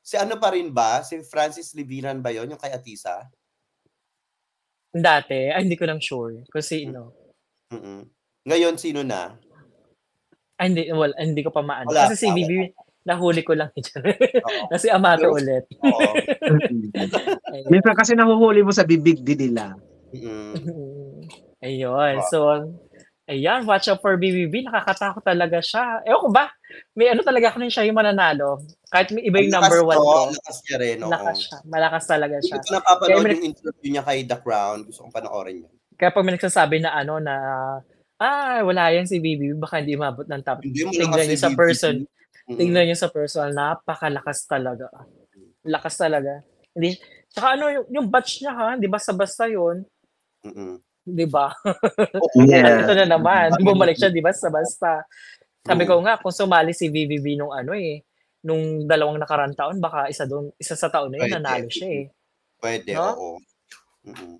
Si ano pa rin ba? Si Francis Liviran ba yon Yung kay Atisa? Dati, ay hindi ko lang sure kung sino. Mm-mm. Ngayon, sino na? Ay, hindi, well, hindi ko pa maano. Wala Kasi si Bibi, nahuli ko lang dyan. Kasi Amato Pero- ulit. Oo. Minsan kasi nahuhuli mo sa bibig din nila. Mm-mm. Ayun. So, ayan, watch out for BBB. Nakakatakot talaga siya. Ewan ko ba? May ano talaga ako na siya yung mananalo. Kahit may iba yung Ang number lakas one ko. Lakas niya rin, oo. Malakas siya. Malakas talaga Hindi siya. ko napapanood Kaya yung interview niya kay The Crown. Gusto kong panoorin yun. Kaya pag may nagsasabi na ano na ah, wala yan si BBB, baka hindi umabot ng top. Hindi mo Tingnan niyo sa person. Mm. Tingnan niyo sa personal, napakalakas talaga. Lakas talaga. Hindi, tsaka ano, yung, yung batch niya ha, di basta-basta yun. Mm-mm. Di ba? Oo. Yeah. Ito na naman, bumalik siya, di ba? Basta-basta. Sabi ko nga, kung sumali si VVV nung ano eh, nung dalawang nakarang taon, baka isa doon, isa sa taon na yun, Pwede. nanalo siya eh. Pwede, No? oo. Mm-mm.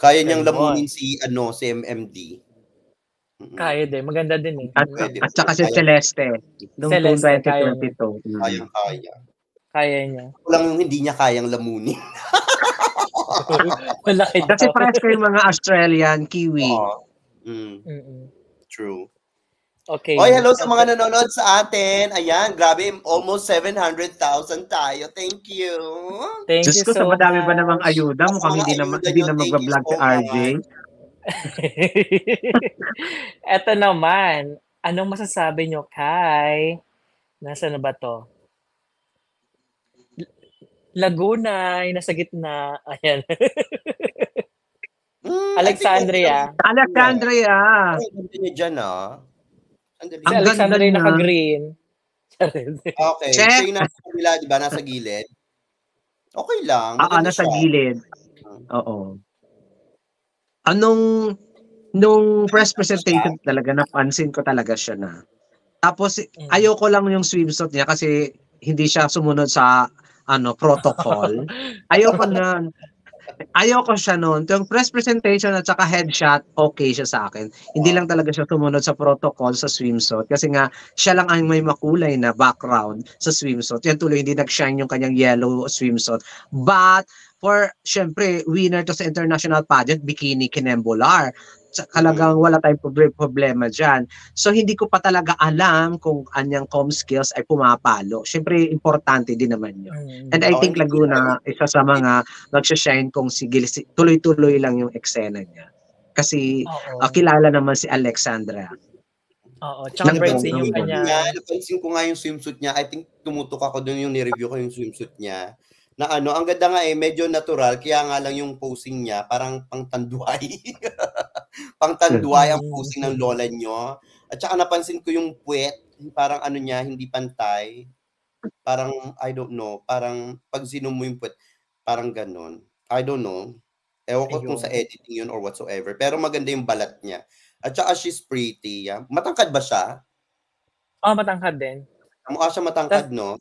Kaya niyang lamunin si, ano, si MMD. Mm-mm. Kaya din, maganda din eh. At, Pwede. at saka si Celeste. Noong Celeste, kaya 2022. Mm. Kayang kaya. Kaya niya. Walang yung hindi niya kayang lamunin. Malaki Kasi daw. pares kayo mga Australian, Kiwi. Oo. Mm, Mm-mm. true. Okay. Oy, hello sa mga nanonood sa atin. Ayan, grabe, almost 700,000 tayo. Thank you. Thank Diyos you ko, so sa madami much. ba namang ayuda? Mukhang hindi na, ayuda hindi nyo, na thank you magbablog si RJ. Eto naman, anong masasabi nyo kay, nasa na ba to? Lagunay, nasa gitna. Ayan. Hmm, Alexandria. Alexandria. Ay, ganda niya dyan, ah. Si Ang Alexandria ganda niya. naka-green. Okay. Check. So yung nasa kabila, di ba? Nasa gilid. Okay lang. Ah, Maganda nasa siya. gilid. Oo. Anong nung press presentation talaga napansin ko talaga siya na. Tapos Mm. ayoko lang yung swimsuit niya kasi hindi siya sumunod sa ano protocol. ayoko na ayoko siya noon. Yung press presentation at saka headshot, okay siya sa akin. Hindi lang talaga siya sumunod sa protocol sa swimsuit kasi nga siya lang ang may makulay na background sa swimsuit. Yan tuloy hindi nag-shine yung kanyang yellow swimsuit. But for syempre winner to sa international pageant bikini kinembolar. Talagang wala tayong proble- problema diyan. So hindi ko pa talaga alam kung anyang com skills ay pumapalo. Syempre importante din naman 'yun. Mm. And I Oo, think Laguna isa sa mga magsha-shine kung sige si- tuloy-tuloy lang yung eksena niya. Kasi ah, kilala naman si Alexandra. Oo. Tsaka buong yung kanya. Nga, napansin ko nga yung swimsuit niya. I think tumutok ako doon yung ni-review ko yung swimsuit niya. Na ano, ang ganda nga eh, medyo natural. Kaya nga lang yung posing niya, parang pang tanduay. pang tanduay ang posing ng lola nyo. At saka napansin ko yung puwet, parang ano niya, hindi pantay. Parang, I don't know, parang pag sinum mo yung puwet, parang ganon. I don't know. Ewan ko kung sa editing yun or whatsoever. Pero maganda yung balat niya. At saka she's pretty. Yeah. Matangkad ba siya? Oh, matangkad din. Mukha siya matangkad, no?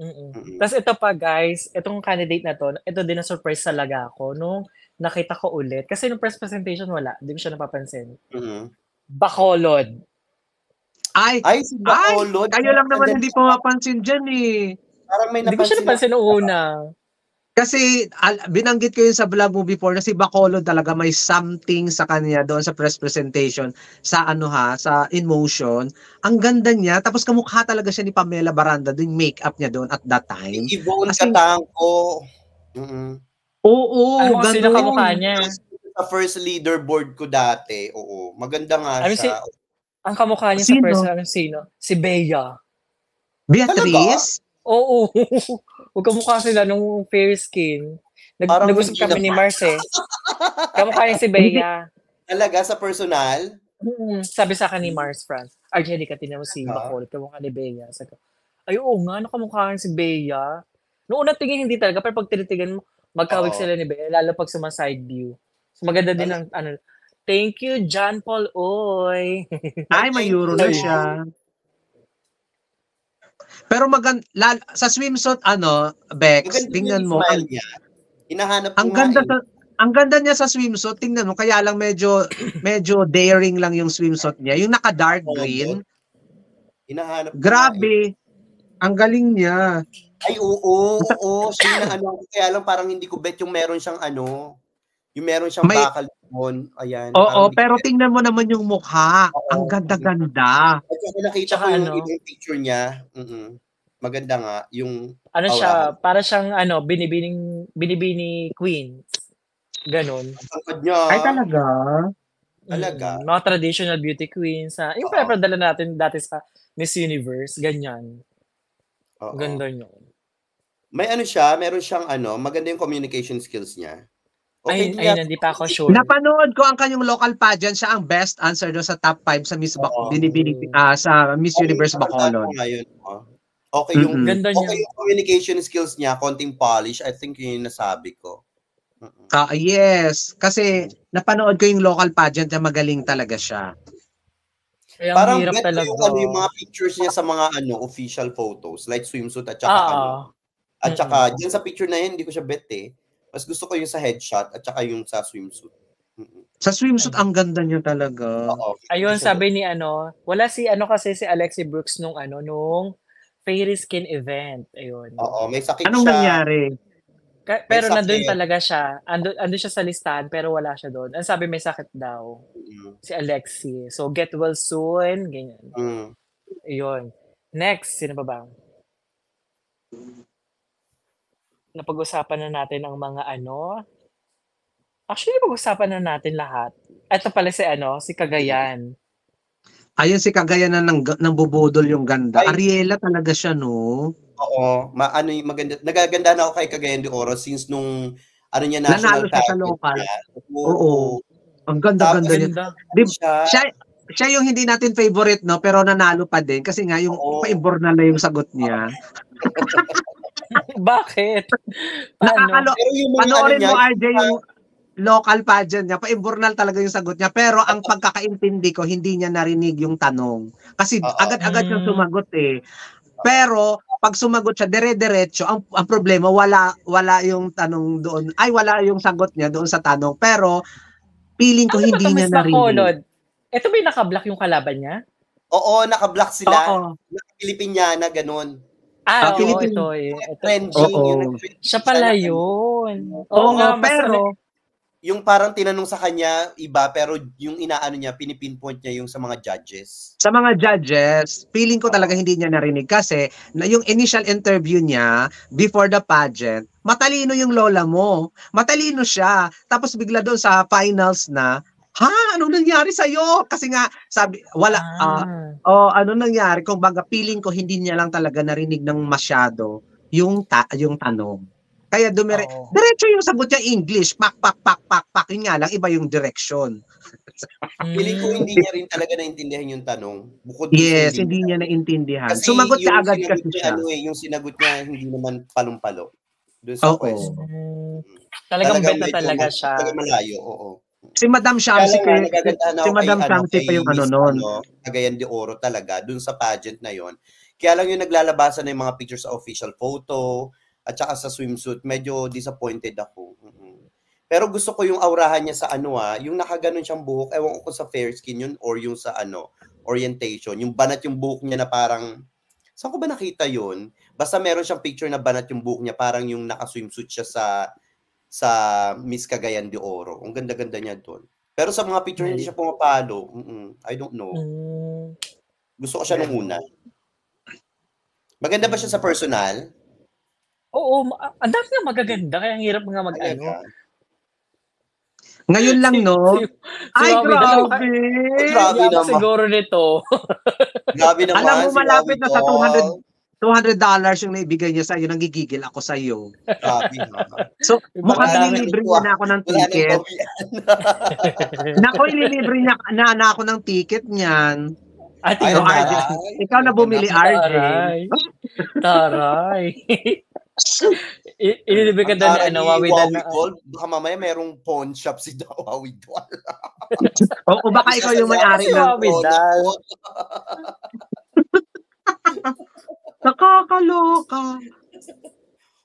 Mm-mm. Mm-mm. Tapos ito pa guys, itong candidate na to, ito din na surprise talaga ako nung nakita ko ulit. Kasi nung press presentation wala, hindi ko siya napapansin. Mhm. Bacolod. Ay, Ay, si Bacolod. kayo lang naman hindi pumapansin diyan eh. Parang may Hindi ko siya napansin noong una. Kasi al- binanggit ko yun sa vlog mo before na si Bacolod talaga may something sa kanya doon sa press presentation sa ano ha, sa In Motion. Ang ganda niya. Tapos kamukha talaga siya ni Pamela Baranda doon makeup niya doon at that time. Si Yvonne As in- Catangco. Mhm. Oo, Ano mo sino kamukha niya? Sa first leaderboard ko dati, oo. Maganda nga Ano siya. Ang kamukha niya Sino? sa person, ano sino? Si Bea. Beatrice? Oo. Huwag kamukha sila nung fair skin. Nag, Parang nag-usap kami ni Mars eh. Kamukha niya si Bea. Talaga, sa personal? Mm, sabi sa akin ni Mars France, Angelica, tinan mo si. Bacolod, kamukha ni Bea. Sabi ko, ay oo nga, ano kamukha si Bea? Noong unang tingin hindi talaga, pero pag tinitigan mo, magkawig sila ni Bea, lalo pag suma side view. So maganda din ang, ano, thank you, John Paul Oy. Ay, may euro na siya. Pero magan lal- sa swimsuit ano, Bex, Maganda tingnan mo, ang, niya. Hinahanap ang ganda eh. sa ang ganda niya sa swimsuit, tingnan mo, kaya lang medyo medyo daring lang yung swimsuit niya. Yung naka dark Oo. green, Hinahanap nga eh. grabe. Ang galing niya. Ay, oo, oo. Siya na ano, kaya lang parang hindi ko bet yung meron siyang ano, yung meron siyang May- bakal doon. Ayan. Oo, pero tingnan mo naman yung mukha. Oo. Ang ganda-ganda. At saka nakita ko yung ano? ibang picture niya. mm Maganda nga. Yung, Ano Oh, siya, para siyang, ano, binibining, binibini queen. Ganon. ang tangkad niya. Ay talaga. Talaga? Mm, mga traditional beauty queens. Ha? Yung pinapadala natin dati sa Miss Universe, ganyan. Oo. Ganda nyo. May ano siya, meron siyang ano, maganda yung communication skills niya. Ay, di ay, nga- hindi pa ako sure. Napanood ko ang kanyang local pageant, siya ang best answer doon sa top 5 sa Miss Bac- Oo. binibini ah, sa Miss Okay, Universe Bacolod. ano nga yun, oh. Okay yung, Mm-mm. Ganda niya. okay yung communication skills niya, konting polish, I think yun yung nasabi ko. Ah, yes. Kasi napanood ko yung local pageant na magaling talaga siya. Kaya ang Parang hirap talaga. yung, ano, yung mga pictures niya sa mga ano official photos, like swimsuit at saka Ah, ano. ah. At saka, dyan sa picture na yun, hindi ko siya bet eh. Mas gusto ko yung sa headshot at saka yung sa swimsuit. Sa swimsuit, ang ganda niya talaga. Oo. Ayun, sabi ni ano, wala si ano kasi si Alexi Brooks nung ano, nung Fairy Skin event. Ayun. Oo, may sakit Anong siya. nangyari? Ka- pero sakit. nandun talaga siya. Ando, ando siya sa listahan pero wala siya doon. Ang sabi may sakit daw. Mm. Si Alexi. So get well soon. Ganyan. Mm. Ayun. Next, sino ba ba? Napag-usapan na natin ang mga ano. Actually, napag-usapan na natin lahat. Ito pala si ano, si Cagayan. Ayun si Cagayan na nang, nang bubudol yung ganda. Ay. Ariela talaga siya, no? Oo, ma ano yung maganda. Nagaganda na ako kay Cagayan de Oro since nung ano niya Nanalo national siya sa local. niya. Oo. Ang ganda-ganda niya. Ganda. Di, Siya, siya, siya yung hindi natin favorite, no? Pero nanalo pa din kasi nga yung Oo. pa-imbornal na yung sagot niya. Bakit? Paano? Nakakalo, pero yung mga ano panoorin niya, mo, RJ, yung local pageant niya. Pa-imbornal talaga yung sagot niya. Pero ang pagkakaintindi ko, hindi niya narinig yung tanong. Kasi Oo. agad-agad siyang Mm. sumagot eh. Pero pag sumagot siya dire-diretso, ang, ang problema wala wala yung tanong doon. Ay wala yung sagot niya doon sa tanong. Pero feeling ko Ano hindi niya narinig. Ito ba yung nakablock yung kalaban niya? oo, naka-block sila. Oo. Pilipinyana, ganun. Ah, Ah, oo, Philippine- ito eh. Ito. Trending. Yung, nag- Siya pala yun. Oo Oo, nga, pero yung parang tinanong sa kanya, iba, pero yung inaano niya, pinipinpoint niya yung sa mga judges. sa mga judges, feeling ko talaga hindi niya narinig kasi na yung initial interview niya before the pageant, matalino yung lola mo. Matalino siya. Tapos bigla doon sa finals na, ha, ano nangyari sa'yo? Kasi nga, sabi, wala, ah, Ah. oh, ano nangyari? Kung baga, feeling ko hindi niya lang talaga narinig ng masyado yung, ta- yung tanong. Kaya dumire, Oo. diretso yung sagot niya English, pak, pak, pak, pak, pak, yun nga lang, iba yung direction. Feeling ko Mm. hindi niya rin talaga naintindihan yung tanong. Bukod sa Yes, hindi niya naintindihan. Kasi Sumagot yung ka agad kasi siya. Ano eh, yung sinagot niya, hindi naman palumpalo. Doon sa Oo. question. Mm. Talagang bet na medyo talaga siya. Talagang malayo, oo. Si Madam Kaya Shamsi, lang nga, kay, nagagandahan si ako Madam ano, Shamsi pa kay yung ano nun. Ano, Cagayan de Oro talaga, dun sa pageant na yon. Kaya lang yung naglalabasan ng mga pictures sa official photo, at saka sa swimsuit, medyo disappointed ako. Pero gusto ko yung aurahan niya sa ano ah, yung nakaganon siyang buhok, ewan ko sa fair skin yun or yung sa ano, orientation, yung banat yung buhok niya na parang, saan ko ba nakita yun? Basta meron siyang picture na banat yung buhok niya, parang yung naka-swimsuit siya sa sa Miss Cagayan de Oro. Ang ganda-ganda niya doon. Pero sa mga picture hindi siya pumapalo. Mm-mm. I don't know. Mm. Gusto ko siya nung una. Maganda ba siya sa personal? Oo, ma- ang dami nga magaganda, kaya ang hirap nga mag-ano. Ngayon lang, no? Si- Ay, Mami, dalawa- grabe! Grabe naman. siguro nito. Grabe naman. Alam mo, si malapit na sa Mami 200 $200 yung naibigay niya sa'yo, nanggigigil ako. Grabe ha. So, mukhang dami. ililibre niya na ako ng ticket. Nako, ililibre niya na, na ako ng ticket niyan. Ate, Ay, So, na. RJ, ikaw na bumili, RJ. Taray. Taray. Ililibre ka doon, ano, ni wawidan Wawi na. Doll, baka mamaya merong pawn shop si Wawi Doll. O, o baka ikaw yung may-ari ng... Wawi Doll. Nakakaloka.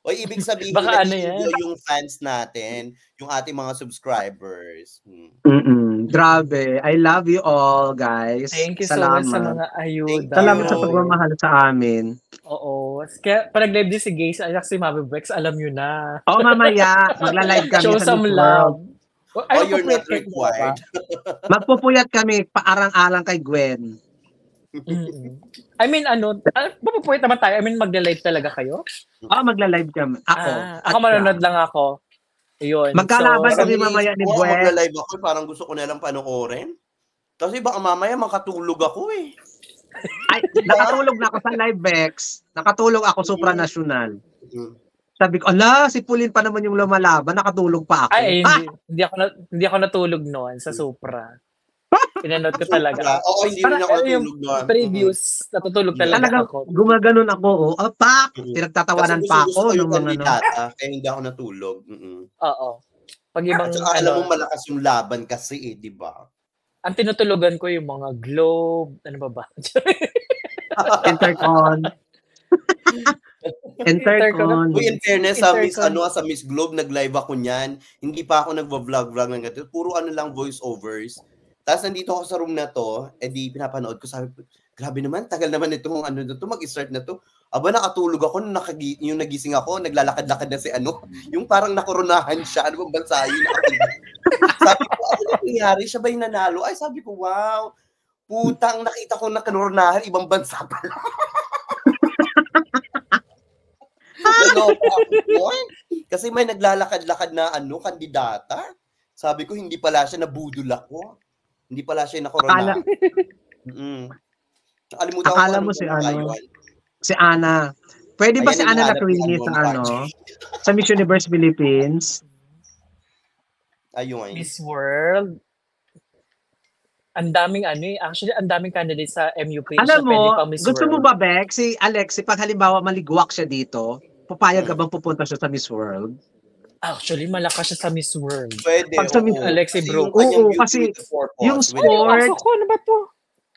O ibig sabihin Baka na ano yan? yung fans natin, yung ating mga subscribers. Hmm. Mm-mm. Grabe. I love you all, guys. Thank you so Salamat. much sa mga ayuda. Salamat sa pagmamahal sa amin. Oo. Kaya pag nag-live din si Gays, anak si Mami Bex, alam nyo na. O, mamaya, magla-live kami Show sa some love. World. Ay, Oh, you're not required. Magpupuyat kami, paarang-arang kay Gwen. Mm-mm. I mean, ano, ah, mapupuwit naman tayo. I mean, magla-live talaga kayo? Ah, magla-live kami. Ako. Ah, ako manonood lang ako. Yun. Magkalaban so, kami mamaya ni Oo, Gwen. magla-live ako, parang gusto ko na lang panoorin. Kasi baka mamaya makatulog ako eh. Ay, nakatulog na ako sa Livex. Nakatulog ako supranational. Hmm. Sabi ko, ala, si Pulin pa naman yung lumalaban, nakatulog pa ako. Ay, ah, hindi, hindi ako na, hindi ako natulog noon sa Supra. Pinanood ko talaga. Oo, hindi rin ako Parang yung natulog noon. Previous, natutulog talaga talagang ako. gumaganon ako. Oh, ah, pak! Mhm. Pinagtatawanan Kasi pa gusto- ako gusto ko ng yung mga ano. kandidata, kaya hindi ako natulog. Mm-mm. Oo. Pag ibang, At saka alam mo ano, malakas yung laban kasi eh, di ba? ang tinutulugan ko yung mga globe, ano ba ba? Intercon. Intercon. Uy, in fairness, sa Miss, ano, sa Miss Globe, nag-live ako niyan. Hindi pa ako nagva-vlog-vlog ng ganito. Puro ano lang, voice-overs. Tapos nandito ako sa room na to, eh di pinapanood ko, sabi ko, grabe naman, tagal naman itong ano na to, mag-start na to. Aba, nakatulog ako, nakagi, yung nagising ako, naglalakad-lakad na si ano, yung parang nakoronahan siya, ano bang bansa yun? sabi ko, ano na nangyari? Siya ba yung nanalo? Ay, sabi ko, wow, putang, nakita ko na kanoronahan, ibang bansa pala. Ako. Kasi may naglalakad-lakad na ano, kandidata. Sabi ko, hindi pala siya nabudol ako. Hindi pala siya nakorona. Akala- Mm. Nakalimutan ko Akala mo si ano. Si Ana. Pwede ba Ayan si Ana Lacrini ni sa ano? Sa Miss Universe Philippines? Ayun. Miss World. Ang daming ano eh. Actually, ang daming candidates sa MUP Alam na mo, gusto mo World. ba, Beck, si Alexi, pag halimbawa maligwak siya dito, papayag ka bang pupunta siya sa Miss World? Actually, malakas siya sa Miss World. Pwede. Pag sa. Miss Alexi Kasi Bro. yung Oo, kasi yung sport- Pasok ko, ano ba to?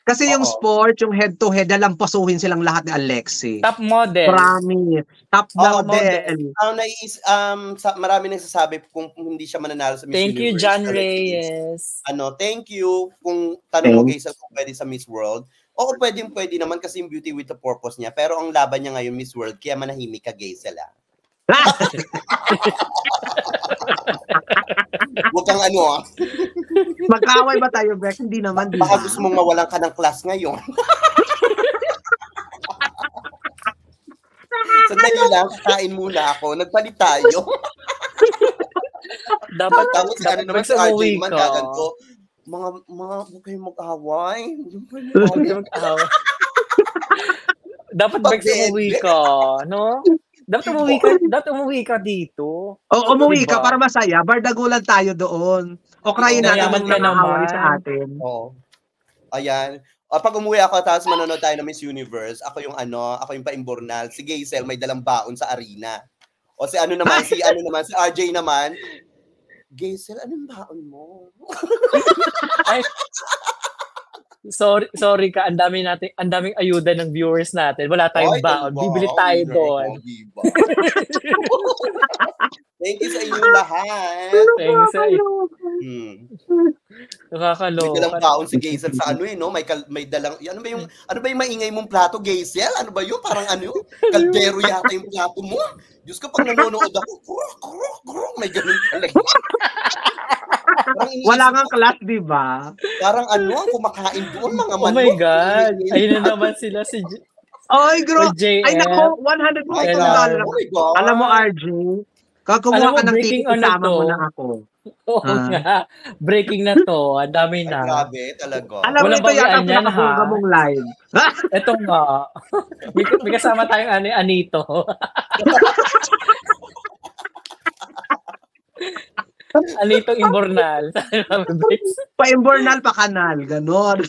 Kasi yung Oo. sport, yung head-to-head, pasuhin silang lahat ni Alexi. Top model. Promise. Top Oo, model. Ang nais, um, sa, marami nagsasabi kung hindi siya mananalo sa Miss Thank you, Universe. John Philippines. Reyes. Ano, thank you. Kung tanong mo Thanks. guys kung pwede sa Miss World. Oo, pwede pwede naman kasi yung beauty with the purpose niya. Pero ang laban niya ngayon, Miss World, kaya manahimik ka gay sila. Huwag kang ano ah. Magkaaway ba tayo, Beck? Hindi naman, di ba? Baka gusto mong mawalan ka ng class ngayon. Sandali lang, kakain muna ako. Nagpalit tayo. Dapat, Tapos ano dapat naman si RJ man, gaganto. Mga, mga, huwag kayong mag-away. Huwag ka mag-awa. Dapat Bakit? Bex umuwi ka, no? Dapat umuwi ka, dapat umuwi ka dito. O, umuwi Diba? ka para masaya. Bardagulan tayo doon. O krayin natin ka mga away naman. sa atin. Oo. Ayan. Ah, pag umuwi ako, tapos manonood tayo ng Miss Universe, ako yung ano, ako yung paimbornal. Si Gaysel may dalang baon sa arena. O si ano naman, si ano naman, si RJ naman, Gaysel, anong baon mo? Ay, sorry, sorry ka. Ang dami natin, ang daming ayuda ng viewers natin. Wala tayong Ay, baon. diba? Bibili tayo Ay, doon. diba? Thank you sa inyong lahat. Thanks. Ay, Hmm. May nakakaloka. dalang baon si Gaysel sa ano eh, no? May, kal- may dalang, ano ba yung, ano ba yung maingay mong plato, Gaysel? Ano ba yun? Parang ano yun? Kaldero yata yung plato mo. Diyos ko, pag nanonood ako, kurok, kurok, kurok, may ganun talaga. Wala ko, nga class, di ba? Parang ano, kumakain doon, mga Oh manok. my God. Ayun na naman sila si J- Ay, bro. o JF. Ay, nako, 100 Oh my pesos God. dollar. Oh my God. Alam mo, RJ, mo, ka ng breaking ticket, ano isama to? mo na ako. Oo Ah. nga. Breaking na to. Ang dami na. grabe, talaga. Alam mo, ito yata ang ha? mong live. Ito nga. may, may kasama tayong ani Anito. Anito Imbornal. Pa-imbornal, pa-kanal. Ganon.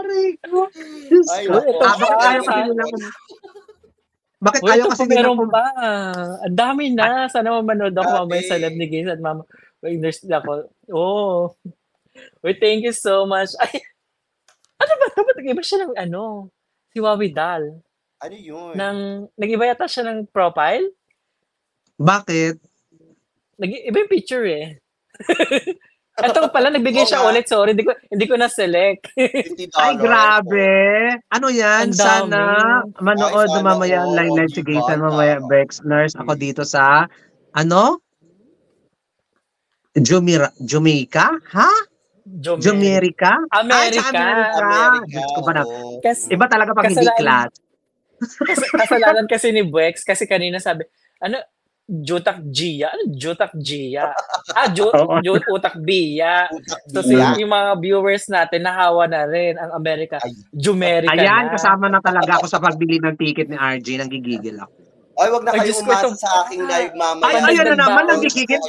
Aray ko. Diyos Ay, ko. Ah, Ay, ayaw. Bakit Uy, ayaw kasi pa nilang... meron pa. Ang dami na. Sana mamanood ako Grabe. mamaya sa live ni Gays at mama. Wait, ako. Oh. Wait, thank you so much. Ay, ano ba? Dapat nag-iba siya ng ano? Si Wawi Dal. Ano yun? Nang, nag-iba yata siya ng profile? Bakit? Nag-iba yung picture eh. Ito pala, nagbigay siya ulit. Sorry, hindi ko, hindi ko na-select. $50. Ay, grabe. Ano yan? Ang Sana dami. manood Ay, sana mamaya ang all, live si diba? Gaysan mamaya Bex Nurse ako Hmm. dito sa ano? Jumira, Jamaica? Ha? Ay, sa America. America. America. Diyos ko pa na. Kasi, Iba talaga pag hindi Kasalanan. class. kas- kasalanan kasi ni Bex, kasi kanina sabi, ano, Jutak Gia? Ano Jutak Gia? Ah, Ju. Ju, Utak Bia. So, si, yung mga viewers natin, nahawa na rin ang Amerika. Ay. Jumerica Ayan, na. kasama na talaga ako sa pagbili ng ticket ni RJ. Nanggigigil ako. Ay, wag na Ay, kayo umasa itong- sa aking live mamaya. Ay, ayun na naman, nanggigigil.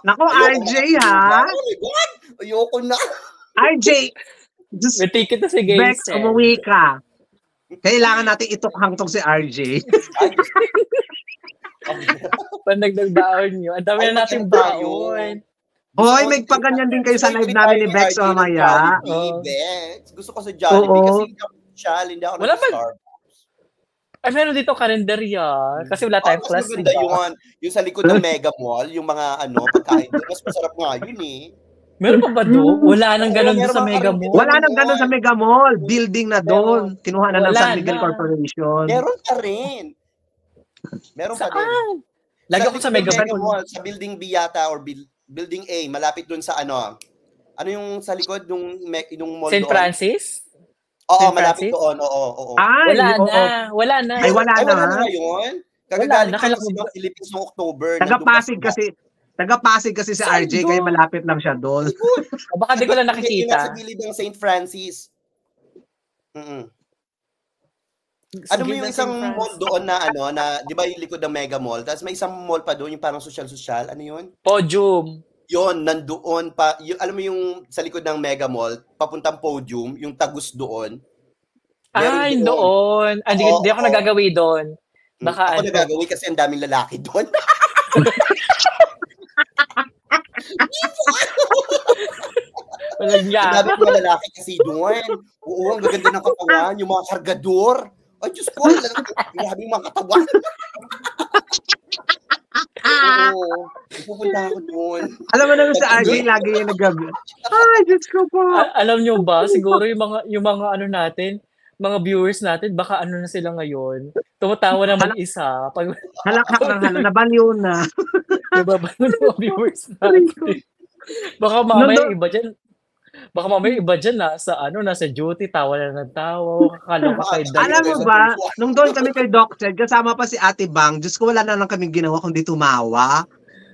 Nako, RJ, ha? Oh! Ayoko na. RJ! Diyos, May ticket na si Gays. Bex, umuwi ka. Kailangan natin itukhang tong si RJ. Pandagdag baon nyo. Ang dami na nating maganda baon. Hoy, may paganyan din kayo sa live namin ni Bex mamaya. Oh. Bex. Gusto ko sa Jollibee kasi hindi ako social, hindi ako Wala nag-Starbucks. Ay, meron dito kalendarya. Kasi wala tayong Oh, class, mas maganda yun. Yung sa likod ng Mega Mall, yung mga ano, pagkain doon. Mas masarap nga yun eh. Meron pa ba doon? Wala nang ganun doon sa Mega Mall. Wala nang ganun sa Mega Mall. Building na doon. Kinuha na ng San Miguel na. Corporation. Meron pa rin. Meron pa din. Saan? Lagi ako sa Mega Mall. Sa Building B yata or bil- Building A, malapit doon sa ano. Ano yung sa likod nung, nung mall St. Francis? Oo, St. malapit Francis? doon. Oo, oo. Ay, Wala oo. na. Wala na. Ay, wala Ay, na. wala na ngayon. Wala Kagagaling na, ko kailan kasi ko ng Philippines noong October. Taga nandun pa Pasig sila. kasi taga Pasig kasi si Saan RJ doon? kaya malapit lang siya doon. O baka di ko lang Yung nasa nakikita. gilid ng St. Francis. Mm-mm. Ano mo yung isang mall doon na ano, na, di ba yung likod ng Mega Mall? Tapos may isang mall pa doon, yung parang social-social. Ano yun? Podium. Yun, nandoon pa. Yung, alam mo yung sa likod ng Mega Mall, papuntang podium, yung tagus doon. Ay, doon. doon. Ah, di, di ako nagagawi doon. Hmm, Baka ako ano. nagagawi kasi ang daming lalaki doon. Walang niya. Ang dami mga lalaki kasi doon. Oo, ang gaganda ng katawan, yung mga kargador. Ay, Diyos ko, grabe mga katawan. Oo, pupunta ako doon. Alam mo naman sa RJ, lagi yung nagabi. Ay, Diyos ko po. A- alam nyo ba, siguro yung mga, yung mga ano natin, mga viewers natin, baka ano na sila ngayon. Tumatawa naman Halak, isa. Pag... Halakhak ng hala, nabaliw na. diba ba yung mga viewers natin? Baka mamaya iba dyan, Baka mamaya iba dyan na sa ano, nasa duty, tawa na ng tawa, kakaloka kay Dad. Alam mo ba, nung doon kami kay Doc Ted, kasama pa si Ate Bang, Diyos ko wala na lang kaming ginawa kundi tumawa.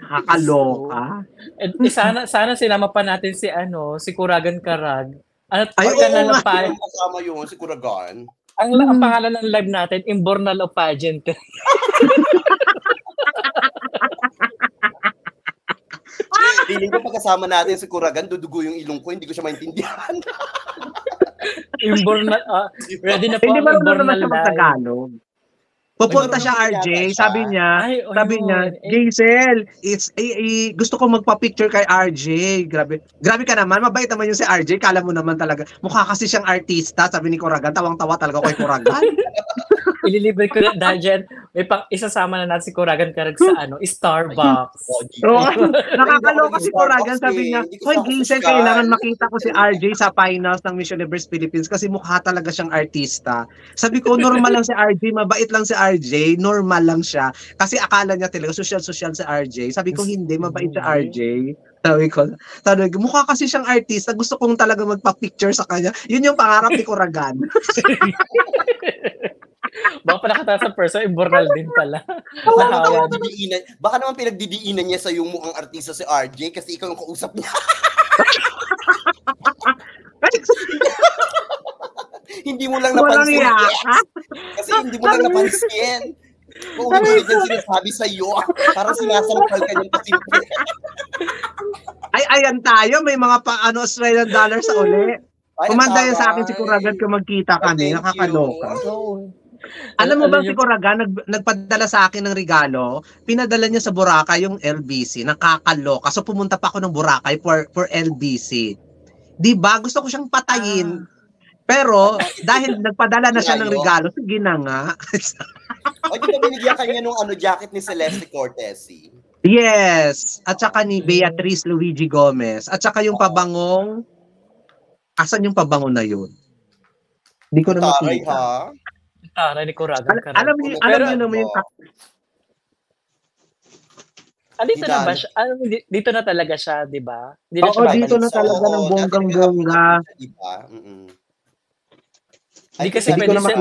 Kakaloka. And, eh, sana, sana sinama pa natin si ano, si Kuragan Karag. Ano, Ay, oo nga. Pa, kasama yun, si Kuragan. Ang, hmm. ang pangalan ng live natin, Imbornal of Pageant. Feeling ko pagkasama natin si Kuragan, dudugo yung ilong ko, hindi ko siya maintindihan. Imbornal, uh, ready na po ang Imbornal naman sa Tagalog. Pupunta siya RJ, sabi niya, Ay, oh, sabi niya, Giselle, it's eh, eh, gusto ko magpa-picture kay RJ. Grabe. Grabe ka naman, mabait naman yung si RJ. Kala mo naman talaga, mukha kasi siyang artista, sabi ni Kuragan. Tawang-tawa talaga kay Kuragan. ililibre ko na dahil dyan, may pang isasama na natin si Kuragan Karag sa ano, Starbucks. oh, nakakaloka si Kuragan, sabi niya, Hoy, Giselle, kailangan makita ko si RJ sa finals ng Miss Universe Philippines kasi mukha talaga siyang artista. Sabi ko, normal lang si RJ, mabait lang si RJ, normal lang siya. Kasi akala niya talaga, social-social si RJ. Sabi ko, hindi, mabait si RJ. Sabi ko, sabi ko, mukha kasi siyang artista, gusto kong talaga magpa-picture sa kanya. Yun yung pangarap ni Kuragan. Baka pala kata sa person, immoral din pala. Oh, baka, baka naman pinagdidiinan niya sa yung mukhang artista si RJ kasi ikaw yung kausap niya. hindi mo lang napansin. Kasi hindi mo lang napansin. Kung hindi niya sinasabi sa iyo, para sinasampal ka niyang pasimple. Ay, ayan tayo. May mga pa, ano, Australian dollars sa uli. Kumanda yan sa akin si Kuragan kung magkita kami. Nakakaloka. Oh. Alam mo ba si Koraga, nag, nagpadala sa akin ng regalo, pinadala niya sa Boracay yung LBC, nakakaloka. So pumunta pa ako ng Boracay for, for LBC. 'Di ba? Gusto ko siyang patayin. Ah. Pero dahil nagpadala na siya ng regalo, sige na nga. o di ba binigyan kanya nung ano jacket ni Celeste Cortez? Yes. At saka ni Beatrice Luigi Gomez. At saka yung pabangong Asan yung pabango na yun? Hindi ko na makita. Ah, ni Kuragan Al- alam niyo, alam niyo naman yung Ah, dito na ba siya? Ah, dito na talaga siya, di ba? Oo, dito na talaga ng bonggang-bongga. Diba? Hindi kasi hindi pwede sa,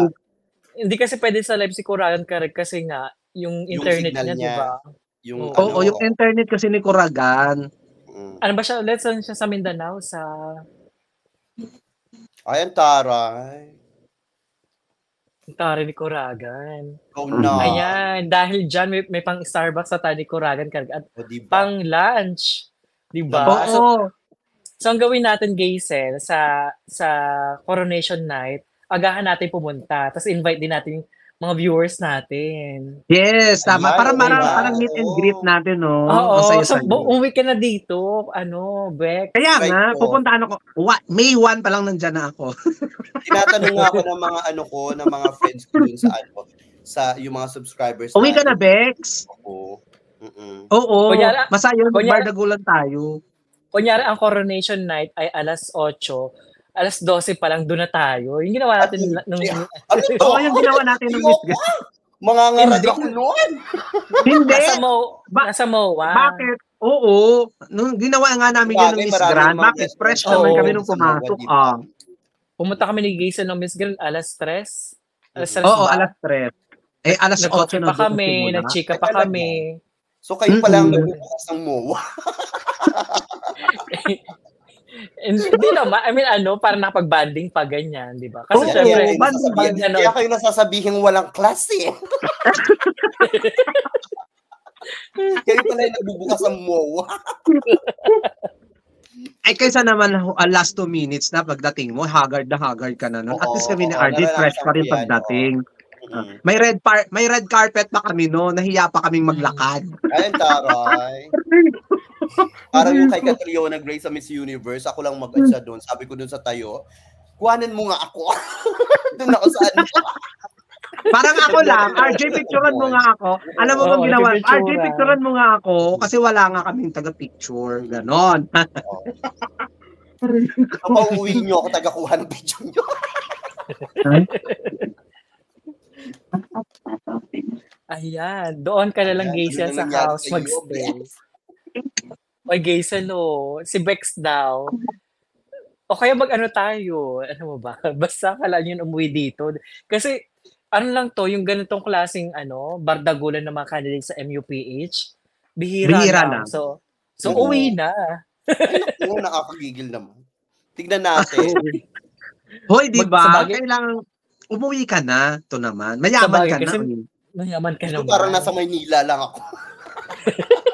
hindi kasi pwede sa live si Kuragan Kareg kasi nga yung internet yung niya, niya, di ba? Yung Oo, ano, oh, yung internet kasi ni Kuragan. Mm. Ano ba siya? Let's say siya sa Mindanao sa Ayan, taray. Tari ni Kuragan. Oh no. Ayan, dahil dyan may, may pang Starbucks sa Tari Kuragan at oh, diba? pang lunch. Di ba? Oo. So, so, ang gawin natin, Gaysel, sa sa coronation night, agahan natin pumunta. Tapos invite din natin mga viewers natin. Yes, tama. Ayan, para marang, diba? parang meet and greet natin, no? Oo, Masaya so umuwi ka na dito, ano, Beck. Kaya nga, pupuntahan ako. What, May 1 pa lang nandyan na ako. Tinatanong ako ng mga ano ko, ng mga friends ko dun sa ano, sa yung mga subscribers. Uwi ka na, Bex? Oo. Mm-mm. Oo, kunyara, masaya, bardagulan tayo. Kunyari, ang coronation night ay alas 8 alas 12 pa lang doon na tayo. Yung ginawa natin nung... Ano to? Oo, yung ginawa natin nung Miss Grand. Mga ngarag ako noon. Hindi. Nasa, Mo, ba- nasa MOA. Bakit? Oo. Nung ginawa nga namin yun ng Miss Grand, bakit fresh naman kami nung pumasok? Ah. Pumunta kami ni Gayson ng Miss Grand alas 3. Alas 3 Oo, alas 3. Eh, alas 8 na pa kami, nagchika pa kami. So kayo pa lang mm-hmm. nagbubukas ng MOA. Hindi naman. I mean, ano, para nakapag-banding pa ganyan, di ba? Kasi Oo, syempre, banding, pag banding. ano, Kaya kayo nasasabihin walang klase. kayo pala yung nagbubukas ng MOA. Ay, kaysa naman uh, last two minutes na pagdating mo, haggard na haggard ka na nun. At least kami ni RD, fresh pa rin pagdating. Mm. May red par may red carpet pa kami no, nahiya pa kaming maglakad. Ayun, taray. Parang yung kay Catriona Gray sa Miss Universe, ako lang mag-adsa doon. Sabi ko doon sa tayo, kuhanan mo nga ako. doon ako sa ano. Parang ako lang, RJ picturean mo nga ako. Alam mo bang ginawa? RJ picturean mo nga ako kasi wala nga kaming taga-picture. Ganon. Kapag uwi nyo ako, taga-kuha ng picture nyo. ayan, doon ka na lang Gaysel sa house magstay. Oy, Gaysel, oh. Si Bex daw. O kaya mag-ano tayo? Ano mo ba? Basta ka lang yun umuwi dito. Kasi, ano lang to, yung ganitong klaseng ano, bardagulan ng mga candidates sa MUPH, bihira, Bihira na. na. So, so Oo. uwi na. Oo, nakakagigil naman. Tignan natin. Hoy, di ba? sabagay- Kailangan umuwi ka na. To naman. Mayaman Sabagay, ka na. kasi-. Mayaman ka Ito naman. parang nasa Maynila lang ako.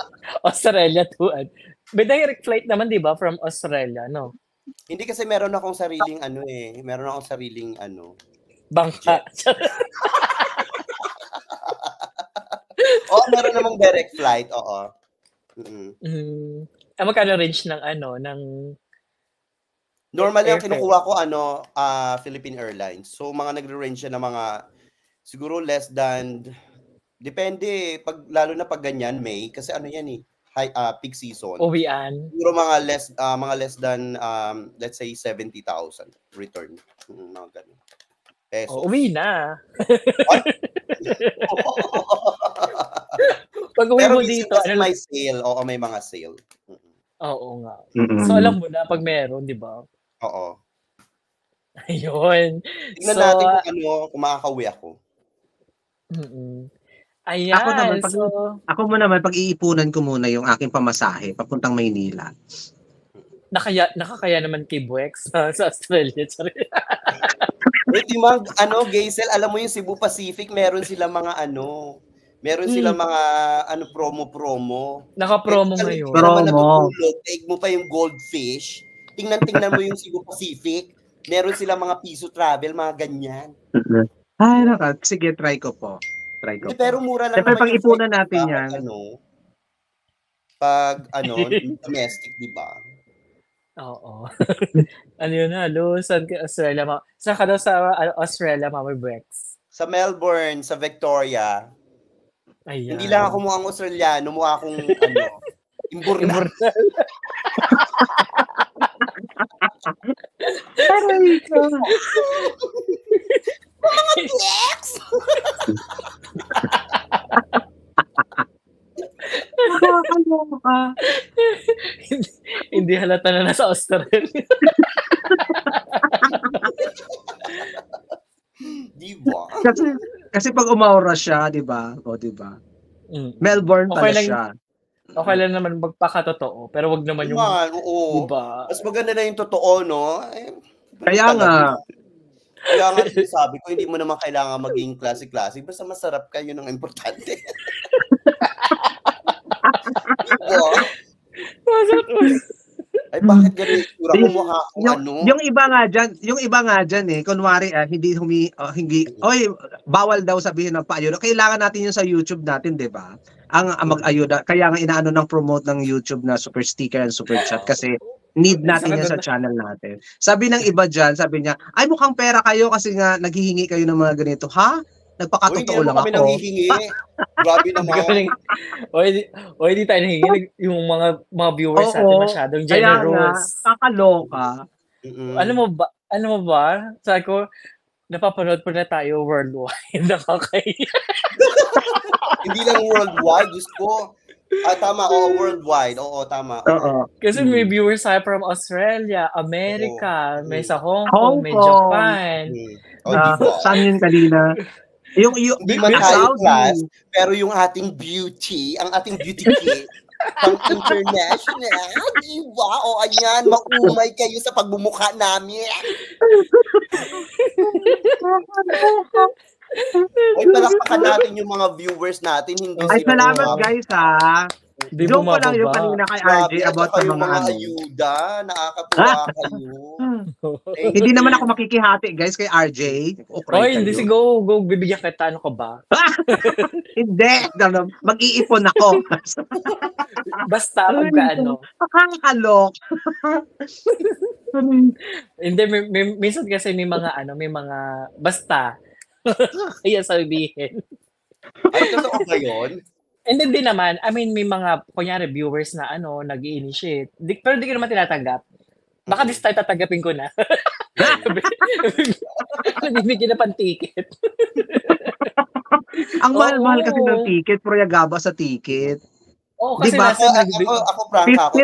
Australia tuan. May direct flight naman, di ba, from Australia, no? Hindi kasi meron akong sariling ano eh. Meron akong sariling ano. Bangka. Oo, meron namang direct flight. Oo. Mm-mm. mm. Ah, magkano range ng ano, ng... Normally, ang kinukuha ko, ano, ah, Philippine Airlines. So, mga nagre-range siya ng mga, siguro less than, depende, pag, lalo na pag ganyan, May, kasi ano yan eh, high, ah, peak season. Uwian. Siguro mga less, ah, mga less than, um, let's say, 70,000 return. Mm, mga ganun. Pesos. Oh, uwi na. Pag uwi mo dito, ano may sale. Oo, may mga sale. Oo nga. Mm-mm. So, alam mo na pag meron, di ba? Oo. Ayun. Tingnan So, natin kung ano, kung makakauwi ako. Mm-mm. Ayan. Ako naman, pag- so, Ako mo naman, pag-iipunan ko muna yung aking pamasahe papuntang Maynila. nakaya, nakakaya naman kay Buex sa, sa Australia. Wait, yung mga, ano, Gaysel, alam mo yung Cebu Pacific, meron sila mga ano, meron Hmm. sila mga ano promo-promo. Naka-promo Eh, ngayon. Promo. taig mo pa yung goldfish. Tingnan-tingnan mo yung Cebu Pacific. Meron sila mga piso travel, mga ganyan. Ay, naka. Sige, try ko po. Try ko Hindi, pero mura lang Siyempre, pag-ipunan flight, natin di ba? yan. Pag Ano, pag ano, domestic, di ba? Oo. ano yun na, Luzon, kay Australia. Ma- Saan ka daw sa uh, Australia, Mama Brex? Sa Melbourne, sa Victoria, Ayan. hindi lang ako mukhang Australiano, mukha akong ano, imburna. Immortal. Aray ko. Nakakaloka. hindi, halata na nasa Australia. Di ba? Kasi, kasi pag umaura siya, di ba? O, di ba? Mm. Melbourne Okay pala lang- siya. Okay lang naman magpakatotoo, pero wag naman yung Man, oo. iba. Mas maganda na yung totoo, no? Eh, Kaya nga. Kaya nga sabi ko, hindi mo naman kailangan maging classic-classic. Basta masarap ka, yun ang importante. Diba? Ay, bakit ganun yung itsura ko mukha akong Yung, ano? yung iba nga dyan, yung iba nga dyan eh, kunwari ah, hindi humi, ah, hindi, oy, bawal daw sabihin ng paayuda. Kailangan natin yun sa YouTube natin, di ba? Ang, ang mag-ayuda, kaya nga inaano ng promote ng YouTube na super sticker and super chat kasi need natin yan sa channel natin. Sabi ng iba dyan, sabi niya, ay mukhang pera kayo kasi nga naghihingi kayo ng mga ganito. Ha? Uy, Nagpakatotoo lang naman kami ako. nanghihingi. Grabe Hindi naman. kami nang- o hindi, o hindi tayo nahihilig. Yung mga mga viewers Oo. natin masyadong Kaya nga, generous. kakaloka. Mm-mm. Ano mo ba? Ano mo ba? Sabi ko, napapanood pa na tayo worldwide. Nakakaya. Hindi lang worldwide, Diyos ko. Ah, tama, oo, worldwide. Oo, tama. Oo. Kasi Mm. may viewers tayo from Australia, America, Oo. may sa Hong Hong Kong, may Kong. Japan. Mm. Oh, Ah, diba? saan yun kanina? Yung, yung, Hindi man yung tayo Saudi. class, pero yung ating beauty, ang ating beauty kit, Pang international, di ba? O ayan, maumay kayo sa pagbumukha namin. Ay, palakpakan natin yung mga viewers natin. Hindi Ay, salamat mga- guys ha. Di Joke ko lang yung kanina kay RJ Grabe, about sa yung mga mga ano. ayuda, nakakatuwa kayo. Thank Hindi naman ako makikihati guys kay RJ. Ukray Oy, hindi si go, go, bibigyan kita. Ano ka ba? Hindi. Ano, Mag-iipon ako. Basta, magka ano. Nakakalok. Hindi, may, may, minsan kasi may mga ano, may mga, basta. Kaya sabihin. Ay, totoo ba yun? And then din naman, I mean, may mga, kunyari, viewers na ano, nag initiate Di, pero di ko naman tinatanggap. Baka this time tatanggapin ko na. Nabibigyan na pang ticket. Ang mahal-mahal kasi ng ticket, pero yagaba sa ticket. Oo, kasi Di ba? Ako, nasa ako, ako, ako prank ako.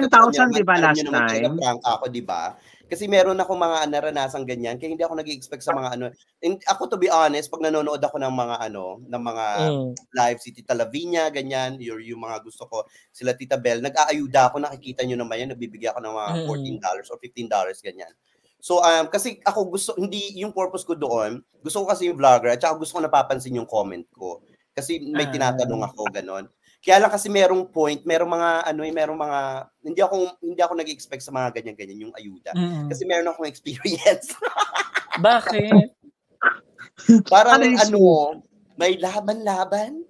15,000 di ba last time? Prank ako, di ba? Kasi meron ako mga naranasang ganyan, kaya hindi ako nag-expect sa mga ano. And ako to be honest, pag nanonood ako ng mga ano, ng mga Mm. live si Tita Lavinia, ganyan, yung, yung mga gusto ko, sila Tita Bell, nag-aayuda ako, nakikita nyo naman yan, nagbibigay ako ng mga Mm. $14 or $15, ganyan. So, um, kasi ako gusto, hindi, yung purpose ko doon, gusto ko kasi yung vlogger, at saka gusto ko napapansin yung comment ko. Kasi may Ah. tinatanong ako, ganon. Kaya lang kasi merong point, merong mga, ano eh, merong mga, hindi ako, hindi ako nag-expect sa mga ganyan-ganyan, yung ayuda. Mm. Kasi meron akong experience. Bakit? Parang Ano ano, may laban-laban.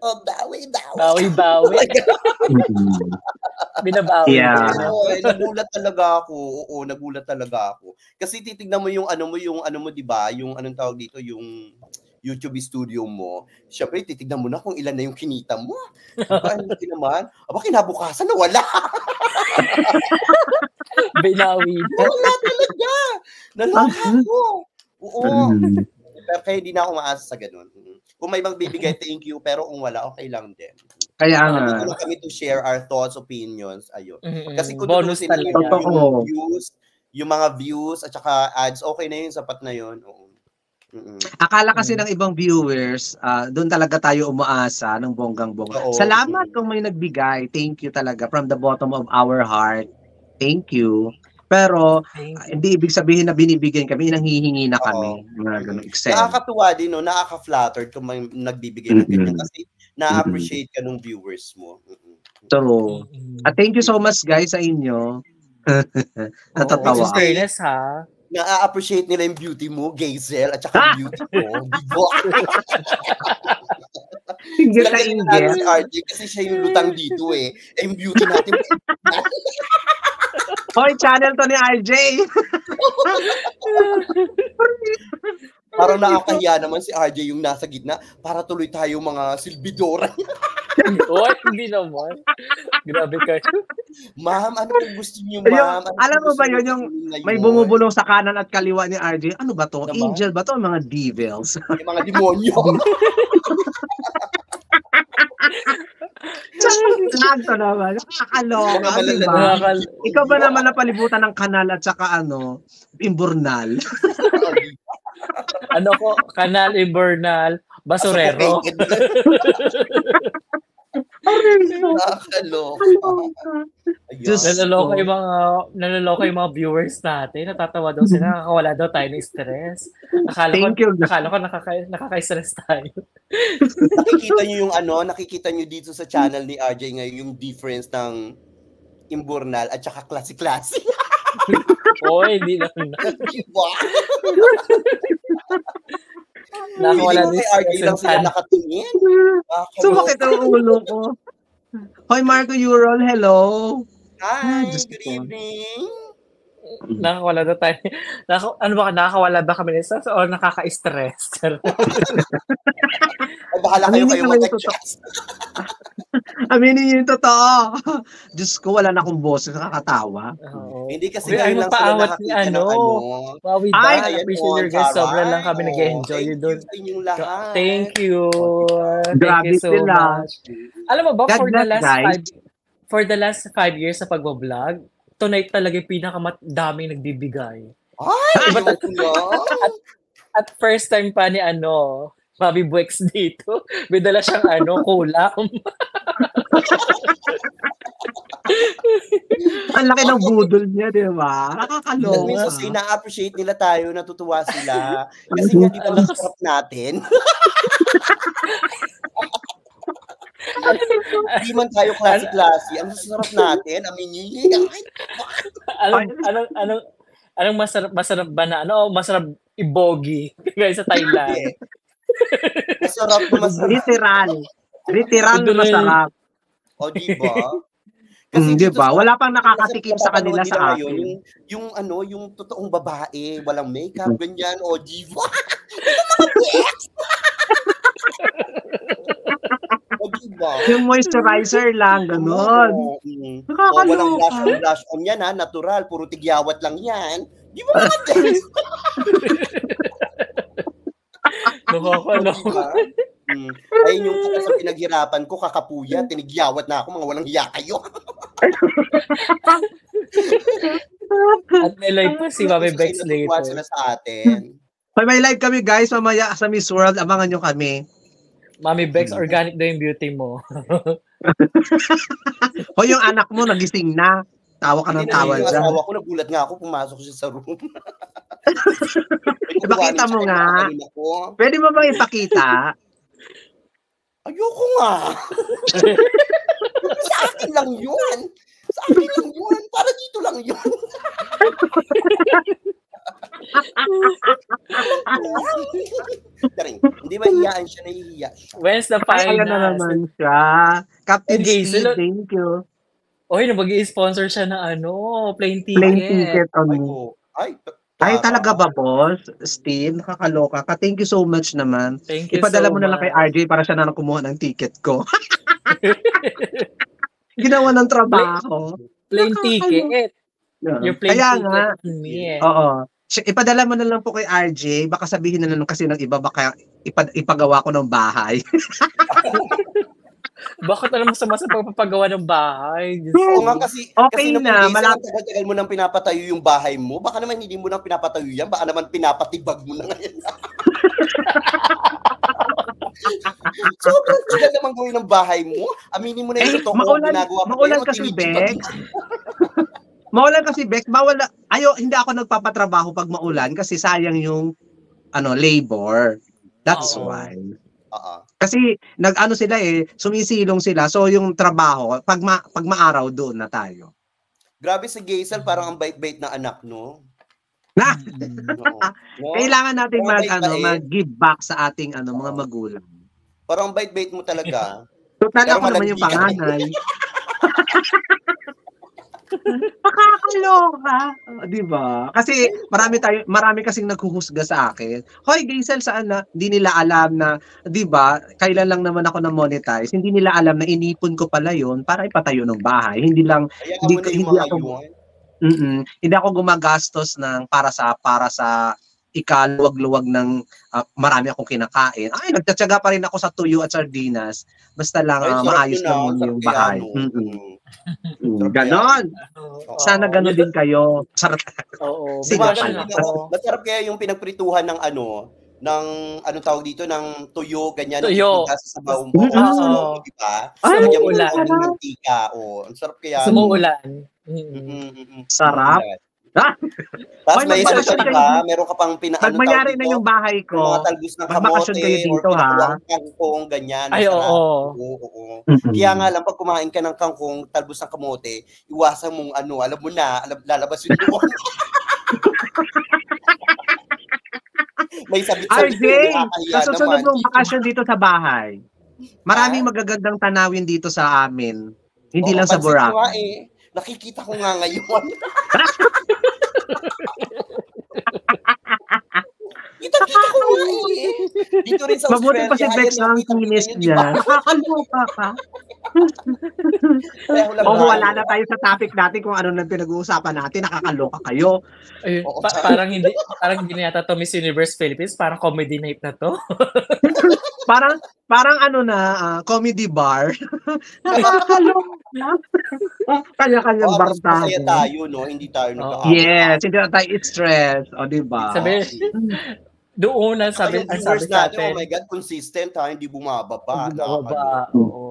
O, bawi-bawi. Bawi-bawi. Binabawi. Yeah. Oo, eh, nagulat talaga ako. Oo, nagulat talaga ako. Kasi titignan mo yung ano mo, yung ano mo, 'di ba? Yung anong tawag dito, yung YouTube studio mo. Syempre, titignan mo na kung ilan na yung kinita mo. Diba? Hindi naman. Aba, kinabukasan na wala. Binawi. Wala talaga. Naloka ako. Oo. Mm. Pero kaya hindi na ako maasa sa ganun. Mm. Kung may magbibigay, thank you. Pero kung wala, okay lang din. Kaya nga. Nandito lang kami to share our thoughts, opinions. Ayun. Mm-mm. Kasi kung bonus tutusin mo talaga. yung, yung views, yung mga views at saka ads, okay na yun, sapat na yun. Oo. Akala kasi ng ibang viewers, ah, doon talaga tayo umaasa ng bonggang-bongga. Oo. Salamat kung may nagbigay. Thank you talaga from the bottom of our heart. Thank you. Pero Thank ah, hindi ibig sabihin na binibigyan kami, nanghihingi na kami. Mga excel. Nakakatuwa din, no? Nakaka-flattered kung may nagbibigay ng ganyan kasi na-appreciate ka ng viewers mo. Mm-mm. True. At thank you so much guys sa inyo. Natatawa. in fairness, ha? Na-appreciate nila yung beauty mo, Gazel, at saka beauty mo. Di ba? Sila ka, si RJ kasi siya yung lutang dito eh. Eh, yung beauty natin. Hoy, channel to ni RJ. Parang nakakahiya naman si RJ yung nasa gitna para tuloy tayo mga silbidora. Oh, hindi naman. Grabe ka. Ma'am, ano pong gusto niyo, ma'am? Ano alam mo ba yun, niyo yung? May bumubulong sa kanan at kaliwa ni RJ. Ano ba to? Naman? Angel ba to? Mga devils. Yung mga demonyo. Lag to naman. Nakakaloka, di ba? Ikaw ba naman napalibutan ng kanal at saka ano, imburnal? ano ko, Kanal Invernal, Basurero. Naloloka ko. yung mga naloloka yung mga viewers natin. Natatawa daw sila, nakakawala daw tayo ng stress. Akala ko, Thank you. akala ko nakaka, nakaka-stress tayo. nakikita niyo yung ano, nakikita niyo dito sa channel ni RJ ngayon yung difference ng imburnal at saka klase-klase. Oy, hindi naman. Diba? Nakakawala Hindi din kay RJ lang sila nakatingin. Sumakit ang ulo ko. Hoy, Marco Urol, hello. Hi, Diyos good ko. evening. Nakakawala daw tayo. Naka, ano ba, nakakawala ba kami ng stress o nakaka-stress? Bahala kayo Aminin kayo yung mag-adjust. Aminin yung totoo. Diyos ko, wala na akong boses. Nakakatawa. Oo. Hindi kasi Uy, ngayon ay, lang sila nakakita ng ano. ano. Wow, we Ay, appreciate your guys. Sobrang lang kami nag-enjoy thank doon. you sa inyong lahat. Thank you. Thank Grabe you so sila. much. Alam mo ba, God for the last guys. five for the last five years sa pagbablog, tonight talaga yung pinakamadaming nagbibigay. Ay, Iba ayoko na. At first time pa ni ano, Mami Buex dito. May dala siyang ano, kulam. Ang laki ng budol niya, di ba? Nakakaloka. mo, so, na-appreciate nila tayo, natutuwa sila. Kasi nga, di ba natin? Hindi man tayo klase-klase. Ang sarap natin, aminin niyo. anong, anong, anong, anong masarap, masarap ba na, ano, masarap ibogi gaya sa Thailand. Masarap na masarap. Literal. Literal na masarap. O, di ba? Mm, di dito ba? sa- Wala pang nakakatikim sa kanila sa akin. Yung, yung ano, yung totoong babae, walang makeup, ganyan, o diva. o diba? Yung moisturizer lang, ganun. Oo, mm. O, Nakakaloka. walang blush on, blush on yan ha, natural, puro tigyawat lang yan. Di ba mga Jess? Nakakaloka. Diba? Mm. Ayun yung sa pinaghirapan ko, kakapuya, tinigyawat na ako, mga walang hiya kayo. At may live pa si Mami Bex later. sila sa atin. Pag may live kami guys, mamaya sa Miss World, abangan nyo kami. Mami Bex, organic daw yung beauty mo. O yung anak mo, nagising na. Tawa ka ng tawa yung dyan. asawa ko, nagulat nga ako, pumasok siya sa room. Ipakita mo nga. Pwede mo bang ipakita? Ayoko nga. sa akin lang yun. Sa akin lang yun. Para dito lang yun. Hindi ba hiyaan siya, nahihiya siya. When's the final? ayan na naman siya. Captain Okay, Steve, sila- thank you. Oy, nabag sponsor siya na ano, plane ticket. Plane ticket on Ay, me. Ay, Ay, talaga ba, boss? Steve, nakakaloka ka. Thank you so much naman. Thank you Ipadala so mo na lang kay. RJ para siya na lang kumuha ng ticket ko. Ginawa ng trabaho. Plane ticket. Your plane Kaya ticket nga, me. eh. oo. Ipadala mo na lang po kay RJ. Baka sabihin na lang kasi ng iba, baka ipad, ipagawa ko ng bahay. Bakit alam mo sama sa pagpapagawa ng bahay? Oo ko. nga kasi, Okay kasi na, naman, Jason, malap- ang tagal-tagal mo nang pinapatayo yung bahay mo. Baka naman hindi mo nang pinapatayo yan. Baka naman pinapatibag mo na ngayon. Sobrang tagal naman gawin ng bahay mo. Aminin mo na yung Eh, totoo maulan- ginagawa mo. maulan Pero kasi, mo. Maulan kasi, Bex, bawal na, ayo, hindi ako nagpapatrabaho pag maulan kasi sayang yung ano labor. That's Oo. why. Oo. Kasi nag-ano sila eh, sumisilong sila. So yung trabaho, pag, ma, pag maaraw doon na tayo. Grabe si Gaisel, parang ang bait-bait na anak, no? Na, Oo. No? kailangan natin Oo, mag, bait ano, pa eh. mag-give back sa ating ano, mga magulang. Parang ang bait-bait mo talaga. Total Pero ako naman yung ka. panganay. Nakakaloka. Oh, di ba? Kasi marami tayo, marami kasing naghuhusga sa akin. Hoy, Gaisel, saan na? Hindi nila alam na, di ba, kailan lang naman ako na monetize. Hindi nila alam na inipon ko pala yon para ipatayo ng bahay. Hindi lang, Kaya Hindi hindi ako- yun. mm hindi ako gumagastos ng para sa, para sa ikaluwag-luwag ng ah, marami akong kinakain. Ay, nagtatsaga pa rin ako sa tuyo at sardinas. Basta lang Ay, sarap maayos naman yung bahay. no? Mm-mm. Mm. Sarap Ganon. Sana ganon din kayo. Sarap. Oo. Sige, Bumagal. Masarap kaya yung pinagprituhan ng ano, ng anong tawag dito ng tuyo ganyan Tuyo. ng sa sabaw mo. Mm, Oo, oo. di ba? Ay, Lagyan mo ulan. ng mantika. Oh, ang sarap kaya. Sumuulan. Mm. Mm, mm, mm. Sarap. Ah! Tapos may magbakasyon ka. Meron ka pang pina Pag mayari na yung bahay Yung ko, mga talbos ng kamote kayo dito, or ha? kangkong, ganyan. Ay, oo. Oo, oo. Kaya nga lang, pag kumain ka ng kangkong, talbos ng kamote, iwasan mong ano, alam mo na, alam, lalabas yung duwan. May sabit-sabit RJ, na nakakahiya sa susunod naman. mong bakasyon dito sa bahay, maraming magagandang tanawin dito sa amin. Hindi lang sa pansin ko nga Boracay. eh. Nakikita ko nga ngayon. Kita-kita ko nga eh. Dito rin sa Mabuti Australia. pa si Bex ang ba? niya. Nakakaloka ka. O ba? wala na tayo sa topic natin kung ano na pinag-uusapan natin. Nakakaloka kayo. Oo, pa- parang hindi parang hindi na yata to Miss Universe Philippines, parang comedy night na to. Parang parang ano na, ah, comedy bar. Kanya-kanyang Oh, bar mas masaya tayo. no? Hindi tayo nag Oo. Yes, hindi na tayo stress. O, di ba? Sabi, Doon na Sabi, viewers sabi sa natin, oh atin. my God, consistent ha, hindi bumababa. Hindi Nakakaloka. oo.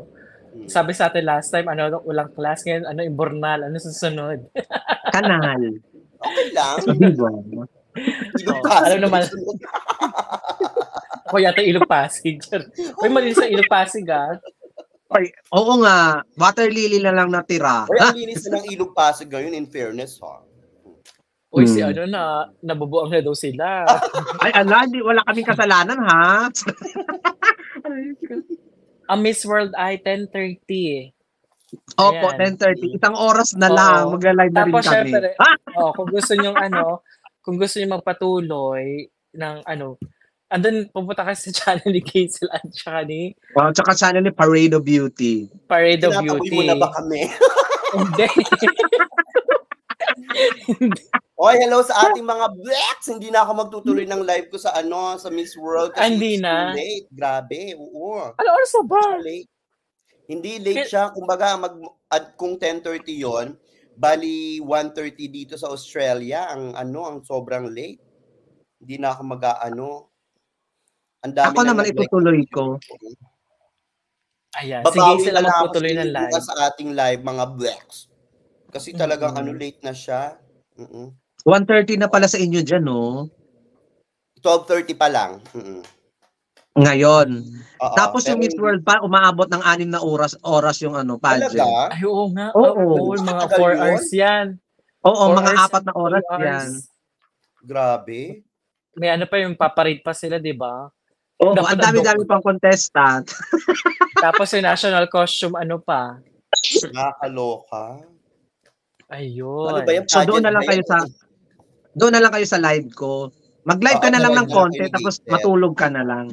Mm. Sabi sa atin last time, ano, ulang class ngayon, ano, imbornal, ano susunod? Kanal. Okay lang. Di ba? Oo, Pasig alam naman. Ako yata Ilog Pasig. Uy, mali sa Ilog Pasig, ah. Ay, oo nga, water lily na lang natira. Uy, ang linis na ng Ilog Pasig ngayon, in fairness ha. Uy, si Hmm. ano na, nabubuang na daw sila. Ay, ala, di, wala kaming kasalanan, ha? Ang Miss World ay 10.30. Opo, Ayan. 10.30. Isang oras na Oo. lang. Magla-live na rin Tapos, kami. syempre, Ah! oh, kung gusto nyo, ano, kung gusto nyo magpatuloy ng, ano, andun, pupunta kasi sa channel ni Hazel at saka ni Oh, tsaka channel ni Parade of Beauty. Parade of Tinataboy Beauty. mo na ba kami? Hindi. Oy, hello sa ating mga blacks. Hindi na ako magtutuloy ng live ko sa ano, sa Miss World kasi hindi na? late. Grabe, oo. ano oras na ba? Late. Hindi late siya. Kumbaga, mag, at kung 10.30 yon bali 1.30 dito sa Australia, ang ano, ang sobrang late. Hindi na ako mag-ano. Ang dami Ako nang naman itutuloy ko. Ayan, sige Babawi sila na lang ako magputuloy sa ng live. sa ating live, mga blacks. Kasi talagang Mhm. ano, late na siya. Mm-mm. 1.30 na pala sa inyo dyan, no? 12.30 pa lang. Mm-mm. Ngayon. Oo, Tapos yung pero Miss World pa, umaabot ng anim na oras oras yung ano, pageant. Talaga? Ay, oo nga. Oo. Oo, mga Matagal 4 yun? hours yan. Oo, Four mga hours, apat na oras three yan. hours. Grabe. May ano pa yung paparade pa sila, di ba? Oo, Dapat ang dami-dami pang contestant. Tapos yung national costume, ano pa? Nakakaloka. Ayun. Ano ba yung So doon na lang kayo sa doon na lang kayo sa live ko. Mag-live ka na lang ng konti tapos matulog ka na lang.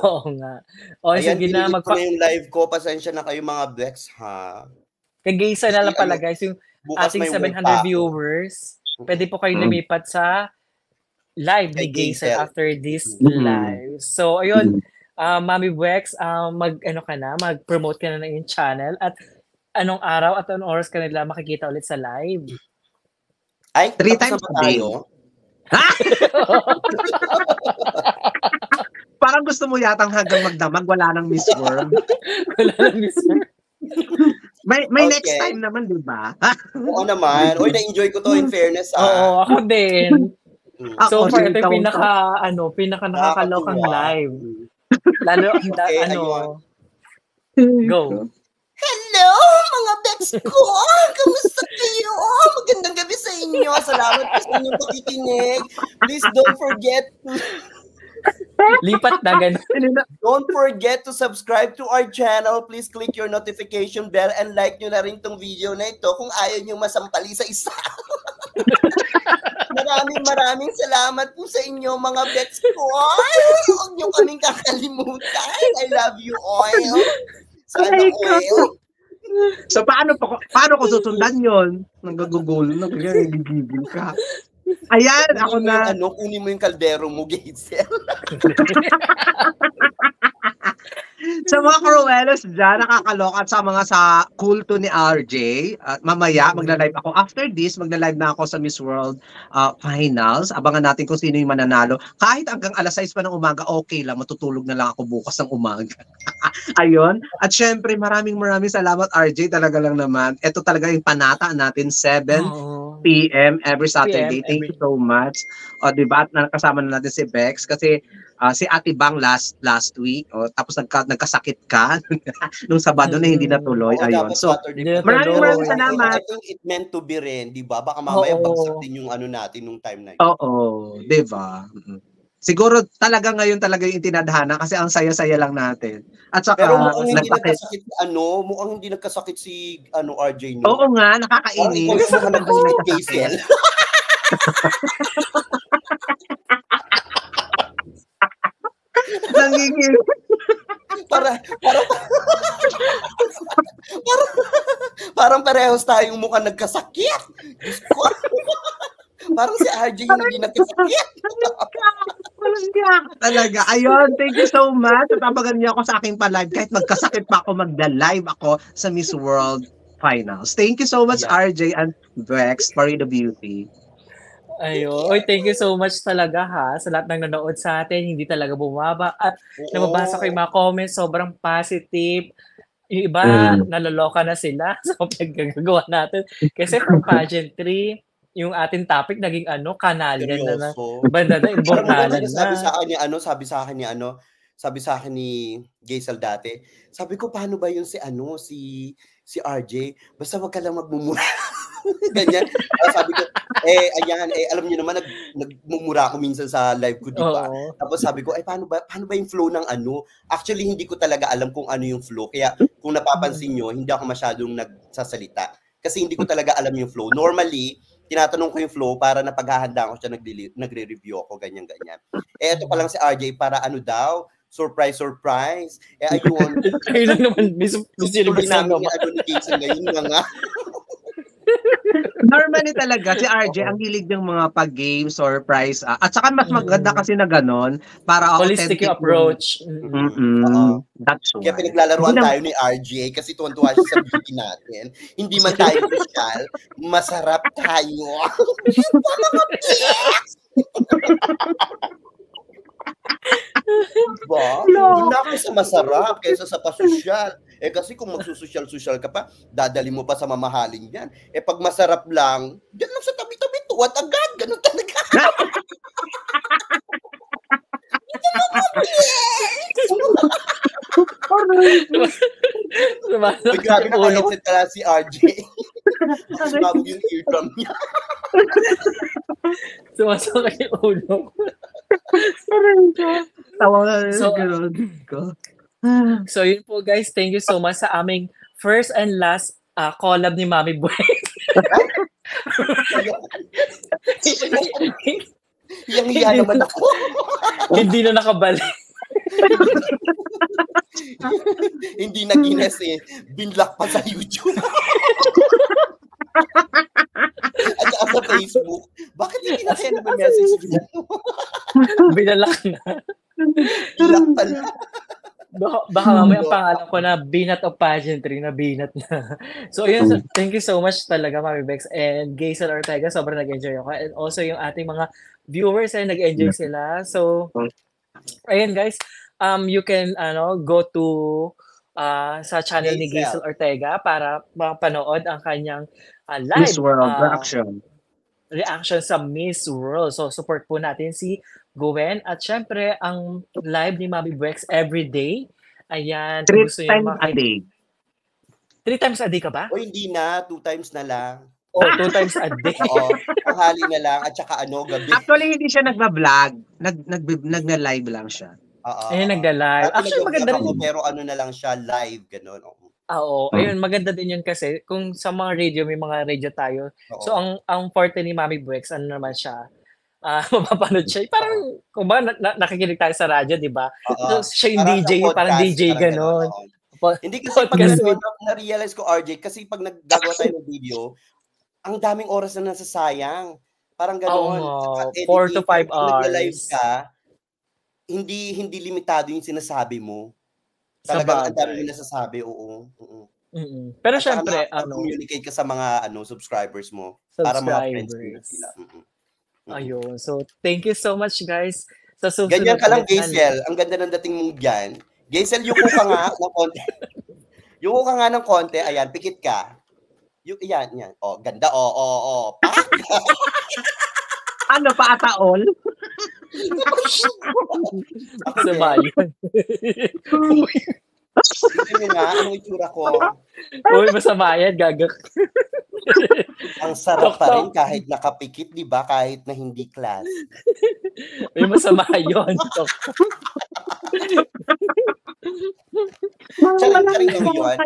Oo. Oo nga. O, Ayan, sige na. Magpa- na yung live ko. Pasensya na kayo mga blacks, ha? Kagaysa na lang pala, ano, guys. Yung Bukas ating may work 700 pa ako. viewers, pwede po kayo lumipat sa live ni Gaysel after this Mm. live. So, ayun, uh, Mami Wex, uh, mag, ano ka na, mag-promote ka na ng iyong channel at anong araw at anong oras ka nila makikita ulit sa live. Ay, Three times a day. tayo? Parang gusto mo yatang hanggang magdamag, wala nang Miss World. Wala lang mister. May may Okay. next time naman, di ba? Oo naman. Oy, na-enjoy ko to in fairness, ha? Oo, ako din. Mm. Ah, So Ako far, din, ito yung pinaka, ano, pinaka nakakalokang live. Lalo, ang da- Okay, ano, ayun. go. Hello, mga bets ko! Kamusta kayo? Magandang gabi sa inyo. Salamat po sa inyong pakikinig. Please don't forget Lipat na ganun. Don't forget to subscribe to our channel. Please click your notification bell and like nyo na rin tong video na ito kung ayaw nyo masampali sa isa. maraming maraming salamat po sa inyo mga bets ko. Ay, huwag nyo kaming kakalimutan. I love you all. Sana all. So paano pa paano ko susundan 'yon? Nagagugol na kaya nagigigil ka. Ayan, ako Kunin yung na. Ano, kunin mo yung kaldero mo, Gazel. Sa mga Cruelas dyan, nakakaloka at sa mga sa kulto ni RJ. At mamaya, magla-live ako. After this, magla-live na ako sa Miss World uh, Finals. Abangan natin kung sino yung mananalo. Kahit hanggang alas 6 pa ng umaga, okay lang. Matutulog na lang ako bukas ng umaga. Ayun. At syempre, maraming maraming salamat RJ. Talaga lang naman. Ito talaga yung panata natin. 7 Oo. p.m. every Saturday. PM Thank every- you so much. O, di ba? At nakasama na natin si Bex kasi ah, si Ate Bang last last week. O, tapos nagka, nagkasakit ka nung Sabado na hindi Mm. natuloy. Oo, Ayun. dapat So, maraming maraming salamat. I think it meant to be rin, di ba? Baka mamaya bagsak din yung ano natin nung time na yun. oo. Di ba? Mm. Siguro talaga ngayon talaga yung itinadhana kasi ang saya-saya lang natin. At saka, Pero mukhang hindi nagkasakit. nagkasakit ano, mukhang hindi nagkasakit si ano RJ no. Oo nga, Parang nakakainis. yung mukhang nagkasakit kay Sel. Nangingil. para para parang, parang parehas tayong mukhang nagkasakit. Parang si RJ yung hindi gayak talaga. Ayun, thank you so much. Tatabagan niyo ako sa aking pa-live. Kahit magkasakit pa ako, magda-live ako sa Miss World Finals. Thank you so much, Yeah. RJ and Vex, for the beauty. Ayun. Oy, thank you so much talaga ha sa lahat ng nanood sa atin. Hindi talaga bumaba. At nababasa ko yung mga comments, sobrang positive. Yung iba, Mm. naloloka na sila sa pinaggagawa natin. Kasi from pageantry, yung ating topic naging ano, kanalyan na na. Banda na, ba, immortalan sabi na. sa akin ni ano, sabi sa akin ni ano, sabi sa akin ni Gaisel dati, sabi ko, paano ba yun si ano, si si RJ? Basta wag ka lang magmumura. Ganyan. Tapos sabi ko, eh, ayan, eh, alam niyo naman, nag, nagmumura ako minsan sa live ko, di ba? Oo. Tapos sabi ko, ay paano ba, paano ba yung flow ng ano? Actually, hindi ko talaga alam kung ano yung flow. Kaya kung napapansin nyo, hindi ako masyadong nagsasalita. Kasi hindi ko talaga alam yung flow. Normally, tinatanong ko yung flow para napaghahanda ko siya, nagre-review ako, ganyan-ganyan. Eh, ito pa lang si RJ para ano daw, surprise, surprise. Eh, ayun. Ayun lang naman, Tuloy Universe na naman. ano ni Jason ngayon nga nga. Normally talaga, si RJ, ang hilig ng mga pag-games or prize. ah. at saka mas maganda Mm. kasi na ganon, para Holistic yung approach. Mm. Mm-mm. Oo. That's Kaya why. pinaglalaroan Hindi na- tayo ni RJ kasi tuwan-tuwa siya sa beauty natin. Hindi man tayo social, masarap tayo. diba? Doon na ako sa masarap kaysa sa pasosyal. Eh kasi kung magsusosyal-sosyal ka pa, dadali mo pa sa mamahaling yan. Eh pag masarap lang, dyan lang sa tabi-tabi, tuwat agad. Ganun talaga. Sumasakit grabe yung ulo. naka-headset ka lang si RJ. Sumabog yung eardrum niya. Sumasakit yung ulo. Tawa na So, ganon ko. So yun po guys, thank you so much sa aming first and last uh, collab ni Mami Boy. Yang hiya naman ako. Hindi na nakabalik. Hindi na Guinness eh. Binlock pa sa YouTube. At saka sa Facebook. Bakit hindi na kaya nag-message niya? Binalak na. Lock pala. Baka, baka mamaya ang pangalan ko na Binat of Pageantry na Binat na. So ayun, so, thank you so much talaga Mami Bex and Gaysel Ortega. Sobrang nag-enjoy ako. And also yung ating mga viewers ay nag-enjoy sila. So ayun guys, um you can ano go to uh, sa channel ni Gaysel. Gaysel Ortega para mapanood ang kanyang uh, live Miss World uh, reaction. reaction sa Miss World. So, support po natin si Gwen. At syempre, ang live ni Mami Bex every day. Ayan. Three gusto times maki- a day. Three times a day ka ba? O hindi na. Two times na lang. O, two times a day. Oo. Tanghali na lang. At saka ano, gabi. Actually, hindi siya nagba-vlog. Nag, nag, nag-live lang siya. Oo. Ayan, nagda-live. Dati Actually, maganda rin. Pero ano na lang siya, live. Ganun. Oo. Ah, Oo. Hmm. Ayun, maganda din yun kasi kung sa mga radio, may mga radio tayo. Oo. So, ang ang forte ni Mami Bex, ano naman siya, ah mapapanood siya. Parang, kung ba, na, na- nakikinig tayo sa radyo, di ba? Oo. So, siya yung Parang DJ, podcast, parang DJ parang ganon. oo. Po- Hindi kasi pag podcast na- na-realize ko, RJ, kasi pag naggagawa tayo ng video, ang daming oras na nasasayang. Parang gano'n. Oo Saka nga, four to editing, five pag nagla-live hours. ka, hindi hindi limitado yung sinasabi mo. Talagang ang dami mo nasasabi, oo. oo. Mm-mm. Pero syempre, ano, communicate ka sa mga ano subscribers mo. Para mga friends mo subscribers. sila. Mm-mm. Ayun. So, thank you so much, guys. Sa susunod Ganyan ka lang, Gaisel. Ang ganda ng dating mong dyan. Gaisel, yuko ka nga ng konti. yuko ka nga ng konti. Ayan, pikit ka. Yung, yan, yan. Oh, ganda. Oh, oh, oh. Pak! Ano pa ataol? Sa Tingnan mo nga, anong itsura ko. Uy, masama yan, gagak. Ang sarap pa rin kahit nakapikit, di ba? Kahit na hindi class. Uy, masama yun. Charing-charing lang yun.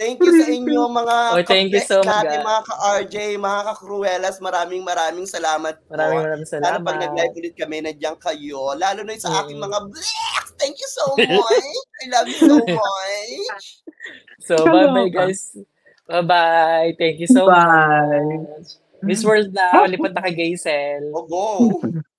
Thank you sa inyo mga Oh, thank you so much, natin, mga ka-RJ, mga ka-Cruelas. Maraming maraming salamat po. Maraming maraming Sana pag salamat. nag-live ulit kami, nandiyan kayo. Lalo na sa aking Mm. mga blacks. Thank you so much. I love you so much. So, bye-bye, guys. Bye-bye. Thank you so Bye. much. Miss World na, lipat na kay Gaysel. Oh, go.